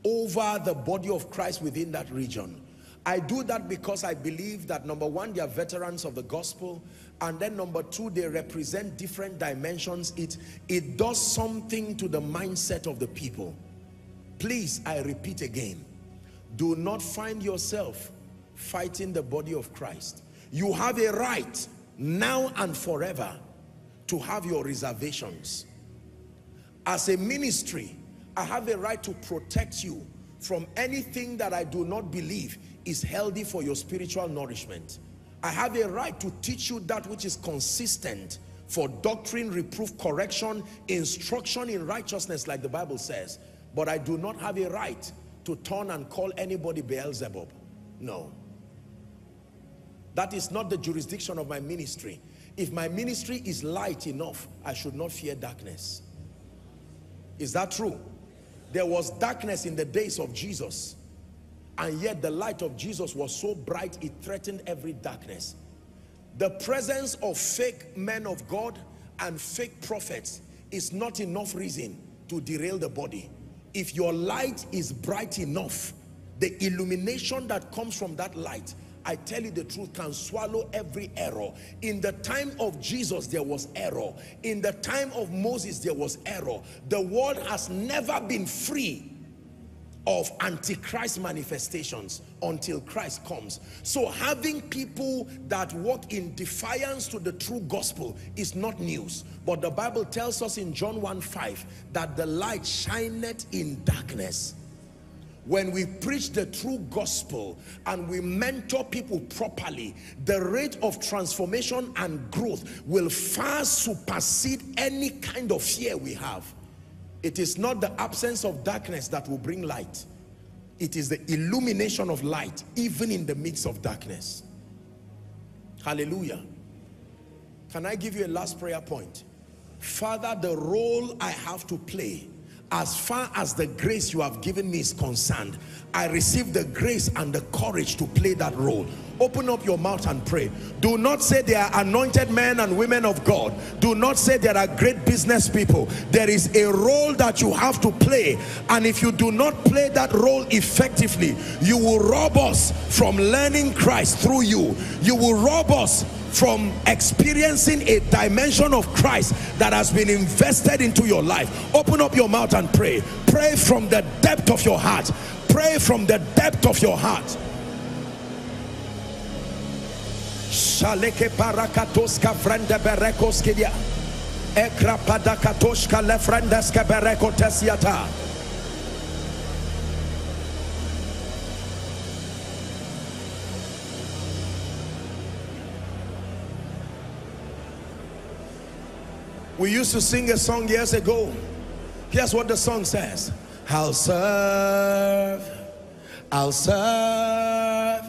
over the body of Christ within that region. I do that because I believe that number one, they are veterans of the gospel. And then number two, they represent different dimensions. It, it does something to the mindset of the people. Please, I repeat again, do not find yourself fighting the body of Christ. You have a right now and forever to have your reservations. As a ministry, I have a right to protect you from anything that I do not believe is healthy for your spiritual nourishment. I have a right to teach you that which is consistent for doctrine, reproof, correction, instruction in righteousness like the Bible says. But I do not have a right to turn and call anybody Beelzebub. No. That is not the jurisdiction of my ministry. If my ministry is light enough, I should not fear darkness. Is that true? There was darkness in the days of Jesus. And yet the light of Jesus was so bright, it threatened every darkness. The presence of fake men of God and fake prophets is not enough reason to derail the body. If your light is bright enough, the illumination that comes from that light I tell you the truth, can swallow every error. In the time of Jesus, there was error. In the time of Moses, there was error. The world has never been free of antichrist manifestations until Christ comes. So having people that walk in defiance to the true gospel is not news. But the Bible tells us in John 1 5 that the light shineth in darkness when we preach the true gospel and we mentor people properly, the rate of transformation and growth will far supersede any kind of fear we have. It is not the absence of darkness that will bring light. It is the illumination of light, even in the midst of darkness. Hallelujah. Can I give you a last prayer point? Father, the role I have to play as far as the grace you have given me is concerned, I receive the grace and the courage to play that role. Open up your mouth and pray. Do not say they are anointed men and women of God. Do not say there are great business people. There is a role that you have to play. And if you do not play that role effectively, you will rob us from learning Christ through you. You will rob us from experiencing a dimension of Christ that has been invested into your life. Open up your mouth and pray. Pray from the depth of your heart. Pray from the depth of your heart. Shaleke parakatoska frende. Ekra. We used to sing a song years ago. Here's what the song says. I'll serve, I'll serve,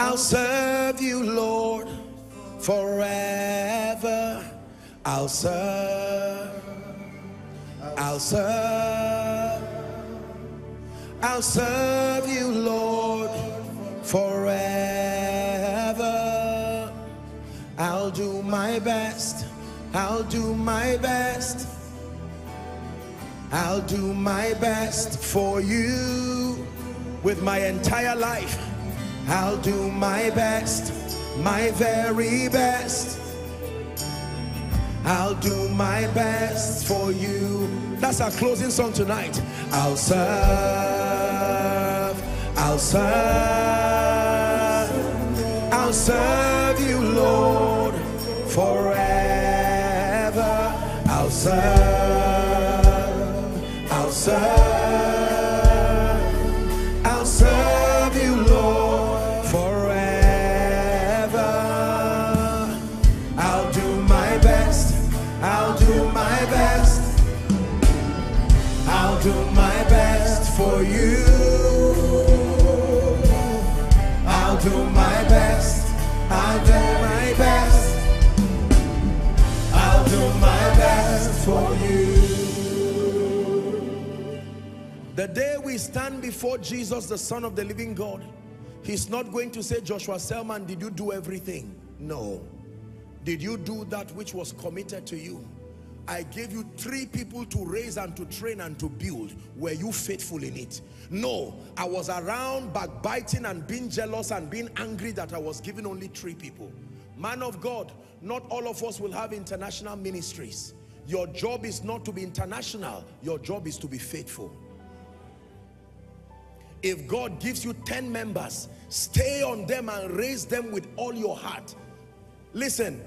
I'll serve you, Lord, forever. I'll serve, I'll serve, I'll serve you, Lord, forever. I'll do my best I'll do my best. I'll do my best for you with my entire life. I'll do my best, my very best. I'll do my best for you. That's our closing song tonight. I'll serve, I'll serve, I'll serve you, Lord, forever. I'll serve, I'll serve, The day we stand before Jesus, the Son of the living God, He's not going to say, Joshua Selman, did you do everything? No. Did you do that which was committed to you? I gave you three people to raise and to train and to build. Were you faithful in it? No, I was around backbiting and being jealous and being angry that I was given only three people. Man of God, not all of us will have international ministries. Your job is not to be international. Your job is to be faithful. If God gives you 10 members, stay on them and raise them with all your heart. Listen,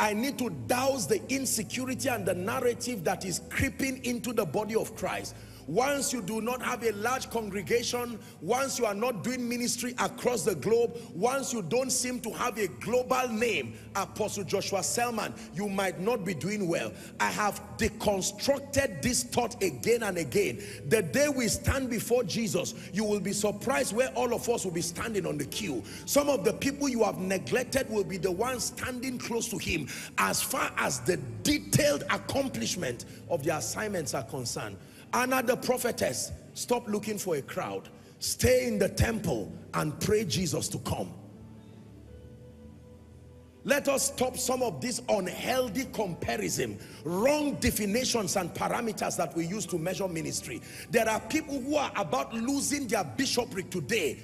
I need to douse the insecurity and the narrative that is creeping into the body of Christ once you do not have a large congregation, once you are not doing ministry across the globe, once you don't seem to have a global name, Apostle Joshua Selman, you might not be doing well. I have deconstructed this thought again and again. The day we stand before Jesus, you will be surprised where all of us will be standing on the queue. Some of the people you have neglected will be the ones standing close to him as far as the detailed accomplishment of the assignments are concerned. Anna the prophetess, stop looking for a crowd. Stay in the temple and pray Jesus to come. Let us stop some of this unhealthy comparison, wrong definitions and parameters that we use to measure ministry. There are people who are about losing their bishopric today.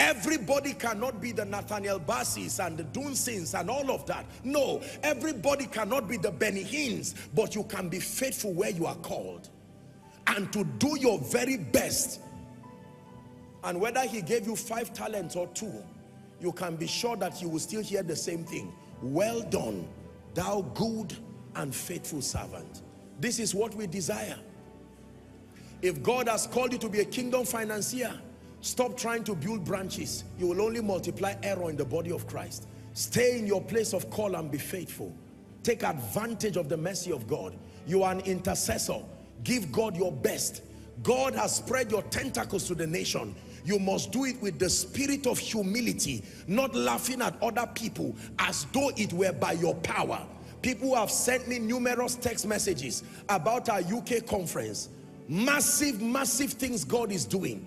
Everybody cannot be the Nathaniel Basseys and the Dunsins and all of that. No, everybody cannot be the Benny Hinns, but you can be faithful where you are called. And to do your very best. And whether he gave you five talents or two, you can be sure that you will still hear the same thing. Well done, thou good and faithful servant. This is what we desire. If God has called you to be a kingdom financier, stop trying to build branches. You will only multiply error in the body of Christ. Stay in your place of call and be faithful. Take advantage of the mercy of God. You are an intercessor. Give God your best. God has spread your tentacles to the nation. You must do it with the spirit of humility, not laughing at other people as though it were by your power. People have sent me numerous text messages about our UK conference. Massive, massive things God is doing.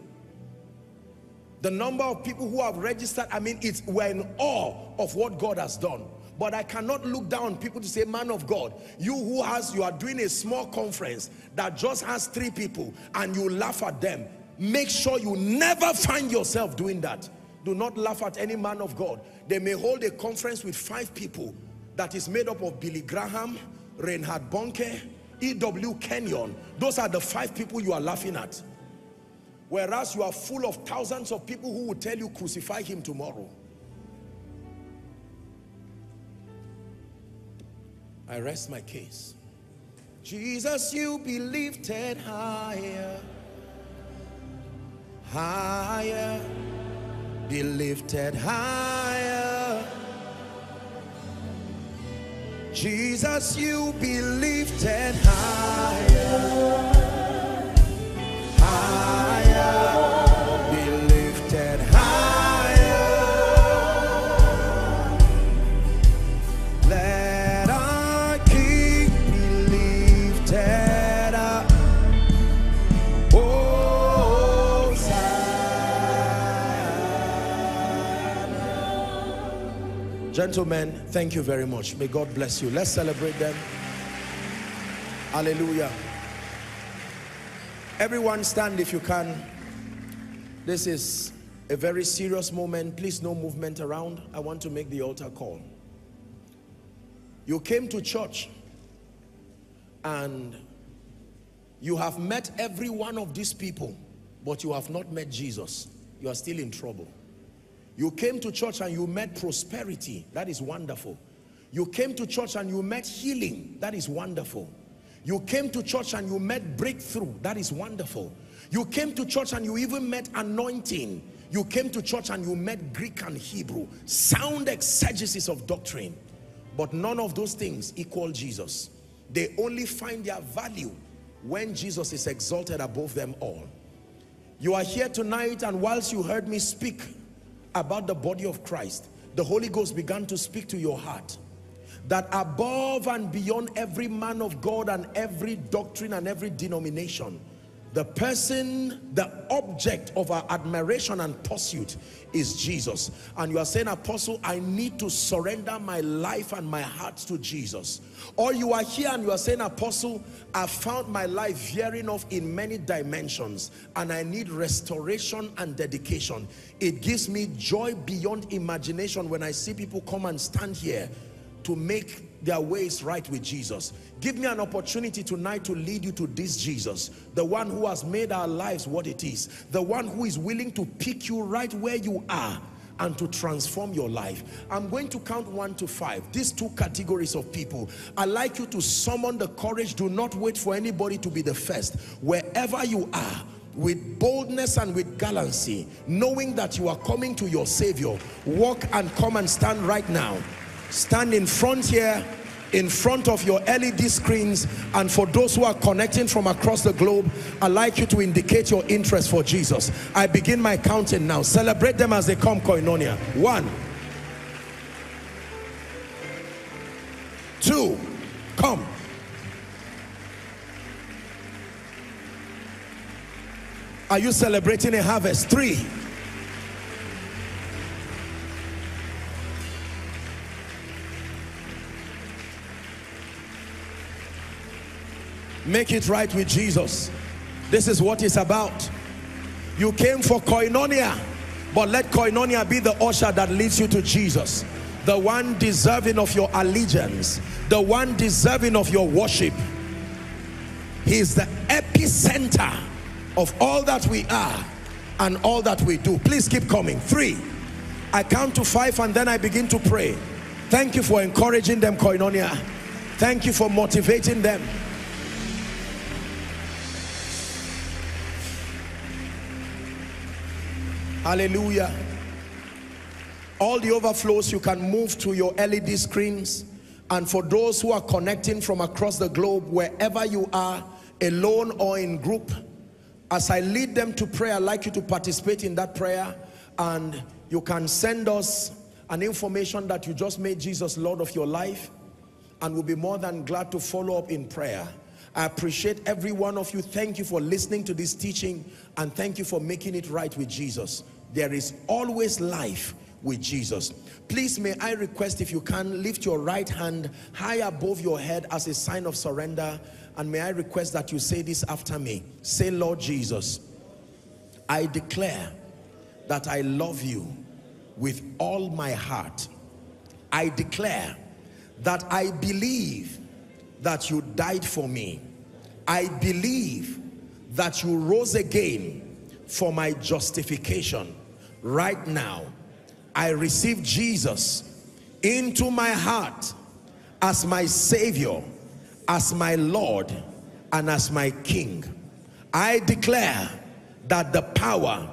The number of people who have registered, I mean, it's we're in awe of what God has done. But I cannot look down people to say, man of God, you who has, you are doing a small conference that just has three people and you laugh at them. Make sure you never find yourself doing that. Do not laugh at any man of God. They may hold a conference with five people that is made up of Billy Graham, Reinhard Bonnke, E.W. Kenyon. Those are the five people you are laughing at. Whereas you are full of thousands of people who will tell you crucify him tomorrow. I rest my case. Jesus, you be lifted higher, higher, be lifted higher. Jesus, you be lifted higher, higher, Gentlemen, thank you very much. May God bless you. Let's celebrate them. Hallelujah. Everyone stand if you can. This is a very serious moment. Please no movement around. I want to make the altar call. You came to church and you have met every one of these people, but you have not met Jesus. You are still in trouble. You came to church and you met prosperity. That is wonderful. You came to church and you met healing. That is wonderful. You came to church and you met breakthrough. That is wonderful. You came to church and you even met anointing. You came to church and you met Greek and Hebrew. Sound exegesis of doctrine. But none of those things equal Jesus. They only find their value when Jesus is exalted above them all. You are here tonight and whilst you heard me speak about the body of Christ, the Holy Ghost began to speak to your heart. That above and beyond every man of God and every doctrine and every denomination, the person, the object of our admiration and pursuit is Jesus. And you are saying, Apostle, I need to surrender my life and my heart to Jesus. Or you are here and you are saying, Apostle, I found my life veering off in many dimensions and I need restoration and dedication. It gives me joy beyond imagination when I see people come and stand here to make their ways right with Jesus. Give me an opportunity tonight to lead you to this Jesus, the one who has made our lives what it is, the one who is willing to pick you right where you are and to transform your life. I'm going to count one to five. These two categories of people. i like you to summon the courage. Do not wait for anybody to be the first. Wherever you are, with boldness and with gallantry, knowing that you are coming to your Savior, walk and come and stand right now stand in front here in front of your LED screens and for those who are connecting from across the globe I'd like you to indicate your interest for Jesus. I begin my counting now. Celebrate them as they come koinonia. One. Two. Come. Are you celebrating a harvest? Three Make it right with Jesus. This is what it's about. You came for koinonia, but let koinonia be the usher that leads you to Jesus. The one deserving of your allegiance. The one deserving of your worship. He is the epicenter of all that we are and all that we do. Please keep coming. Three. I count to five and then I begin to pray. Thank you for encouraging them, Koinonia. Thank you for motivating them. Hallelujah. All the overflows, you can move to your LED screens. And for those who are connecting from across the globe, wherever you are, alone or in group, as I lead them to prayer, I'd like you to participate in that prayer. And you can send us an information that you just made Jesus Lord of your life. And we'll be more than glad to follow up in prayer. I appreciate every one of you. Thank you for listening to this teaching and thank you for making it right with Jesus. There is always life with Jesus. Please may I request if you can lift your right hand high above your head as a sign of surrender and may I request that you say this after me. Say Lord Jesus, I declare that I love you with all my heart. I declare that I believe that you died for me. I believe that you rose again for my justification. Right now, I receive Jesus into my heart as my Savior, as my Lord, and as my King. I declare that the power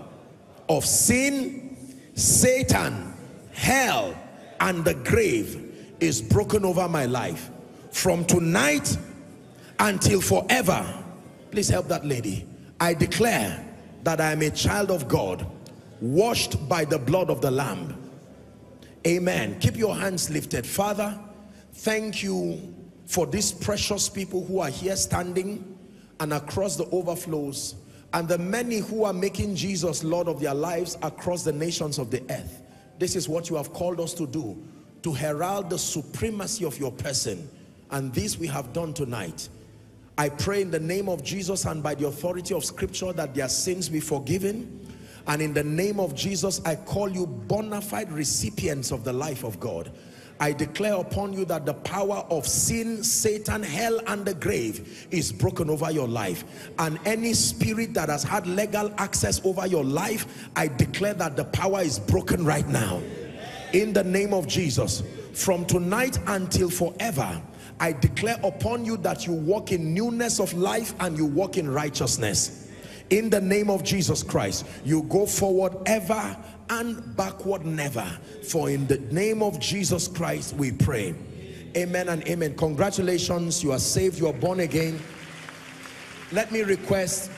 of sin, Satan, hell, and the grave is broken over my life from tonight until forever. Please help that lady. I declare that I am a child of God, washed by the blood of the Lamb. Amen. Keep your hands lifted. Father, thank you for these precious people who are here standing and across the overflows and the many who are making Jesus Lord of their lives across the nations of the earth. This is what you have called us to do, to herald the supremacy of your person and this we have done tonight. I pray in the name of Jesus and by the authority of scripture that their sins be forgiven. And in the name of Jesus, I call you bona fide recipients of the life of God. I declare upon you that the power of sin, Satan, hell, and the grave is broken over your life. And any spirit that has had legal access over your life, I declare that the power is broken right now. In the name of Jesus. From tonight until forever, I declare upon you that you walk in newness of life and you walk in righteousness. In the name of Jesus Christ, you go forward ever and backward never. For in the name of Jesus Christ we pray. Amen and amen. Congratulations, you are saved, you are born again. Let me request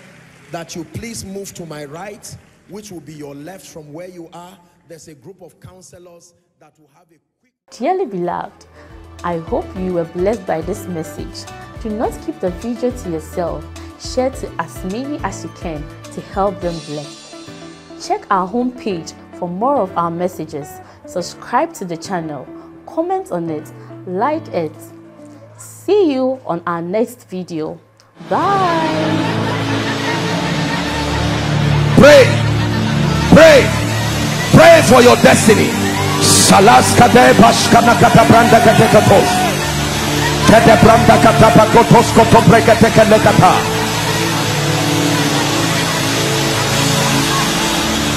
that you please move to my right, which will be your left from where you are. There's a group of counselors that will have a quick... Dearly beloved, I hope you were blessed by this message. Do not keep the video to yourself. Share to as many as you can to help them bless. Check our homepage for more of our messages. Subscribe to the channel, comment on it, like it. See you on our next video. Bye. Pray, pray, pray for your destiny. Salas